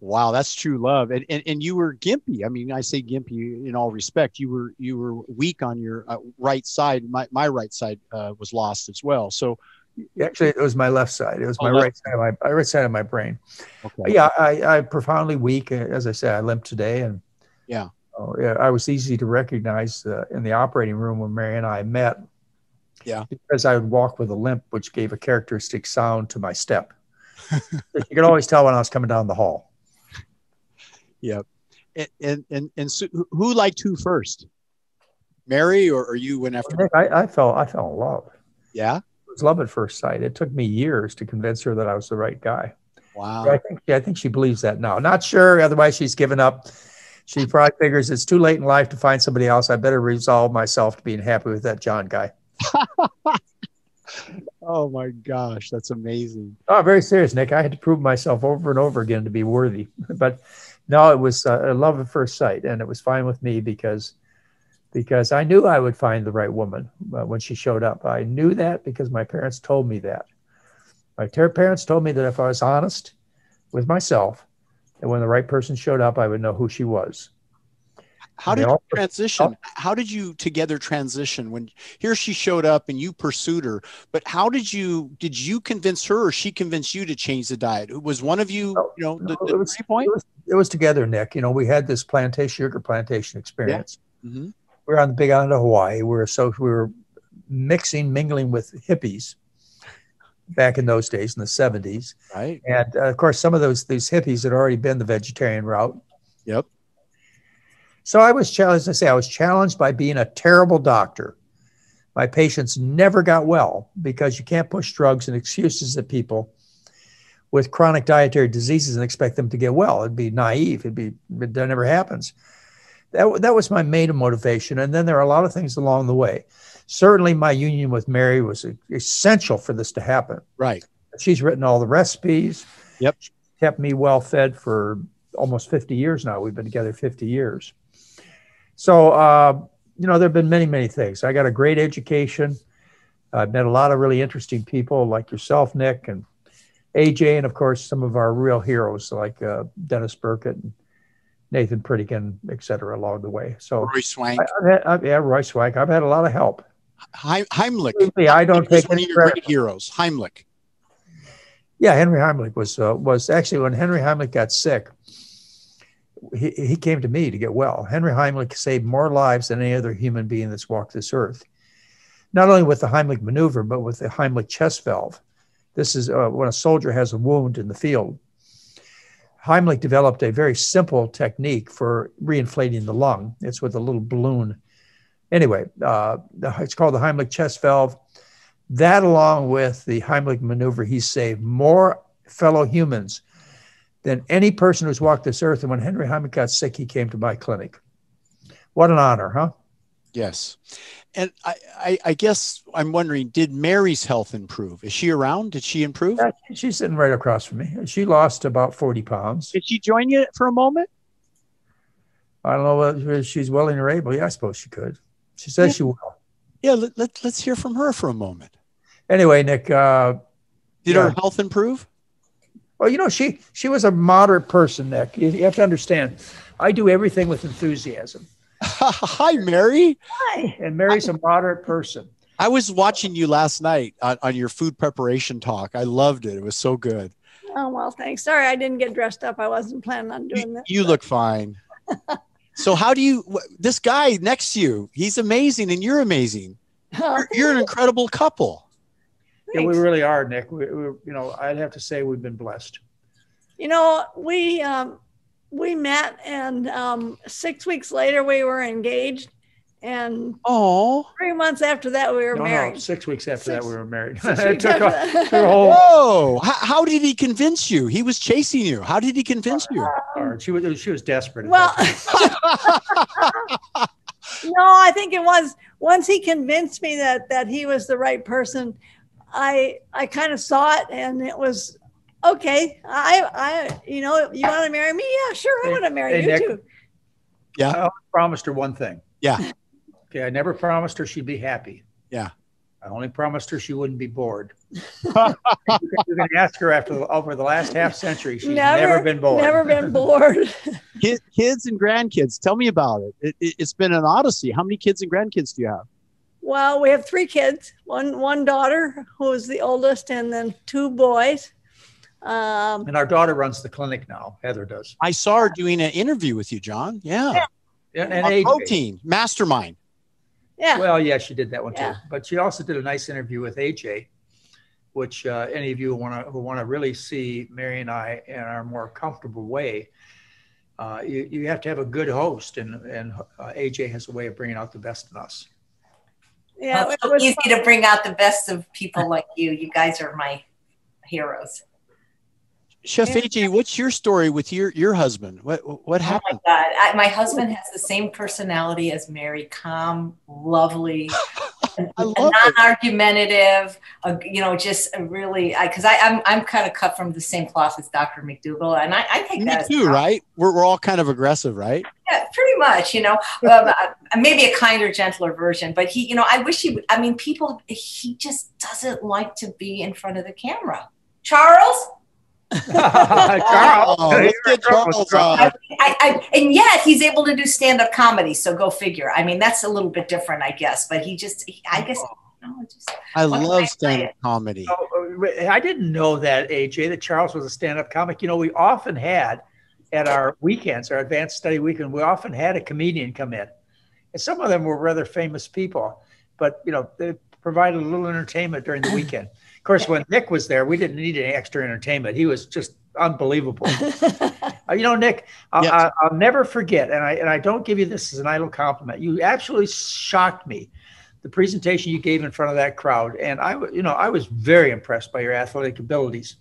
[SPEAKER 2] Wow, that's true love. And, and and you were gimpy. I mean, I say gimpy in all respect. You were you were weak on your uh, right side. My my right side uh, was lost as well. So
[SPEAKER 5] Actually, it was my left side. It was
[SPEAKER 2] Oh,
[SPEAKER 5] my right side of my my right side of my brain.
[SPEAKER 2] okay.
[SPEAKER 5] Yeah, I, I'm profoundly weak. As I said, I limp today, and
[SPEAKER 2] Yeah.
[SPEAKER 5] oh, yeah, I was easy to recognize uh, in the operating room when Mary and I met.
[SPEAKER 2] Yeah.
[SPEAKER 5] because I would walk with a limp, which gave a characteristic sound to my step. you could always tell when I was coming down the hall.
[SPEAKER 2] Yep. And and and, and so who- who liked who first? Mary or, or you went after?
[SPEAKER 5] I, I fell I fell in love.
[SPEAKER 2] Yeah.
[SPEAKER 5] Was love at first sight. It took me years to convince her that I was the right guy.
[SPEAKER 2] Wow.
[SPEAKER 5] I think I think she believes that now. Not sure, otherwise she's given up. she probably figures it's too late in life to find somebody else. I better resolve myself to being happy with that John guy.
[SPEAKER 1] oh my gosh, that's amazing.
[SPEAKER 5] Oh, very serious, Nick. I had to prove myself over and over again to be worthy. But no, it was uh, a love at first sight, and it was fine with me because because I knew I would find the right woman uh, when she showed up. I knew that because my parents told me that. My ter- parents told me that if I was honest with myself, and when the right person showed up, I would know who she was.
[SPEAKER 1] How did you transition? How did you together transition when here she showed up and you pursued her? But how did you did you convince her or she convinced you to change the diet? Was one of you, you know, the,
[SPEAKER 5] the it was, point? It was, it was, together, Nick. You know, we had this plantation sugar plantation experience. Yeah. Mm-hmm. We were on the Big Island of Hawaii. We were so we were mixing, mingling with hippies back in those days in the 70s.
[SPEAKER 1] Right.
[SPEAKER 5] And uh, of course, some of those these hippies had already been the vegetarian route.
[SPEAKER 1] Yep.
[SPEAKER 5] So I was challenged, I say, I was challenged by being a terrible doctor. My patients never got well because you can't push drugs and excuses at people with chronic dietary diseases and expect them to get well. It'd be naive. It'd be, it never happens. That, that was my main motivation. And then there are a lot of things along the way. Certainly, my union with Mary was essential for this to happen.
[SPEAKER 1] Right.
[SPEAKER 5] She's written all the recipes.
[SPEAKER 1] Yep.
[SPEAKER 5] She kept me well fed for almost 50 years now. We've been together 50 years. So, uh, you know, there have been many, many things. I got a great education. I've met a lot of really interesting people like yourself, Nick, and AJ, and of course, some of our real heroes like uh, Denis Burkitt and Nathan Pritikin, et cetera, along the way. So,
[SPEAKER 1] Roy Swank.
[SPEAKER 5] I, had, I, yeah, Roy Swank. I've had a lot of help.
[SPEAKER 1] Heimlich.
[SPEAKER 5] I don't take
[SPEAKER 1] one of your great heroes. Heimlich.
[SPEAKER 5] Yeah, Henry Heimlich was uh, was actually when Henry Heimlich got sick he, he came to me to get well. Henry Heimlich saved more lives than any other human being that's walked this earth. Not only with the Heimlich maneuver, but with the Heimlich chest valve. This is uh, when a soldier has a wound in the field. Heimlich developed a very simple technique for reinflating the lung. It's with a little balloon. Anyway, uh, it's called the Heimlich chest valve. That, along with the Heimlich maneuver, he saved more fellow humans than any person who's walked this earth. And when Henry Heimlich got sick, he came to my clinic. What an honor, huh?
[SPEAKER 1] Yes. And I, I, I, guess I'm wondering, did Mary's health improve? Is she around? Did she improve?
[SPEAKER 5] Yeah, she's sitting right across from me. She lost about 40 pounds.
[SPEAKER 1] Did she join you for a moment?
[SPEAKER 5] I don't know whether she's willing or able. Yeah, I suppose she could. She says yeah. she will.
[SPEAKER 1] Yeah, let, let, us hear from her for a moment.
[SPEAKER 5] Anyway, Nick. Uh,
[SPEAKER 1] did yeah. her health improve?
[SPEAKER 5] Well, you know, she she was a moderate person, Nick. You, you have to understand. I do everything with enthusiasm.
[SPEAKER 1] Hi, Mary.
[SPEAKER 5] Hi. And Mary's a moderate person.
[SPEAKER 1] I was watching you last night on, on your food preparation talk. I loved it. It was so good.
[SPEAKER 6] Oh well, thanks. Sorry, I didn't get dressed up. I wasn't planning on doing
[SPEAKER 1] you,
[SPEAKER 6] that.
[SPEAKER 1] You look fine. so, how do you? This guy next to you, he's amazing, and you're amazing. You're, you're an incredible couple.
[SPEAKER 5] Yeah, we really are, Nick. We, we, you know, I'd have to say we've been blessed.
[SPEAKER 6] You know, we um, we met, and um, six weeks later we were engaged, and
[SPEAKER 1] oh,
[SPEAKER 6] three months after that we were
[SPEAKER 5] no,
[SPEAKER 6] married.
[SPEAKER 5] No, six weeks after six, that we were married.
[SPEAKER 1] it took a, took a whole. Whoa! How, how, did he convince you? He was chasing you. How did he convince you?
[SPEAKER 5] Um, she was she was desperate.
[SPEAKER 6] Well. no, I think it was once he convinced me that that he was the right person. I I kind of saw it and it was okay. I I you know you want to marry me? Yeah, sure. I want to marry hey, you Nick, too.
[SPEAKER 5] Yeah. I promised her one thing.
[SPEAKER 1] Yeah.
[SPEAKER 5] Okay. I never promised her she'd be happy.
[SPEAKER 1] Yeah.
[SPEAKER 5] I only promised her she wouldn't be bored. you can ask her after over the last half century. She's never, never been bored.
[SPEAKER 6] Never been bored.
[SPEAKER 1] kids and grandkids. Tell me about it. it. it. It's been an odyssey. How many kids and grandkids do you have?
[SPEAKER 6] Well, we have three kids. One one daughter who is the oldest, and then two boys. Um,
[SPEAKER 5] and our daughter runs the clinic now. Heather does.
[SPEAKER 1] I saw her doing an interview with you, John. Yeah.
[SPEAKER 5] yeah.
[SPEAKER 1] And, and protein mastermind.
[SPEAKER 6] Yeah.
[SPEAKER 5] Well, yeah, she did that one yeah. too. But she also did a nice interview with AJ, which uh, any of you want to who want to really see Mary and I in our more comfortable way. Uh, you, you have to have a good host, and and uh, AJ has a way of bringing out the best in us.
[SPEAKER 3] Yeah, well, it's so easy fun. to bring out the best of people like you. You guys are my heroes.
[SPEAKER 1] Chef. AJ, what's your story with your your husband? What what
[SPEAKER 3] Oh
[SPEAKER 1] happened?
[SPEAKER 3] my God. I, my husband has the same personality as Mary, calm, lovely,
[SPEAKER 1] love
[SPEAKER 3] non-argumentative. Uh, you know, just really because I, I'm I'm kind of cut from the same cloth as Dr. McDougall, and I, I take
[SPEAKER 1] Me
[SPEAKER 3] that
[SPEAKER 1] too, right? We're we're all kind of aggressive, right?
[SPEAKER 3] Yeah, pretty much. You know, um, uh, maybe a kinder, gentler version. But he, you know, I wish he. would I mean, people. He just doesn't like to be in front of the camera. Charles.
[SPEAKER 5] Charles.
[SPEAKER 1] Oh, let's get Charles on.
[SPEAKER 3] I, I, and yet he's able to do stand-up comedy. So go figure. I mean, that's a little bit different, I guess. But he just, he, I guess, you know, just,
[SPEAKER 1] I
[SPEAKER 3] What I
[SPEAKER 1] love stand-up comedy.
[SPEAKER 5] Oh, uh, I didn't know that, AJ, that Charles was a stand up comic. You know, we often had at our weekends, our advanced study weekend, we often had a comedian come in. And some of them were rather famous people, but, you know, they provided a little entertainment during the weekend. Of course, when Nick was there, we didn't need any extra entertainment. He was just unbelievable. Uh, you know, Nick, I'll,
[SPEAKER 1] Yes.
[SPEAKER 5] I- I'll never forget, and I and I don't give you this as an idle compliment. You absolutely shocked me, the presentation you gave in front of that crowd, and I, wa- you know, I was very impressed by your athletic abilities.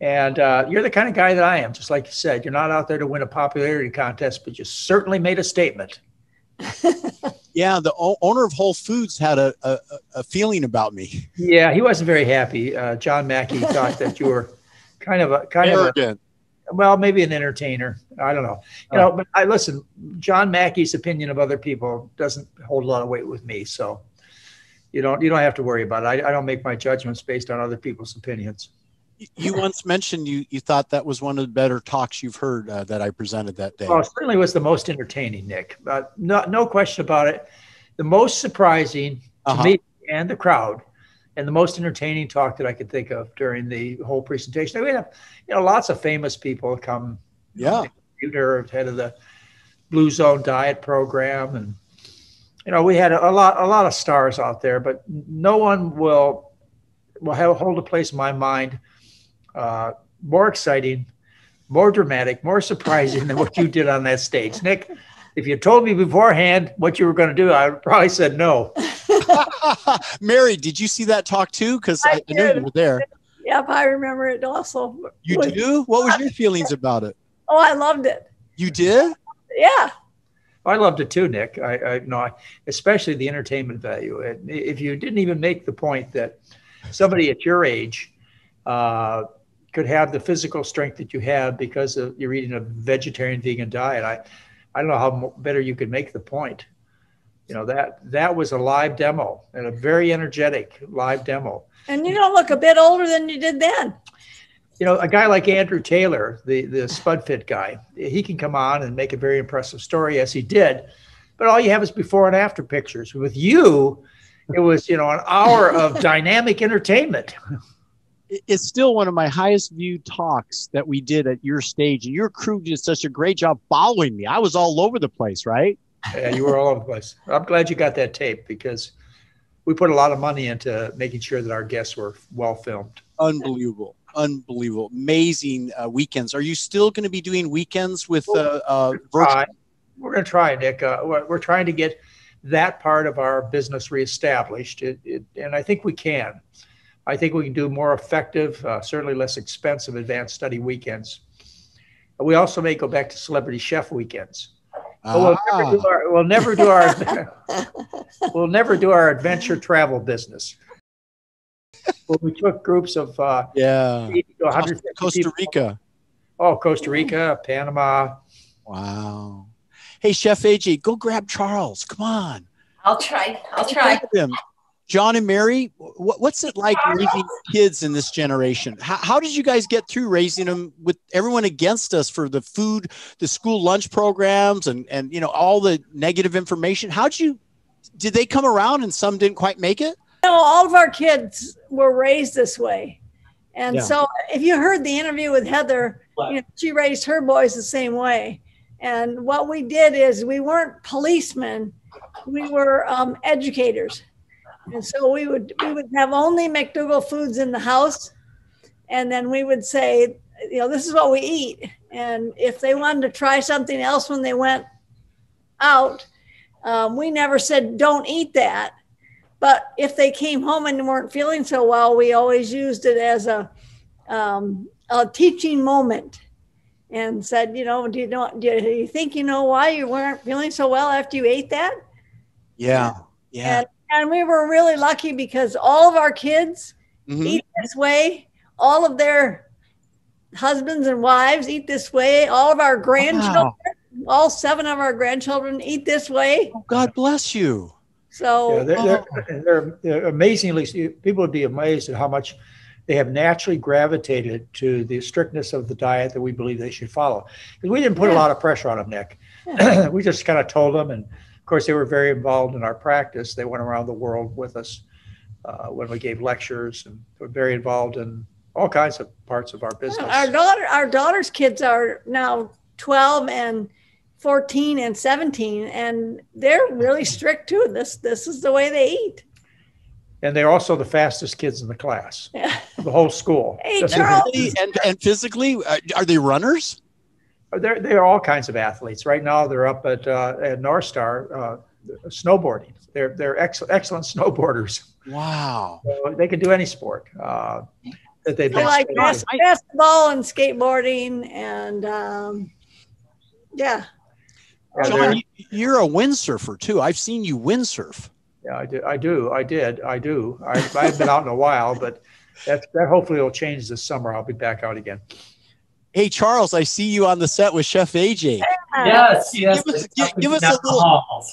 [SPEAKER 5] And uh, you're the kind of guy that I am, just like you said. You're not out there to win a popularity contest, but you certainly made a statement.
[SPEAKER 1] Yeah, the o- owner of Whole Foods had a, a a feeling about me.
[SPEAKER 5] Yeah, he wasn't very happy. Uh, John Mackey thought that you were kind of a kind of a, well, maybe an entertainer. I don't know. You know, but I listen. John Mackey's opinion of other people doesn't hold a lot of weight with me. So you don't you don't have to worry about it. I, I don't make my judgments based on other people's opinions.
[SPEAKER 1] You once mentioned you you thought that was one of the better talks you've heard uh, that I presented that day.
[SPEAKER 5] Well, it certainly was the most entertaining, Nick. Uh, no, no question about it. The most surprising to
[SPEAKER 1] Uh-huh.
[SPEAKER 5] me and the crowd, and the most entertaining talk that I could think of during the whole presentation. We had, you know, lots of famous people come.
[SPEAKER 1] Yeah.
[SPEAKER 5] Computer head of the Blue Zone Diet Program, and you know, we had a, a lot, a lot of stars out there, but no one will will have hold a place in my mind uh, more exciting, more dramatic, more surprising than what you did on that stage, Nick. If you told me beforehand what you were going to do, I would probably said no.
[SPEAKER 1] Mary, did you see that talk too? Because I,
[SPEAKER 6] I
[SPEAKER 1] I knew you were there.
[SPEAKER 6] Yep, I remember it also.
[SPEAKER 1] You
[SPEAKER 6] Was-
[SPEAKER 1] do? What was your feelings about it?
[SPEAKER 6] Oh, I loved it.
[SPEAKER 1] You did?
[SPEAKER 6] Yeah.
[SPEAKER 5] I loved it too, Nick. I, I you know, I, especially the entertainment value. And If you didn't even make the point that somebody at your age uh, could have the physical strength that you have because of you're eating a vegetarian vegan diet, I, I don't know how better you could make the point. You know that that was a live demo and a very energetic live demo.
[SPEAKER 6] And you don't look a bit older than you did then.
[SPEAKER 5] you know, a guy like Andrew Taylor, the the Spud Fit guy, he can come on and make a very impressive story as he did. But all you have is before and after pictures. With you, it was you know an hour of dynamic entertainment.
[SPEAKER 1] It- It's still one of my highest viewed talks that we did at your stage. And your crew did such a great job following me. I was all over the place, right?
[SPEAKER 5] Yeah, you were all over the place. I'm glad you got that tape because we put a lot of money into making sure that our guests were well filmed.
[SPEAKER 1] Unbelievable. Unbelievable. Amazing uh, weekends. Are you still going to be doing weekends with uh, uh, virtual?
[SPEAKER 5] We're going to try, Nick. Uh, we're, we're trying to get that part of our business reestablished, it, it, and I think we can. I think we can do more effective, uh, certainly less expensive advanced study weekends. We also may go back to celebrity chef weekends. But we'll, never
[SPEAKER 1] Ah,
[SPEAKER 5] do our, we'll never do our we'll never do our adventure travel business. Well, we took groups of uh,
[SPEAKER 1] yeah.
[SPEAKER 5] 80 to
[SPEAKER 1] Costa
[SPEAKER 5] people.
[SPEAKER 1] Rica.
[SPEAKER 5] Oh, Costa Rica, Panama.
[SPEAKER 1] Wow. Hey, Chef AJ, go grab Charles. Come on.
[SPEAKER 3] I'll try. I'll try.
[SPEAKER 1] Him. John and Mary, wh- what's it like raising kids in this generation? How, how did you guys get through raising them with everyone against us for the food, the school lunch programs, and and you know all the negative information? How'd you? Did they come around and some didn't quite make it?
[SPEAKER 6] Know, all of our kids were raised this way. And
[SPEAKER 1] Yeah.
[SPEAKER 6] so if you heard the interview with Heather, you know, she raised her boys the same way. And what we did is we weren't policemen, we were um, educators. And so we would we would have only McDougall foods in the house. And then we would say, you know, this is what we eat. And if they wanted to try something else when they went out, um, we never said, don't eat that. But if they came home and weren't feeling so well, we always used it as a um, a teaching moment and said, you know, do you know, do you think you know why you weren't feeling so well after you ate that?
[SPEAKER 1] Yeah. Yeah.
[SPEAKER 6] And, and we were really lucky because all of our kids
[SPEAKER 1] Mhm.
[SPEAKER 6] eat this way. All of their husbands and wives eat this way. All of our grandchildren,
[SPEAKER 1] Wow.
[SPEAKER 6] all seven of our grandchildren eat this way.
[SPEAKER 1] Oh, God bless you.
[SPEAKER 6] So
[SPEAKER 5] Yeah, they're, they're, they're, they're amazingly, people would be amazed at how much they have naturally gravitated to the strictness of the diet that we believe they should follow. Because we didn't put a lot of pressure on them, Nick. we just kind of told them. And of course, they were very involved in our practice. They went around the world with us uh, when we gave lectures and were very involved in all kinds of parts of our business.
[SPEAKER 6] our daughter, our daughter's kids are now 12 and 14 and 17, and they're really strict too. This this is the way they eat.
[SPEAKER 5] And they're also the fastest kids in the class,
[SPEAKER 6] Yeah.
[SPEAKER 5] the whole school.
[SPEAKER 6] Hey, Charles.
[SPEAKER 1] And, and physically, uh, are they runners?
[SPEAKER 5] They're, they're all kinds of athletes. Right now, they're up at, uh, at North Star uh, snowboarding. They're, they're ex- excellent snowboarders.
[SPEAKER 1] Wow.
[SPEAKER 5] So they can do any sport uh, that they've
[SPEAKER 6] They
[SPEAKER 5] been
[SPEAKER 6] like basketball and skateboarding, and um, yeah.
[SPEAKER 5] Yeah,
[SPEAKER 1] John, you, you're a windsurfer too. I've seen you windsurf.
[SPEAKER 5] yeah, I do. I do. I did. I do. I, I haven't been out in a while, but that, that hopefully will change this summer. I'll be back out again.
[SPEAKER 1] Hey, Charles, I see you on the set with Chef AJ.
[SPEAKER 7] Yes, yes.
[SPEAKER 1] Give us- give- give us a little-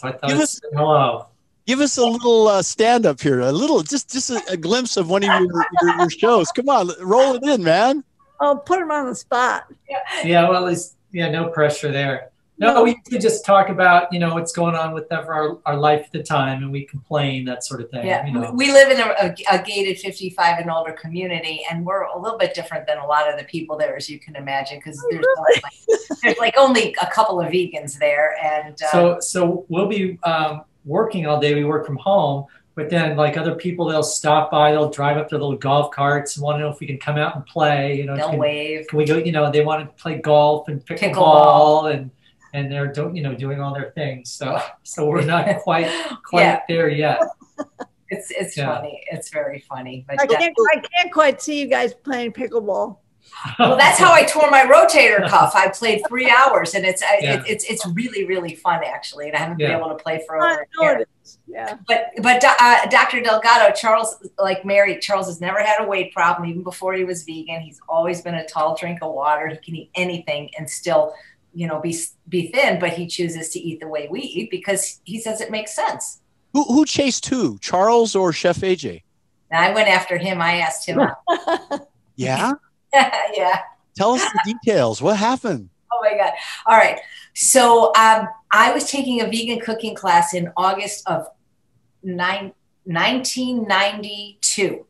[SPEAKER 7] I
[SPEAKER 1] give us-
[SPEAKER 7] hello.
[SPEAKER 1] Give us a little uh, stand up here, a little, just just a, a glimpse of one of your, your, your shows. Come on, roll it in, man.
[SPEAKER 6] Oh, put him on the spot.
[SPEAKER 7] Yeah, well, at least, yeah, no pressure there. No, we could just talk about, you know, what's going on with our, our life at the time and we complain, that sort of thing.
[SPEAKER 3] Yeah,
[SPEAKER 7] You know.
[SPEAKER 3] we live in a, a, a gated 55 and older community, and we're a little bit different than a lot of the people there, as you can imagine, because there's like, there's like only a couple of vegans there, and uh,
[SPEAKER 7] So, so we'll be um, working all day. We work from home, but then like other people, they'll stop by, they'll drive up their little golf carts and want to know if we can come out and play. You know,
[SPEAKER 3] they'll
[SPEAKER 7] can,
[SPEAKER 3] wave.
[SPEAKER 7] can we go? You know, they want to play golf and pickleball,
[SPEAKER 3] Pickleball.
[SPEAKER 7] and and they're doing you know doing all their things. So, so we're not quite quite
[SPEAKER 3] Yeah,
[SPEAKER 7] there yet.
[SPEAKER 3] it's it's
[SPEAKER 7] Yeah.
[SPEAKER 3] funny. It's very funny, but
[SPEAKER 6] I can't, I can't quite see you guys playing pickleball.
[SPEAKER 3] well, that's how I tore my rotator cuff. I played three hours, and it's
[SPEAKER 7] Yeah.
[SPEAKER 3] it, it's it's really really fun actually, and I haven't
[SPEAKER 7] Yeah.
[SPEAKER 3] been able to play for over a
[SPEAKER 6] know
[SPEAKER 3] year.
[SPEAKER 6] Yeah.
[SPEAKER 3] But but uh, Dr. Delgado, Charles, like Mary, Charles has never had a weight problem even before he was vegan. He's always been a tall drink of water. He can eat anything and still, you know, be be thin. But he chooses to eat the way we eat because he says it makes sense.
[SPEAKER 1] Who who chased who, Charles or Chef AJ?
[SPEAKER 3] And I went after him. I asked him.
[SPEAKER 1] Yeah,
[SPEAKER 3] yeah.
[SPEAKER 1] tell us the details. What happened?
[SPEAKER 3] Oh my God. All right. So um, I was taking a vegan cooking class in August of nine, 1992.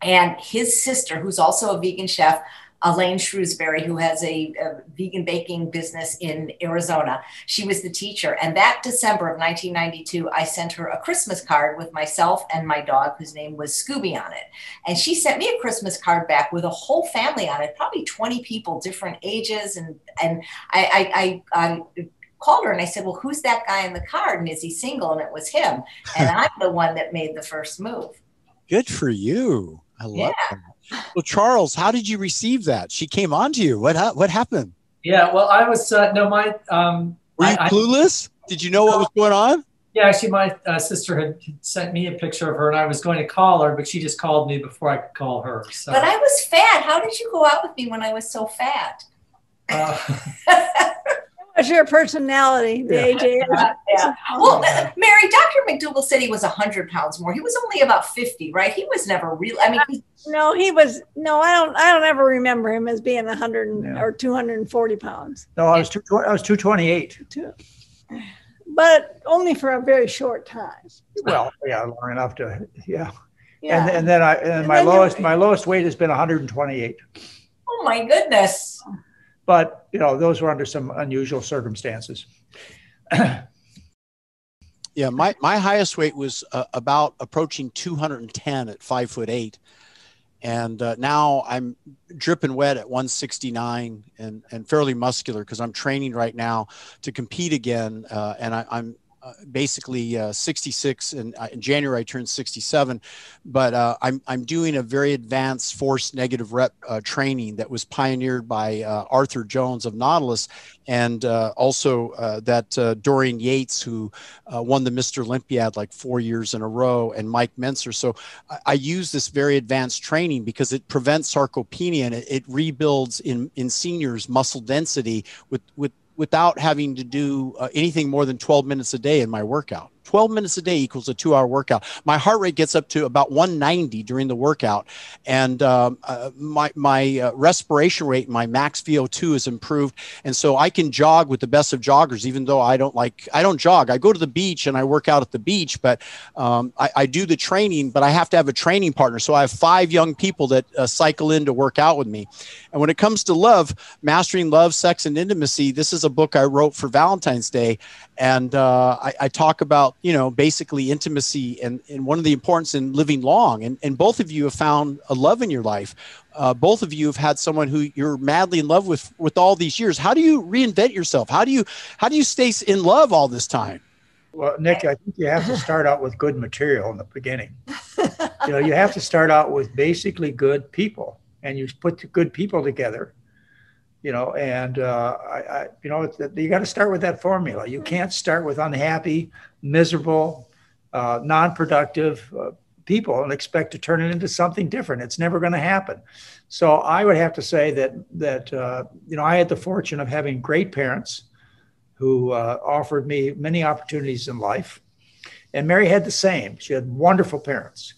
[SPEAKER 3] And his sister, who's also a vegan chef, Elaine Shrewsbury, who has a, a vegan baking business in Arizona, she was the teacher. And that December of 1992, I sent her a Christmas card with myself and my dog, whose name was Scooby, on it. And she sent me a Christmas card back with a whole family on it, probably 20 people, different ages. And, and I, I, I, I called her and I said, Well, who's that guy in the card? And is he single? And it was him. And I'm the one that made the first move.
[SPEAKER 1] Good for you. I love
[SPEAKER 3] Yeah.
[SPEAKER 1] that. Well, Charles, how did you receive that? She came on to you. What ha- what happened?
[SPEAKER 7] Yeah, well, I was uh, no, my um,
[SPEAKER 1] Were you
[SPEAKER 7] I- I-
[SPEAKER 1] clueless? Did you know what was going on?
[SPEAKER 7] Yeah, actually, my uh, sister had sent me a picture of her, and I was going to call her, but she just called me before I could call her. So,
[SPEAKER 3] But I was fat. How did you go out with me when I was so fat?
[SPEAKER 7] uh,
[SPEAKER 6] What's your personality, the
[SPEAKER 5] Yeah.
[SPEAKER 6] AJ?
[SPEAKER 3] yeah. Well, oh. Mary, Dr. McDougall said he was 100 pounds more. He was only about 50, right? He was never real. I mean, he-
[SPEAKER 6] No, he was. No, I don't. I don't ever remember him as being 100
[SPEAKER 5] Yeah.
[SPEAKER 6] or 240 pounds,
[SPEAKER 5] No, I was two, I was 228.
[SPEAKER 6] Two, but only for a very short time.
[SPEAKER 5] Well, yeah, long enough to, yeah.
[SPEAKER 6] Yeah.
[SPEAKER 5] And, and then I, and
[SPEAKER 6] And
[SPEAKER 5] my
[SPEAKER 6] then
[SPEAKER 5] lowest, my lowest weight has been 128.
[SPEAKER 3] oh my goodness.
[SPEAKER 5] But, you know, those were under some unusual circumstances.
[SPEAKER 1] Yeah, my, my highest weight was uh, about approaching 210 at five foot eight. And uh, now I'm dripping wet at 169 and, and fairly muscular because I'm training right now to compete again. Uh, and I, I'm uh, basically uh, 66 and uh, in January I turned 67 but uh, I'm, I'm doing a very advanced force negative rep uh, training that was pioneered by Arthur Jones of Nautilus and also that Dorian Yates who won the Mr. Olympiad like four years in a row and Mike Mentzer so I, I use this very advanced training because it prevents sarcopenia and it, it rebuilds in, in seniors muscle density with with without having to do uh, anything more than 12 minutes a day in my workout. 12 minutes a day equals a two hour workout. My heart rate gets up to about 190 during the workout. And um, uh, my, my uh, respiration rate, my max VO2 is improved. And so I can jog with the best of joggers, even though I don't like, I don't jog. I go to the beach and I work out at the beach, but um, I, I, do the training, but I have to have a training partner. So I have five young people that uh, cycle in to work out with me. And when it comes to love, mastering love, sex, and intimacy, this is a book I wrote for Valentine's Day. And uh, I, I talk about you know, basically intimacy and, and one of the importance in living long. And, and both of you have found a love in your life. Uh, both of you have had someone who you're madly in love with with all these years. How do you reinvent yourself? How do you how do you stay in love all this time?
[SPEAKER 5] Well, Nick, I think you have to start out with good material in the beginning. you know, you have to start out with basically good people, and you put good people together you know, and uh, I, I, you know, you got to start with that formula. You can't start with unhappy, miserable, uh, non-productive uh, people and expect to turn it into something different. It's never going to happen. So I would have to say that that uh, you know I had the fortune of having great parents who uh, offered me many opportunities in life, and Mary had the same. She had wonderful parents.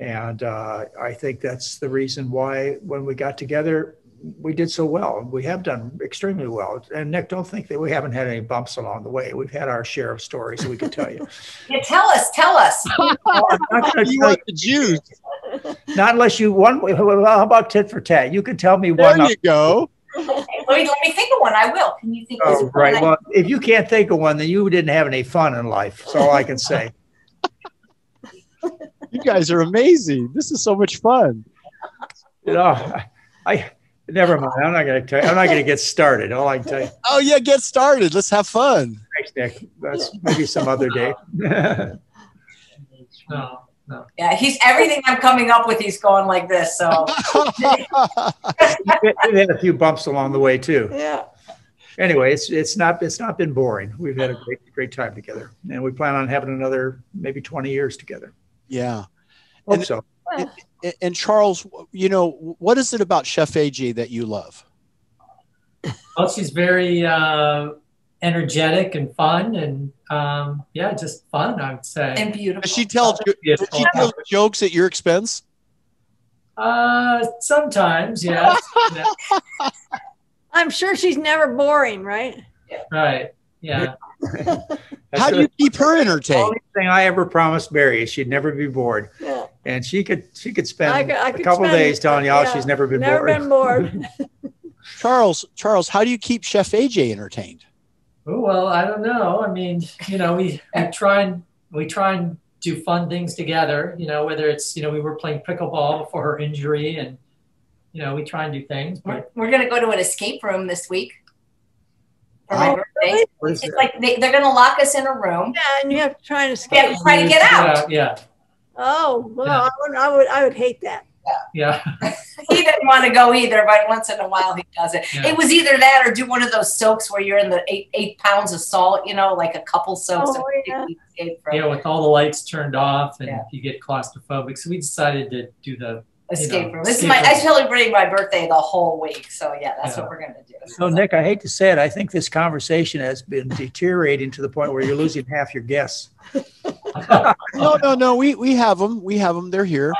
[SPEAKER 5] And uh, I think that's the reason why when we got together, we did so well. We have done extremely well. And Nick, don't think that we haven't had any bumps along the way. We've had our share of stories we can tell you.
[SPEAKER 3] yeah, tell us, tell us.
[SPEAKER 1] you want the juice.
[SPEAKER 5] Not unless you one. How about tit for tat? You can tell me
[SPEAKER 1] one.
[SPEAKER 5] There
[SPEAKER 1] you go.
[SPEAKER 3] let, me, let me think of one. I will. Can you think?
[SPEAKER 5] Oh, right. Well, if you can't think of one, then you didn't have any fun in life. That's all I can say.
[SPEAKER 1] you guys are amazing. This is so much fun.
[SPEAKER 5] You know, I, I Never mind. I'm not going to tell you. I'm not going to get started. All I can tell you.
[SPEAKER 1] Oh yeah, get started. Let's have fun.
[SPEAKER 5] Thanks, Nick. That's maybe some other day.
[SPEAKER 7] no, no.
[SPEAKER 3] Yeah, he's everything I'm coming up with. He's going like this. So
[SPEAKER 5] we've had a few bumps along the way too.
[SPEAKER 6] Yeah.
[SPEAKER 5] Anyway, it's it's not it's not been boring. We've had a great great time together, and we plan on having another maybe 20 years together.
[SPEAKER 1] Yeah.
[SPEAKER 5] Hope and, so.
[SPEAKER 1] And, and Charles, you know, what is it about Chef AJ that you love?
[SPEAKER 7] Well, she's very uh, energetic and fun, and um, yeah, just fun. I would say.
[SPEAKER 3] And beautiful.
[SPEAKER 1] Does she tell, does she tell jokes at your expense?
[SPEAKER 7] Uh, sometimes, yes.
[SPEAKER 6] I'm sure she's never boring, right?
[SPEAKER 7] Right. Yeah.
[SPEAKER 1] How do you keep her entertained? The
[SPEAKER 5] only thing I ever promised Barry is she'd never be bored.
[SPEAKER 6] Yeah.
[SPEAKER 5] And she could she could spend
[SPEAKER 6] I could, I could
[SPEAKER 5] a couple
[SPEAKER 6] spend,
[SPEAKER 5] days telling y'all
[SPEAKER 6] yeah,
[SPEAKER 5] she's never been
[SPEAKER 6] never
[SPEAKER 5] bored.
[SPEAKER 6] been bored.
[SPEAKER 1] Charles, Charles, how do you keep Chef AJ entertained?
[SPEAKER 7] Oh, well, I don't know. I mean, you know, we, we try and we try and do fun things together. You know, whether it's you know we were playing pickleball before her injury, and you know we try and do things. But
[SPEAKER 3] we're, we're going to go to an escape room this week for my oh, birthday. It's like they, are going to lock us in a room.
[SPEAKER 6] Yeah, and you have to try and escape.
[SPEAKER 3] Yeah, try to get out.
[SPEAKER 7] Yeah. yeah.
[SPEAKER 6] Oh well, yeah. I, would, I would I would hate that.
[SPEAKER 7] Yeah.
[SPEAKER 3] he didn't want to go either, but once in a while he does it. Yeah. It was either that or do one of those soaks where you're in the eight eight pounds of salt, you know, like a couple soaks.
[SPEAKER 6] Oh, yeah.
[SPEAKER 7] yeah, with all the lights turned off and yeah. you get claustrophobic. So we decided to do the
[SPEAKER 3] escape know, room. This is my room. I celebrate my birthday the whole week. So yeah, that's yeah. what we're gonna do.
[SPEAKER 5] So Nick, I hate to say it, I think this conversation has been deteriorating to the point where you're losing half your guests.
[SPEAKER 1] no, no, no. We we have them. We have them. They're here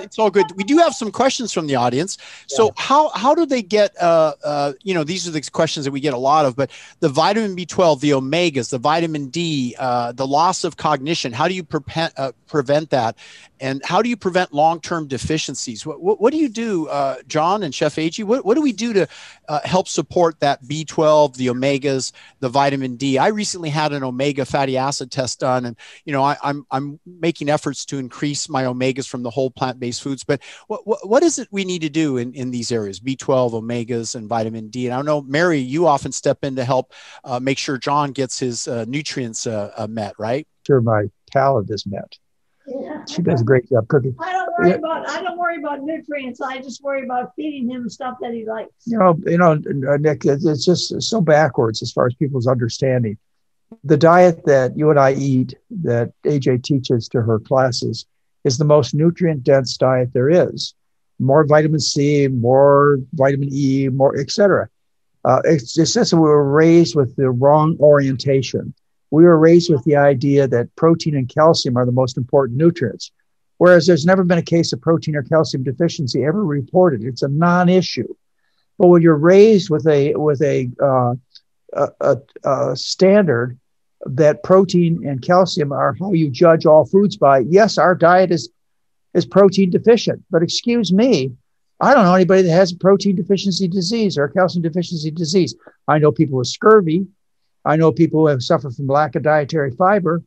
[SPEAKER 1] it's all good. We do have some questions from the audience. So how how do they get? Uh, uh, you know, these are the questions that we get a lot of. But the vitamin B12, the omegas, the vitamin D, uh, the loss of cognition. How do you prevent uh, prevent that? And how do you prevent long term deficiencies? What, what, what do you do, uh, John and Chef AJ? What what do we do to uh, help support that B12, the omegas, the vitamin D? I recently had an omega fatty acid test done, and you know I, I'm I'm making efforts to increase my omegas from the whole plant based foods. But what, what, what is it we need to do in, in these areas? B12, omegas, and vitamin D. And I know, Mary, you often step in to help uh, make sure John gets his uh, nutrients uh, uh, met, right?
[SPEAKER 5] Sure, my palate is met. Yeah. She does a great job cooking.
[SPEAKER 6] I don't worry yeah. about I don't worry about nutrients. I just worry about feeding him stuff that he likes.
[SPEAKER 5] You know, you know, Nick, it's just so backwards as far as people's understanding the diet that you and I eat, that AJ teaches to her classes, is the most nutrient dense diet there is. More vitamin C, more vitamin E, more etc. Uh, it's just that we were raised with the wrong orientation. We were raised with the idea that protein and calcium are the most important nutrients, whereas there's never been a case of protein or calcium deficiency ever reported. It's a non-issue. But when you're raised with a with a, uh, a, a, a standard that protein and calcium are how you judge all foods by. Yes, our diet is is protein deficient, but excuse me, I don't know anybody that has a protein deficiency disease or a calcium deficiency disease. I know people with scurvy. I know people who have suffered from lack of dietary fiber.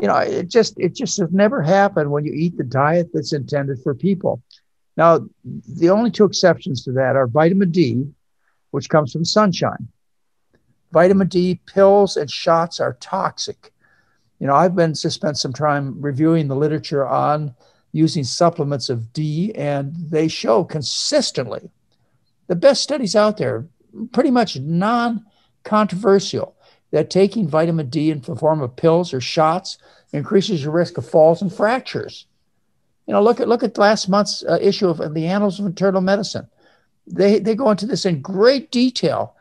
[SPEAKER 5] You know, it just it just has never happened when you eat the diet that's intended for people. Now, the only two exceptions to that are vitamin D, which comes from sunshine vitamin D pills and shots are toxic. You know, I've been to spend some time reviewing the literature on using supplements of D, and they show consistently the best studies out there, pretty much non controversial, that taking vitamin D in the form of pills or shots increases your risk of falls and fractures. You know, look at look at last month's uh, issue of the Annals of Internal Medicine. They they go into this in great detail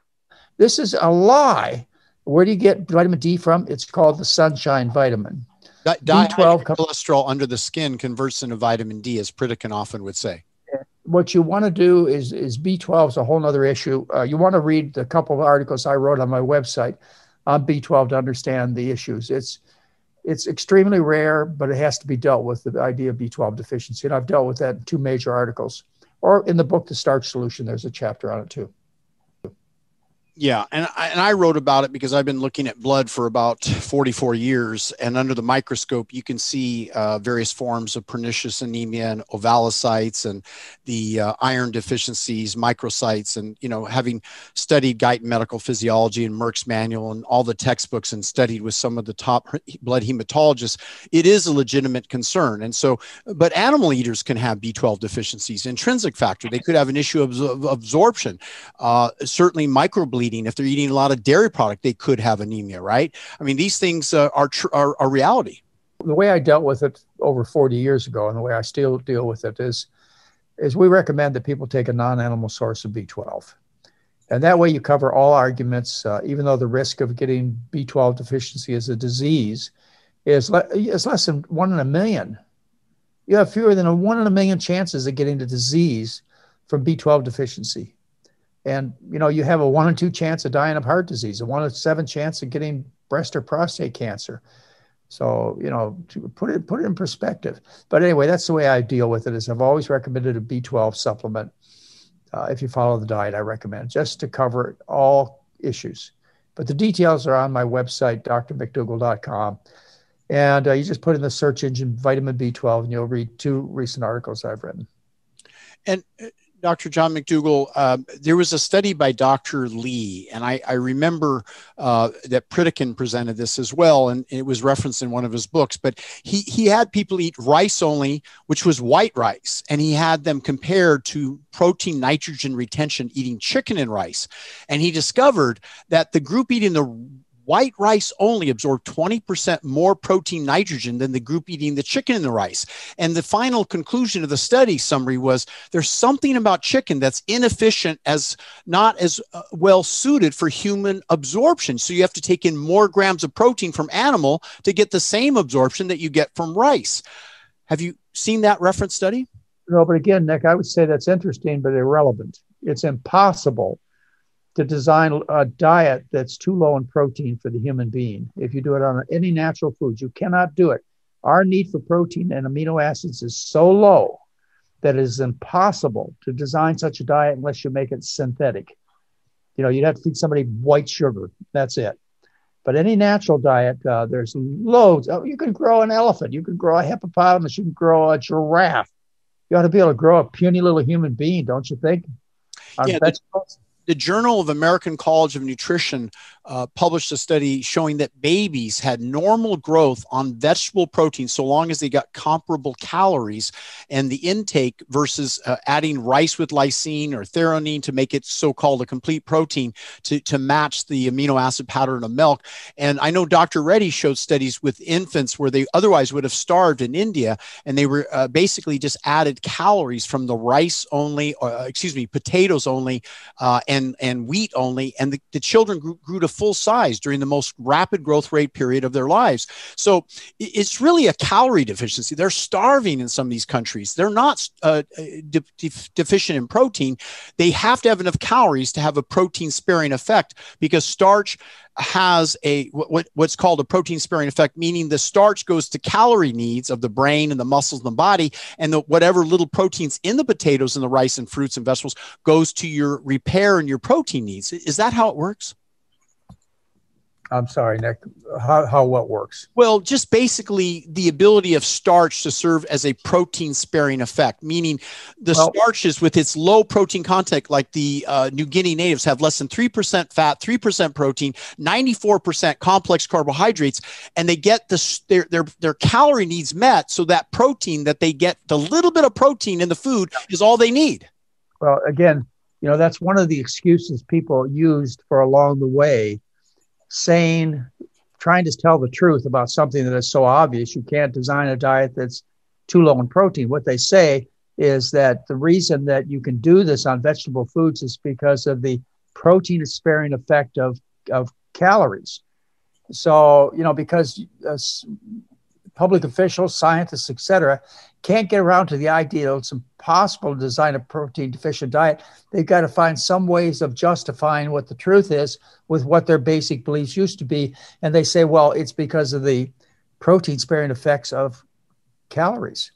[SPEAKER 5] this is a lie. Where do you get vitamin D from? It's called the sunshine vitamin.
[SPEAKER 1] B12 cholesterol under the skin converts into vitamin D, as Pritikin often would say.
[SPEAKER 5] What you want to do is is B12 is a whole other issue. Uh, you want to read the couple of articles I wrote on my website on B12 to understand the issues. It's it's extremely rare, but it has to be dealt with the idea of B12 deficiency. And I've dealt with that in two major articles. Or in the book, The Starch Solution, there's a chapter on it too.
[SPEAKER 1] Yeah, and I, and I wrote about it because I've been looking at blood for about 44 years, and under the microscope, you can see uh, various forms of pernicious anemia and ovalocytes and the uh, iron deficiencies, microcytes, and you know, having studied Guyton Medical Physiology and Merck's Manual and all the textbooks and studied with some of the top blood hematologists, it is a legitimate concern. And so, but animal eaters can have B12 deficiencies, intrinsic factor. They could have an issue of, of absorption. Uh, certainly, if they're eating a lot of dairy product, they could have anemia, right? I mean, these things uh, are, tr- are, are reality.
[SPEAKER 5] The way I dealt with it over 40 years ago, and the way I still deal with it is, is we recommend that people take a non-animal source of B12. And that way you cover all arguments, uh, even though the risk of getting B12 deficiency as a disease is, le- is less than one in a million. You have fewer than a one in a million chances of getting the disease from B12 deficiency. And you know, you have a one in two chance of dying of heart disease, a one in seven chance of getting breast or prostate cancer. So you know, put it put it in perspective. But anyway, that's the way I deal with it. Is I've always recommended a B12 supplement. Uh, if you follow the diet, I recommend just to cover all issues. But the details are on my website, drmcdougall.com. And uh, you just put in the search engine vitamin B12 and you'll read two recent articles I've written.
[SPEAKER 1] And uh, Dr. John McDougall, uh, there was a study by Dr. Lee, and I, I remember uh, that Pritikin presented this as well, and it was referenced in one of his books. But he, he had people eat rice only, which was white rice, and he had them compared to protein nitrogen retention eating chicken and rice. And he discovered that the group eating the white rice only absorbed 20% more protein nitrogen than the group eating the chicken and the rice. And the final conclusion of the study summary was there's something about chicken that's inefficient as not as uh, well suited for human absorption. So you have to take in more grams of protein from animal to get the same absorption that you get from rice. Have you seen that reference study?
[SPEAKER 5] No, but again, Nick, I would say that's interesting, but irrelevant. It's impossible to design a diet that's too low in protein for the human being. If you do it on any natural foods, you cannot do it. Our need for protein and amino acids is so low that it is impossible to design such a diet unless you make it synthetic. You know, you'd have to feed somebody white sugar. That's it. But any natural diet, uh, there's loads. Oh, you can grow an elephant, you can grow a hippopotamus, you can grow a giraffe. you ought to be able to grow a puny little human being, don't you think?
[SPEAKER 1] yeah, the Journal of American College of Nutrition uh, published a study showing that babies had normal growth on vegetable protein so long as they got comparable calories and the intake versus uh, adding rice with lysine or threonine to make it so-called a complete protein to, to match the amino acid pattern of milk. And i know dr reddy showed studies with infants where they otherwise would have starved in india and they were uh, basically just added calories from the rice only or, excuse me potatoes only uh, and and wheat only and the, the children grew, grew to full size during the most rapid growth rate period of their lives. So it's really a calorie deficiency. They're starving in some of these countries. They're not uh, de- de- deficient in protein. They have to have enough calories to have a protein sparing effect because starch has a what, what's called a protein sparing effect meaning the starch goes to calorie needs of the brain and the muscles and the body and the whatever little proteins in the potatoes and the rice and fruits and vegetables goes to your repair and your protein needs. Is that how it works
[SPEAKER 5] I'm sorry, Nick. How, how what works?
[SPEAKER 1] Well, just basically the ability of starch to serve as a protein sparing effect, meaning the well, starches with its low protein content, like the uh, New Guinea natives, have less than 3% fat, 3% protein, 94% complex carbohydrates, and they get the, their, their, their calorie needs met. So that protein that they get, the little bit of protein in the food is all they need.
[SPEAKER 5] Well, again, you know, that's one of the excuses people used for along the way saying, trying to tell the truth about something that is so obvious. You can't design a diet that's too low in protein. What they say is that the reason that you can do this on vegetable foods is because of the protein sparing effect of, of calories. So, you know, because uh, public officials, scientists, etc., can't get around to the idea it's impossible to design a protein deficient diet. They've got to find some ways of justifying what the truth is with what their basic beliefs used to be. And they say, well, it's because of the protein sparing effects of calories.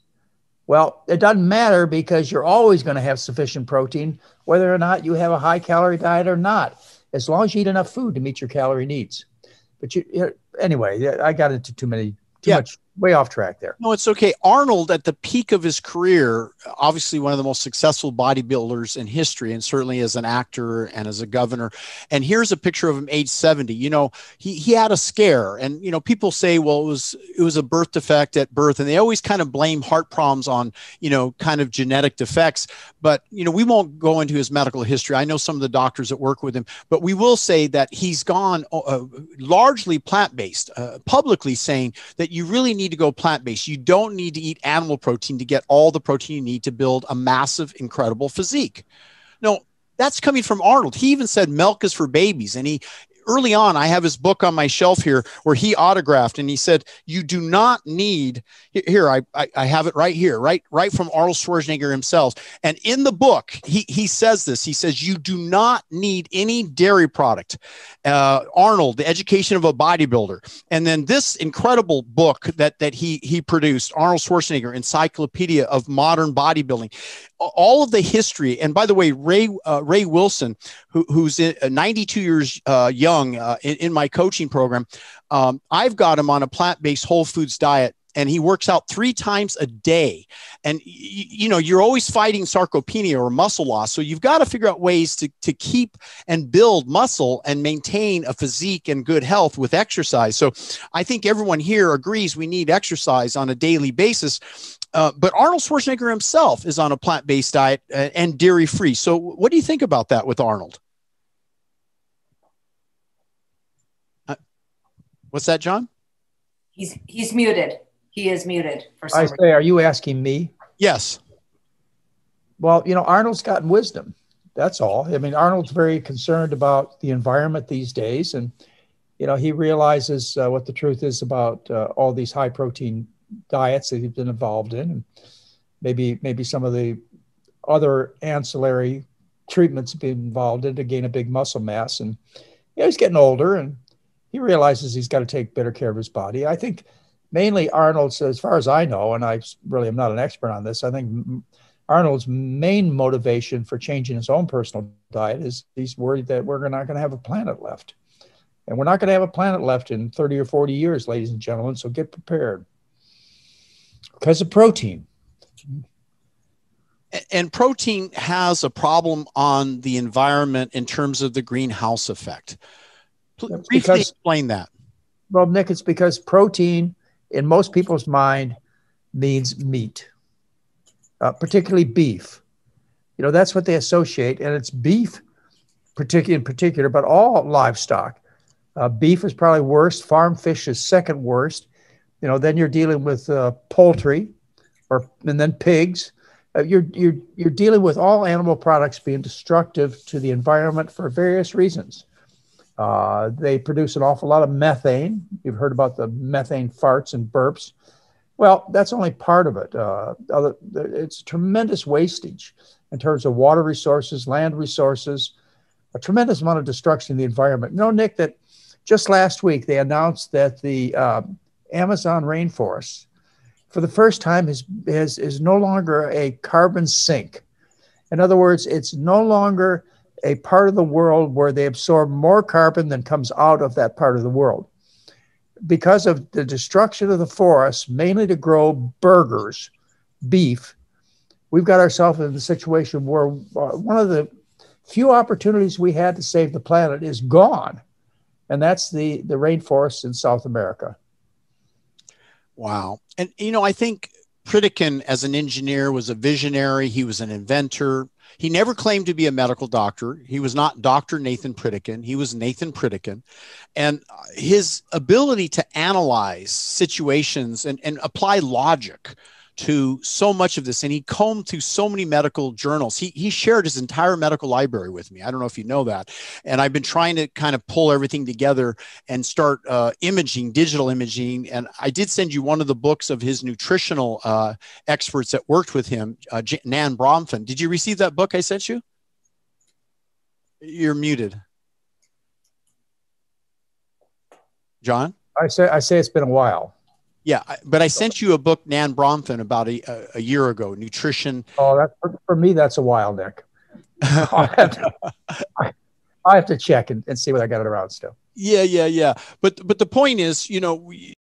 [SPEAKER 5] Well, it doesn't matter because you're always going to have sufficient protein, whether or not you have a high calorie diet or not, as long as you eat enough food to meet your calorie needs. But you, anyway, I got into too many, too yeah. much way off track there.
[SPEAKER 1] No, it's okay. Arnold, at the peak of his career, obviously one of the most successful bodybuilders in history, and certainly as an actor and as a governor. And here's a picture of him, age 70. You know, he he had a scare, and you know, people say, well, it was it was a birth defect at birth, and they always kind of blame heart problems on you know kind of genetic defects. But you know, we won't go into his medical history. I know some of the doctors that work with him, but we will say that he's gone uh, largely plant based, uh, publicly saying that you really need need to go plant based. You don't need to eat animal protein to get all the protein you need to build a massive, incredible physique. No, that's coming from Arnold. He even said milk is for babies. And he early on, I have his book on my shelf here where he autographed and he said, You do not need here, I, I, I, have it right here, right, right from Arnold Schwarzenegger himself. And in the book, he, he says this he says, You do not need any dairy product. Uh, Arnold, The Education of a Bodybuilder. And then this incredible book that, that he, he produced, Arnold Schwarzenegger, Encyclopedia of Modern Bodybuilding all of the history. And by the way, Ray uh, Ray Wilson, who, who's uh, 92 years uh, young uh, in, in, my coaching program, um, I've got him on a plant based whole foods diet. And he works out three times a day. And, you know, you're always fighting sarcopenia or muscle loss. So you've got to figure out ways to, to keep and build muscle and maintain a physique and good health with exercise. So I think everyone here agrees we need exercise on a daily basis. Uh, but Arnold Schwarzenegger himself is on a plant based diet uh, and dairy free. So, what do you think about that with Arnold? What's that, John?
[SPEAKER 3] He's he's muted. He is muted
[SPEAKER 5] for some I say, reason. are you asking me?
[SPEAKER 1] Yes.
[SPEAKER 5] Well, you know, Arnold's gotten wisdom. That's all. I mean, Arnold's very concerned about the environment these days, and you know, he realizes uh, what the truth is about uh, all these high protein diets that he's been involved in, and maybe maybe some of the other ancillary treatments being involved in to gain a big muscle mass. And you know, he's getting older, and he realizes he's got to take better care of his body. I think mainly Arnold's, as far as I know, and I really am not an expert on this. I think Arnold's main motivation for changing his own personal diet is he's worried that we're not going to have a planet left. And we're not going to have a planet left in 30 or 40 years, ladies and gentlemen. So get prepared because of protein.
[SPEAKER 1] And protein has a problem on the environment in terms of the greenhouse effect. Briefly because, explain that.
[SPEAKER 5] Well, Nick, it's because protein in most people's mind means meat, uh, particularly beef. You know, that's what they associate, and it's beef, particular in particular, but all livestock. Uh, beef is probably worst. Farm fish is second worst. You know, then you're dealing with uh, poultry, or and then pigs. Uh, you're you're you're dealing with all animal products being destructive to the environment for various reasons. Uh, they produce an awful lot of methane. You've heard about the methane farts and burps. Well, that's only part of it. Uh, it's tremendous wastage in terms of water resources, land resources, a tremendous amount of destruction in the environment. You know, Nick, that just last week they announced that the uh, Amazon rainforest, for the first time, is, is, is no longer a carbon sink. In other words, it's no longer a part of the world where they absorb more carbon than comes out of that part of the world. Because of the destruction of the forests, mainly to grow burgers, beef, we've got ourselves in a situation where uh, one of the few opportunities we had to save the planet is gone. And that's the, the rainforests in South America.
[SPEAKER 1] Wow. And, you know, I think Pritikin, as an engineer, was a visionary. He was an inventor. He never claimed to be a medical doctor. He was not Dr. Nathan Pritikin. He was Nathan Pritikin. And uh, his ability to analyze situations and, and apply logic to so much of this and he combed through so many medical journals. He, he shared his entire medical library with me. I don't know if you know that. And i've been trying to kind of pull everything together and start uh, imaging digital imaging. And i did send you one of the books of his nutritional uh, experts that worked with him uh, Nan Bronfen did you receive that book i sent you? You're muted. John?
[SPEAKER 5] I say i say it's been a while
[SPEAKER 1] yeah, but I sent you a book, Nan Bronfen, about a, a year ago, nutrition.
[SPEAKER 5] Oh, that for, for me, that's a while, Nick. I, have to, I, I have to check and, and see what I got it around still.
[SPEAKER 1] Yeah, yeah, yeah. But but the point is, you know, we,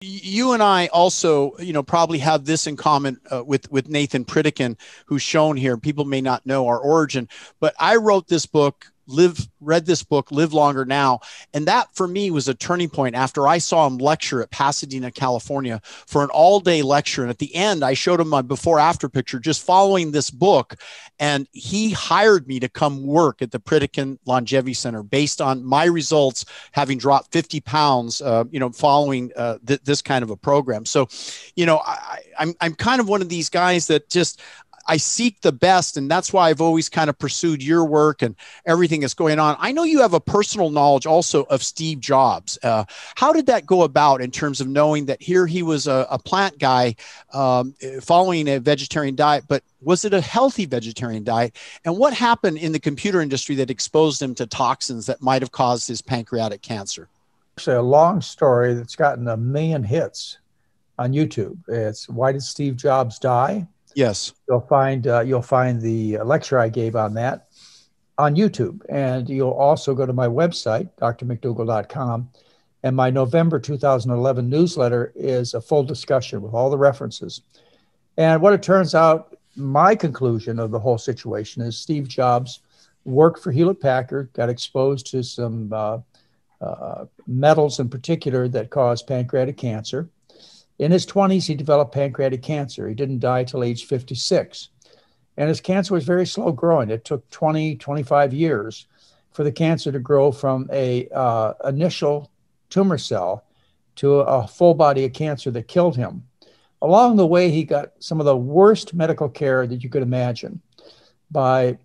[SPEAKER 1] you and I also, you know, probably have this in common uh, with with Nathan Pritikin, who's shown here. People may not know our origin, but I wrote this book live read this book live longer now. And that for me was a turning point after i saw him lecture at pasadena california for an all day lecture. And at the end i showed him my before after picture just following this book. And he hired me to come work at the pritikin longevity center based on my results having dropped 50 pounds uh, you know following uh, th- this kind of a program. So you know I, I'm, I'm kind of one of these guys that just I seek the best, and that's why I've always kind of pursued your work and everything that's going on. I know you have a personal knowledge also of Steve Jobs. Uh, how did that go about in terms of knowing that here he was a, a plant guy um, following a vegetarian diet, but was it a healthy vegetarian diet? And what happened in the computer industry that exposed him to toxins that might have caused his pancreatic cancer?
[SPEAKER 5] Actually, a long story that's gotten a million hits on YouTube. It's Why Did Steve Jobs Die?
[SPEAKER 1] Yes.
[SPEAKER 5] You'll find uh, you'll find the lecture I gave on that on YouTube, and you'll also go to my website, drmcdougall.com, and my November 2011 newsletter is a full discussion with all the references. And what it turns out, my conclusion of the whole situation is Steve Jobs worked for Hewlett Packard, got exposed to some uh, uh, metals in particular that cause pancreatic cancer in his 20s, he developed pancreatic cancer. He didn't die till age 56. And his cancer was very slow growing. It took 20, 25 years for the cancer to grow from a uh, initial tumor cell to a full body of cancer that killed him. Along the way, he got some of the worst medical care that you could imagine by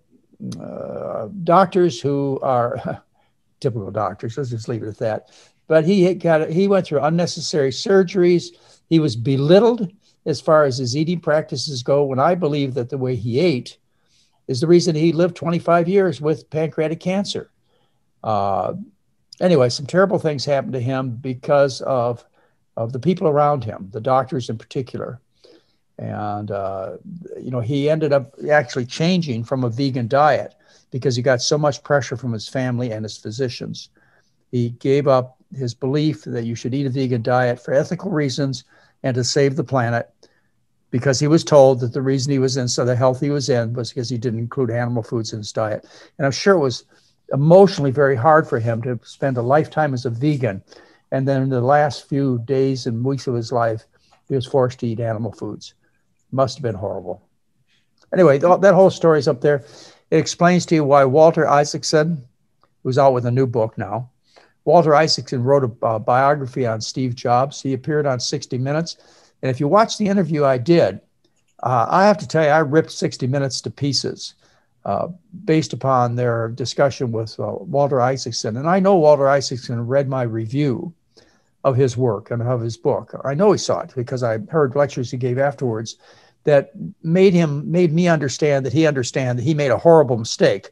[SPEAKER 5] uh, doctors who are typical doctors. Let's just leave it at that. But he got he went through unnecessary surgeries. He was belittled as far as his eating practices go. When I believe that the way he ate is the reason he lived 25 years with pancreatic cancer. Uh, anyway, some terrible things happened to him because of of the people around him, the doctors in particular. And uh, you know, he ended up actually changing from a vegan diet because he got so much pressure from his family and his physicians. He gave up his belief that you should eat a vegan diet for ethical reasons and to save the planet. because he was told that the reason he was in so the health he was in was because he didn't include animal foods in his diet. And I'm sure it was emotionally very hard for him to spend a lifetime as a vegan. And then in the last few days and weeks of his life, he was forced to eat animal foods. Must have been horrible. Anyway, that whole story is up there. It explains to you why Walter Isaacson, who's out with a new book now, Walter Isaacson wrote a uh, biography on Steve Jobs. He appeared on 60 Minutes and if you watch the interview I did, uh, I have to tell you, I ripped 60 Minutes to pieces uh, based upon their discussion with uh, Walter Isaacson. And I know Walter Isaacson read my review of his work and of his book. I know he saw it because I heard lectures he gave afterwards that made him made me understand that he understand that he made a horrible mistake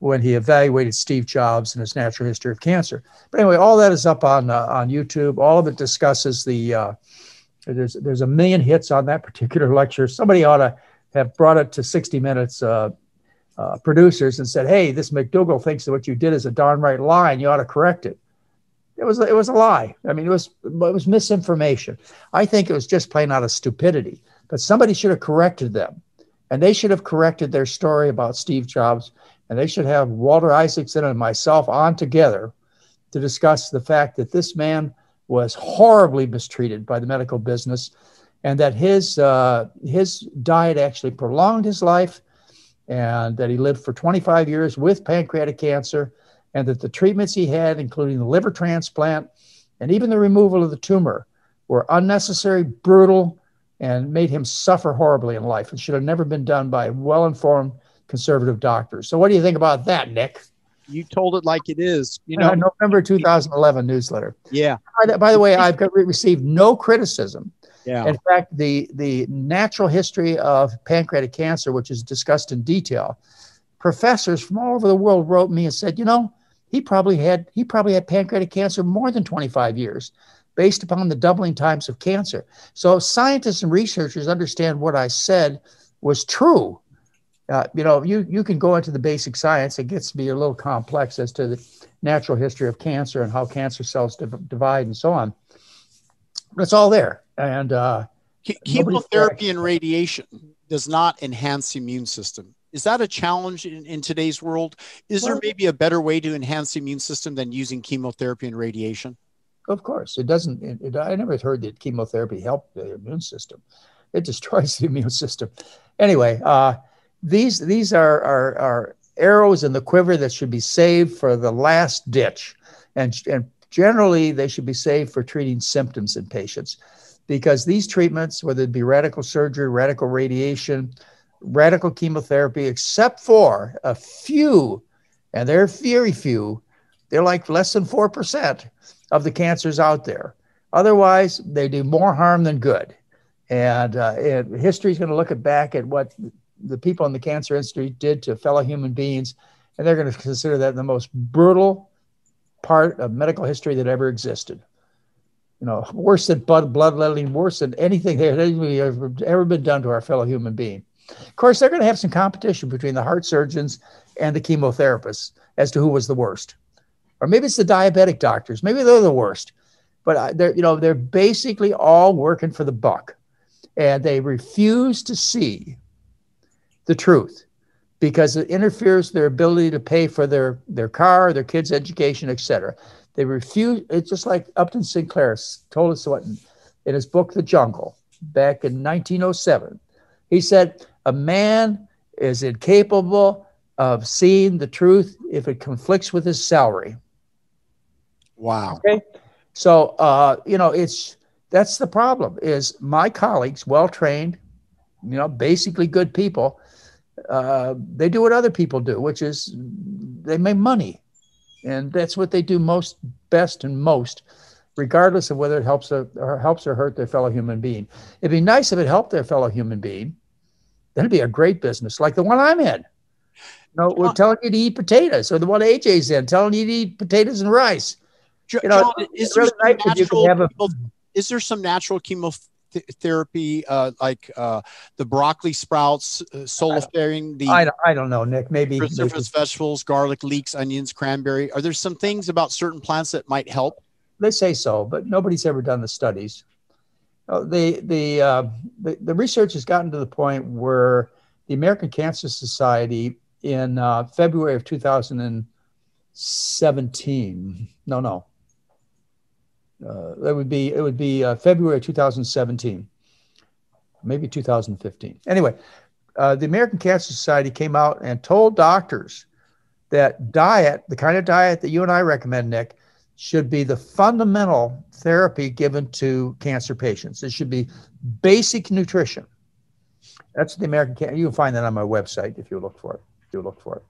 [SPEAKER 5] when he evaluated Steve Jobs and his natural history of cancer. But anyway, all that is up on uh, on YouTube. All of it discusses the uh, there's there's a million hits on that particular lecture. Somebody ought to have brought it to 60 Minutes uh, uh, producers and said, "Hey, this McDougall thinks that what you did is a darn right lie, and you ought to correct it." It was it was a lie. I mean, it was it was misinformation. I think it was just plain out of stupidity. But somebody should have corrected them, and they should have corrected their story about Steve Jobs, and they should have Walter Isaacson and myself on together to discuss the fact that this man was horribly mistreated by the medical business, and that his uh, his diet actually prolonged his life, and that he lived for 25 years with pancreatic cancer, and that the treatments he had, including the liver transplant and even the removal of the tumor, were unnecessary, brutal, and made him suffer horribly in life, and should have never been done by well-informed conservative doctors. So, what do you think about that, Nick?
[SPEAKER 2] you told it like it is. You know,
[SPEAKER 5] uh, November 2011 newsletter.
[SPEAKER 2] Yeah.
[SPEAKER 5] By the, by the way, I've got, received no criticism.
[SPEAKER 2] Yeah.
[SPEAKER 5] In fact, the the natural history of pancreatic cancer, which is discussed in detail, professors from all over the world wrote me and said, you know, he probably had he probably had pancreatic cancer more than 25 years based upon the doubling times of cancer. So scientists and researchers understand what I said was true uh, you know, you, you can go into the basic science. It gets to be a little complex as to the natural history of cancer and how cancer cells div- divide and so on. But it's all there. And uh,
[SPEAKER 2] chemotherapy and radiation does not enhance the immune system. Is that a challenge in, in today's world? Is well, there maybe a better way to enhance the immune system than using chemotherapy and radiation?
[SPEAKER 5] Of course, it doesn't. It, it, I never heard that chemotherapy helped the immune system. It destroys the immune system. Anyway, uh, these these are, are, are arrows in the quiver that should be saved for the last ditch. And, and generally, they should be saved for treating symptoms in patients because these treatments, whether it be radical surgery, radical radiation, radical chemotherapy, except for a few, and they're very few, they're like less than 4% of the cancers out there. Otherwise, they do more harm than good. And, uh, and history is going to look back at what the people in the Cancer Institute did to fellow human beings, and they're going to consider that the most brutal part of medical history that ever existed. You know, worse than blood bloodletting, worse than anything that ever, ever been done to our fellow human being. Of course, they're going to have some competition between the heart surgeons and the chemotherapists as to who was the worst, or maybe it's the diabetic doctors. Maybe they're the worst, but uh, they're you know they're basically all working for the buck, and they refuse to see the truth because it interferes their ability to pay for their, their car, their kids' education, etc. They refuse. It's just like Upton Sinclair told us what in, in his book, The Jungle, back in 1907. He said, A man is incapable of seeing the truth if it conflicts with his salary.
[SPEAKER 2] Wow.
[SPEAKER 5] Okay. So, uh, you know, it's that's the problem is my colleagues, well trained, you know, basically good people, uh, they do what other people do, which is they make money. And that's what they do most, best, and most, regardless of whether it helps or helps or hurt their fellow human being. It'd be nice if it helped their fellow human being. That'd be a great business, like the one I'm in. No, we're telling you to eat potatoes, or the one AJ's in, telling you to eat potatoes and rice.
[SPEAKER 2] You know, John, is, there really nice natural, a, is there some natural chemo th- therapy, uh, like uh, the broccoli sprouts, uh, sulforaphane, the
[SPEAKER 5] I don't, I don't know, Nick. Maybe
[SPEAKER 2] surface vegetables, garlic, leeks, onions, cranberry. Are there some things about certain plants that might help?
[SPEAKER 5] They say so, but nobody's ever done the studies. Oh, the the, uh, the the research has gotten to the point where the American Cancer Society in uh, February of 2017. No, no. Uh, that would be it would be uh, February 2017, maybe 2015. Anyway, uh, the American Cancer Society came out and told doctors that diet, the kind of diet that you and I recommend, Nick, should be the fundamental therapy given to cancer patients. It should be basic nutrition. That's the American. You can find that on my website if you look for it. If you look for it.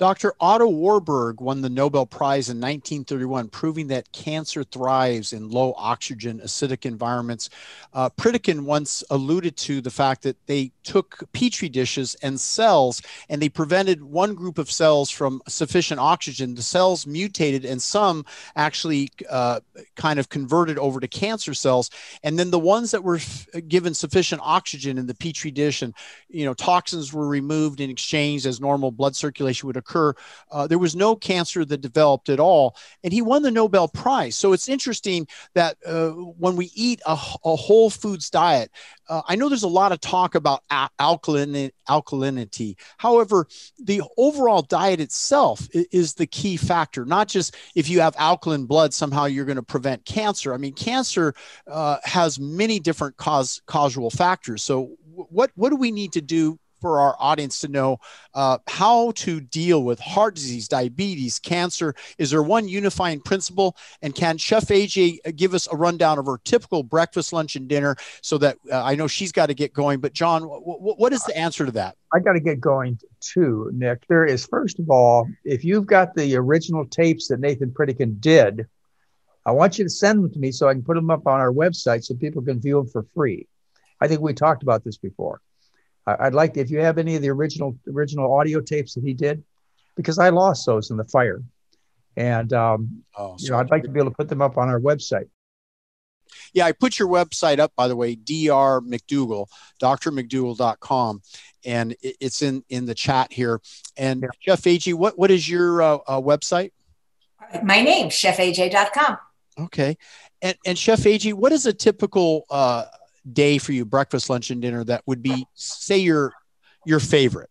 [SPEAKER 1] Dr. Otto Warburg won the Nobel Prize in 1931, proving that cancer thrives in low oxygen, acidic environments. Uh, Pritikin once alluded to the fact that they took petri dishes and cells and they prevented one group of cells from sufficient oxygen. The cells mutated and some actually uh, kind of converted over to cancer cells. And then the ones that were f- given sufficient oxygen in the petri dish and, you know, toxins were removed and exchanged as normal blood circulation would occur occur. Uh, there was no cancer that developed at all. And he won the Nobel Prize. So it's interesting that uh, when we eat a, a whole foods diet, uh, I know there's a lot of talk about alkaline, alkalinity. However, the overall diet itself is, is the key factor, not just if you have alkaline blood, somehow you're going to prevent cancer. I mean, cancer uh, has many different cause, causal factors. So, what, what do we need to do for our audience to know uh, how to deal with heart disease, diabetes, cancer? Is there one unifying principle? And can Chef AJ give us a rundown of her typical breakfast, lunch, and dinner so that uh, I know she's got to get going? But, John, w- w- what is the answer to that?
[SPEAKER 5] I got to get going too, Nick. There is, first of all, if you've got the original tapes that Nathan Pritikin did, I want you to send them to me so I can put them up on our website so people can view them for free. I think we talked about this before. I'd like to, if you have any of the original original audio tapes that he did, because I lost those in the fire, and um, oh, you know I'd like to be able to put them up on our website.
[SPEAKER 1] Yeah, I put your website up by the way, Dr. McDougall, drmcdougall.com, and it's in in the chat here. And yeah. Chef AJ, what what is your uh, uh, website?
[SPEAKER 3] My name, chefaj.com.
[SPEAKER 1] Okay, and and Chef AJ, what is a typical uh, day for you, breakfast, lunch, and dinner, that would be, say, your your favorite?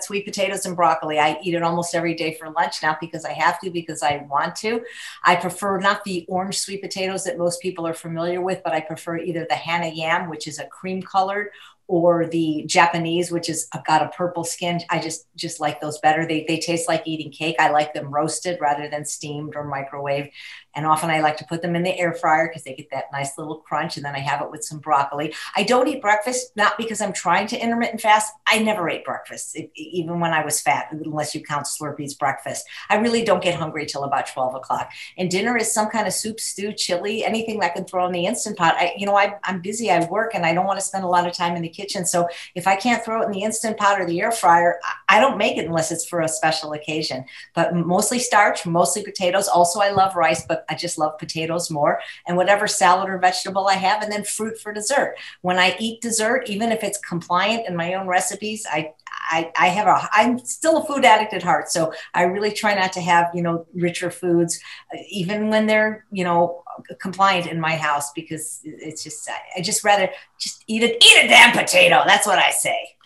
[SPEAKER 3] sweet potatoes and broccoli. I eat it almost every day for lunch, not because I have to, because I want to. I prefer not the orange sweet potatoes that most people are familiar with, but I prefer either the Hana yam, which is a cream colored, or the Japanese, which is got a purple skin. I just just like those better. They they taste like eating cake. I like them roasted rather than steamed or microwaved. And often I like to put them in the air fryer because they get that nice little crunch. And then I have it with some broccoli. I don't eat breakfast, not because I'm trying to intermittent fast. I never ate breakfast, even when I was fat, unless you count Slurpee's breakfast. I really don't get hungry till about 12 o'clock. And dinner is some kind of soup, stew, chili, anything that I can throw in the Instant Pot. I, you know, I, I'm busy, I work, and I don't want to spend a lot of time in the kitchen. So if I can't throw it in the Instant Pot or the air fryer, I don't make it unless it's for a special occasion. But mostly starch, mostly potatoes. Also, I love rice, but I just love potatoes more and whatever salad or vegetable I have, and then fruit for dessert. When I eat dessert, even if it's compliant in my own recipes, I I, I have a I'm still a food addict at heart, so I really try not to have you know richer foods, uh, even when they're you know compliant in my house because it's just I just rather just eat it eat a damn potato. That's what I say.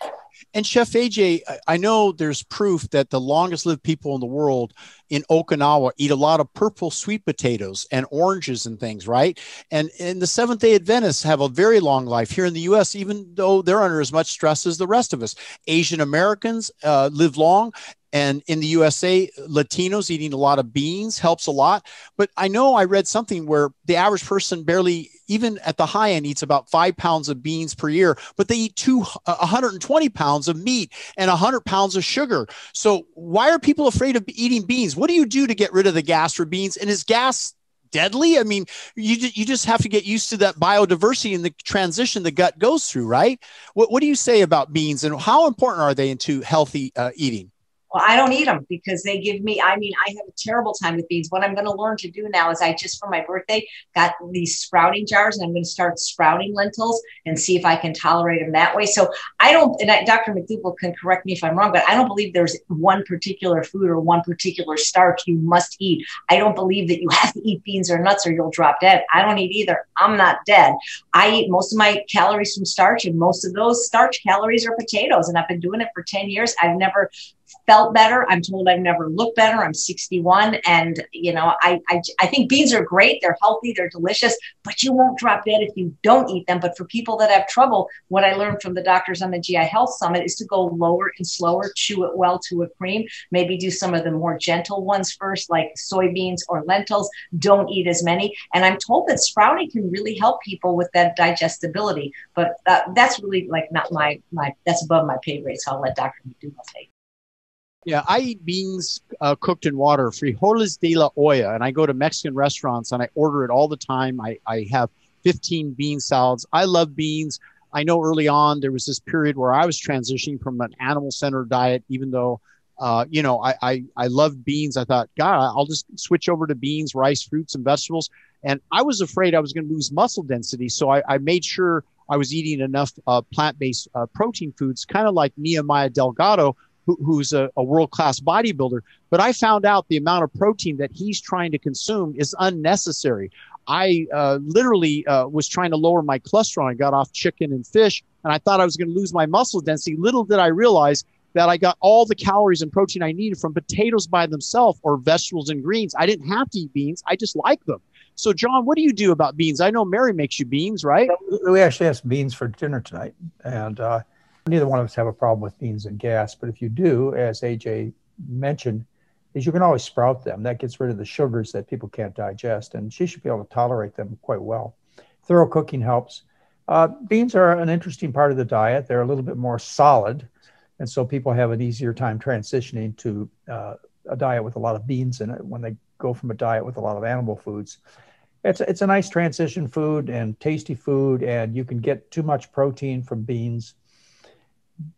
[SPEAKER 1] And Chef AJ, I know there's proof that the longest lived people in the world in Okinawa eat a lot of purple sweet potatoes and oranges and things, right? And and the Seventh Day Adventists have a very long life here in the U.S., even though they're under as much stress as the rest of us. Asian Americans uh, live long, and in the USA, Latinos eating a lot of beans helps a lot. But I know I read something where the average person barely, even at the high end, eats about five pounds of beans per year, but they eat two, 120 pounds of meat and 100 pounds of sugar. So why are people afraid of eating beans? What do you do to get rid of the gas for beans? And is gas deadly? I mean, you you just have to get used to that biodiversity and the transition the gut goes through, right? What what do you say about beans and how important are they into healthy uh, eating?
[SPEAKER 3] Well, I don't eat them because they give me, I mean, I have a terrible time with beans. What I'm going to learn to do now is I just for my birthday got these sprouting jars and I'm going to start sprouting lentils and see if I can tolerate them that way. So I don't, and I, Dr. McDougall can correct me if I'm wrong, but I don't believe there's one particular food or one particular starch you must eat. I don't believe that you have to eat beans or nuts or you'll drop dead. I don't eat either. I'm not dead. I eat most of my calories from starch and most of those starch calories are potatoes. And I've been doing it for 10 years. I've never felt better. I'm told I've never looked better. I'm 61. And, you know, I, I, I, think beans are great. They're healthy, they're delicious, but you won't drop dead if you don't eat them. But for people that have trouble, what I learned from the doctors on the GI Health Summit is to go lower and slower, chew it well to a cream, maybe do some of the more gentle ones first, like soybeans or lentils. Don't eat as many. And I'm told that sprouting can really help people with that digestibility. But uh, that's really like not my, my, that's above my pay grade. So I'll let Dr. McDougall take.
[SPEAKER 1] Yeah, I eat beans uh, cooked in water, frijoles de la olla, and I go to Mexican restaurants and I order it all the time. I, I have 15 bean salads. I love beans. I know early on there was this period where I was transitioning from an animal centered diet, even though, uh, you know, I, I, I loved beans. I thought, God, I'll just switch over to beans, rice, fruits, and vegetables. And I was afraid I was going to lose muscle density. So I, I made sure I was eating enough uh, plant based uh, protein foods, kind of like Nimai Delgado, who, who's a, a world class bodybuilder. But I found out the amount of protein that he's trying to consume is unnecessary. I uh, literally uh, was trying to lower my cholesterol. I got off chicken and fish, and I thought I was going to lose my muscle density. Little did I realize that I got all the calories and protein I needed from potatoes by themselves or vegetables and greens. I didn't have to eat beans, I just like them. So, John, what do you do about beans? I know Mary makes you beans, right?
[SPEAKER 5] We actually have some beans for dinner tonight. And uh, Neither one of us have a problem with beans and gas, but if you do, as AJ mentioned, is you can always sprout them. That gets rid of the sugars that people can't digest, and she should be able to tolerate them quite well. Thorough cooking helps. Uh, beans are an interesting part of the diet. They're a little bit more solid, and so people have an easier time transitioning to uh, a diet with a lot of beans in it when they go from a diet with a lot of animal foods. It's it's a nice transition food and tasty food, and you can get too much protein from beans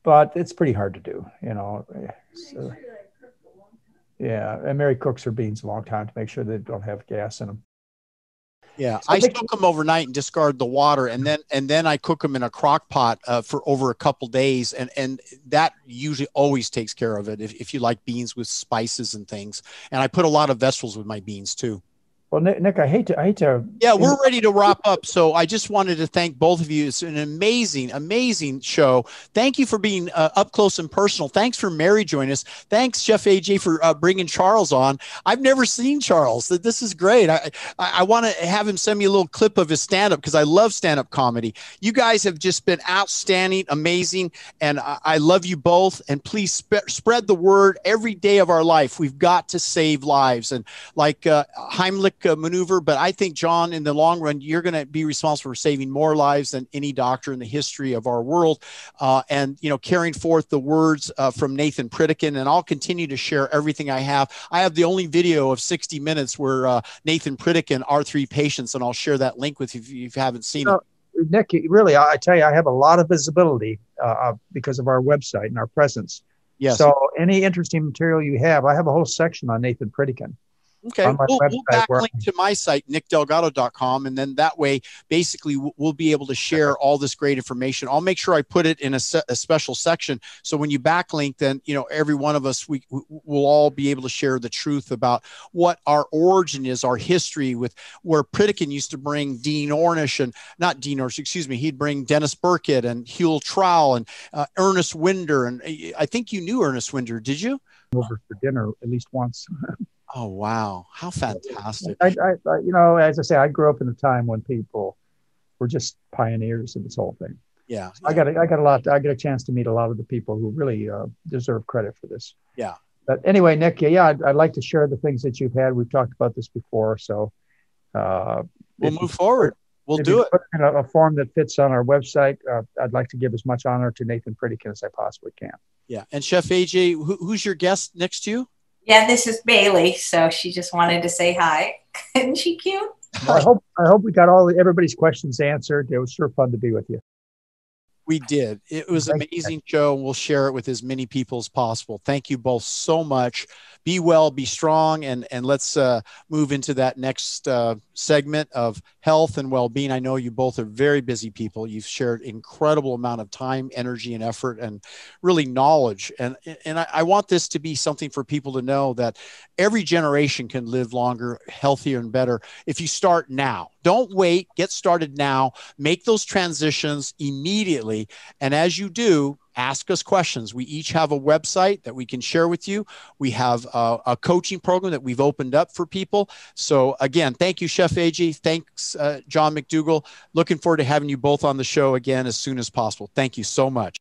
[SPEAKER 5] but it's pretty hard to do, you know. So, yeah, and Mary cooks her beans a long time to make sure they don't have gas in them.
[SPEAKER 1] Yeah, so I soak them overnight and discard the water, and then and then I cook them in a crock pot uh, for over a couple days, and and that usually always takes care of it. If, if you like beans with spices and things, and I put a lot of vegetables with my beans too.
[SPEAKER 5] Well, Nick, Nick, I hate to, I hate to.
[SPEAKER 1] Yeah, we're ready to wrap up. So I just wanted to thank both of you. It's an amazing, amazing show. Thank you for being uh, up close and personal. Thanks for Mary joining us. Thanks, Chef AJ, for uh, bringing Charles on. I've never seen Charles. This is great. I, I, I want to have him send me a little clip of his stand up because I love stand up comedy. You guys have just been outstanding, amazing, and I, I love you both. And please sp- spread the word every day of our life. We've got to save lives. And like uh, Heimlich uh, maneuver, but I think, John, in the long run, you're going to be responsible for saving more lives than any doctor in the history of our world. Uh, and, you know, carrying forth the words uh, from Nathan Pritikin. And I'll continue to share everything I have. I have the only video of 60 minutes where uh, Nathan Pritikin, R3 patients, and I'll share that link with you if you haven't seen it.
[SPEAKER 5] Nick, really, I tell you, I have a lot of visibility uh, uh, because of our website and our presence. Yes. So any interesting material you have, I have a whole section on Nathan Pritikin.
[SPEAKER 1] Okay, we'll, we'll backlink to my site, nickdelgado.com, and then that way, basically, we'll be able to share all this great information. I'll make sure I put it in a, se- a special section, so when you backlink, then you know every one of us we will all be able to share the truth about what our origin is, our history with where Pritikin used to bring Dean Ornish and not Dean Ornish, excuse me, he'd bring Denis Burkitt and Hugh Trowell and uh, Ernest Wynder, and I think you knew Ernest Wynder, did you?
[SPEAKER 5] Over for dinner at least once.
[SPEAKER 1] Oh wow, how fantastic!
[SPEAKER 5] I, I, I, you know, as I say, I grew up in a time when people were just pioneers in this whole thing.
[SPEAKER 1] Yeah,
[SPEAKER 5] so I got, a, I got a lot. I got a chance to meet a lot of the people who really uh, deserve credit for this.
[SPEAKER 1] Yeah.
[SPEAKER 5] But anyway, Nick, yeah, I'd, I'd, like to share the things that you've had. We've talked about this before, so uh,
[SPEAKER 1] we'll move forward. We'll do it.
[SPEAKER 5] in a, a, form that fits on our website. Uh, I'd like to give as much honor to Nathan Pritikin as I possibly can.
[SPEAKER 1] Yeah, and Chef AJ, who, who's your guest next to you?
[SPEAKER 3] Yeah, this is Bailey. So she just wanted to say hi. Isn't she cute?
[SPEAKER 5] Well, I hope I hope we got all everybody's questions answered. It was sure fun to be with you.
[SPEAKER 1] We did. It was an amazing show, and we'll share it with as many people as possible. Thank you both so much. Be well, be strong, and and let's uh, move into that next uh, segment of health and well-being. I know you both are very busy people. You've shared incredible amount of time, energy, and effort, and really knowledge. And and I, I want this to be something for people to know that every generation can live longer, healthier, and better if you start now. Don't wait. Get started now. Make those transitions immediately. And as you do, ask us questions. We each have a website that we can share with you. We have a, a coaching program that we've opened up for people. So, again, thank you, Chef AJ. Thanks, uh, John McDougall. Looking forward to having you both on the show again as soon as possible. Thank you so much.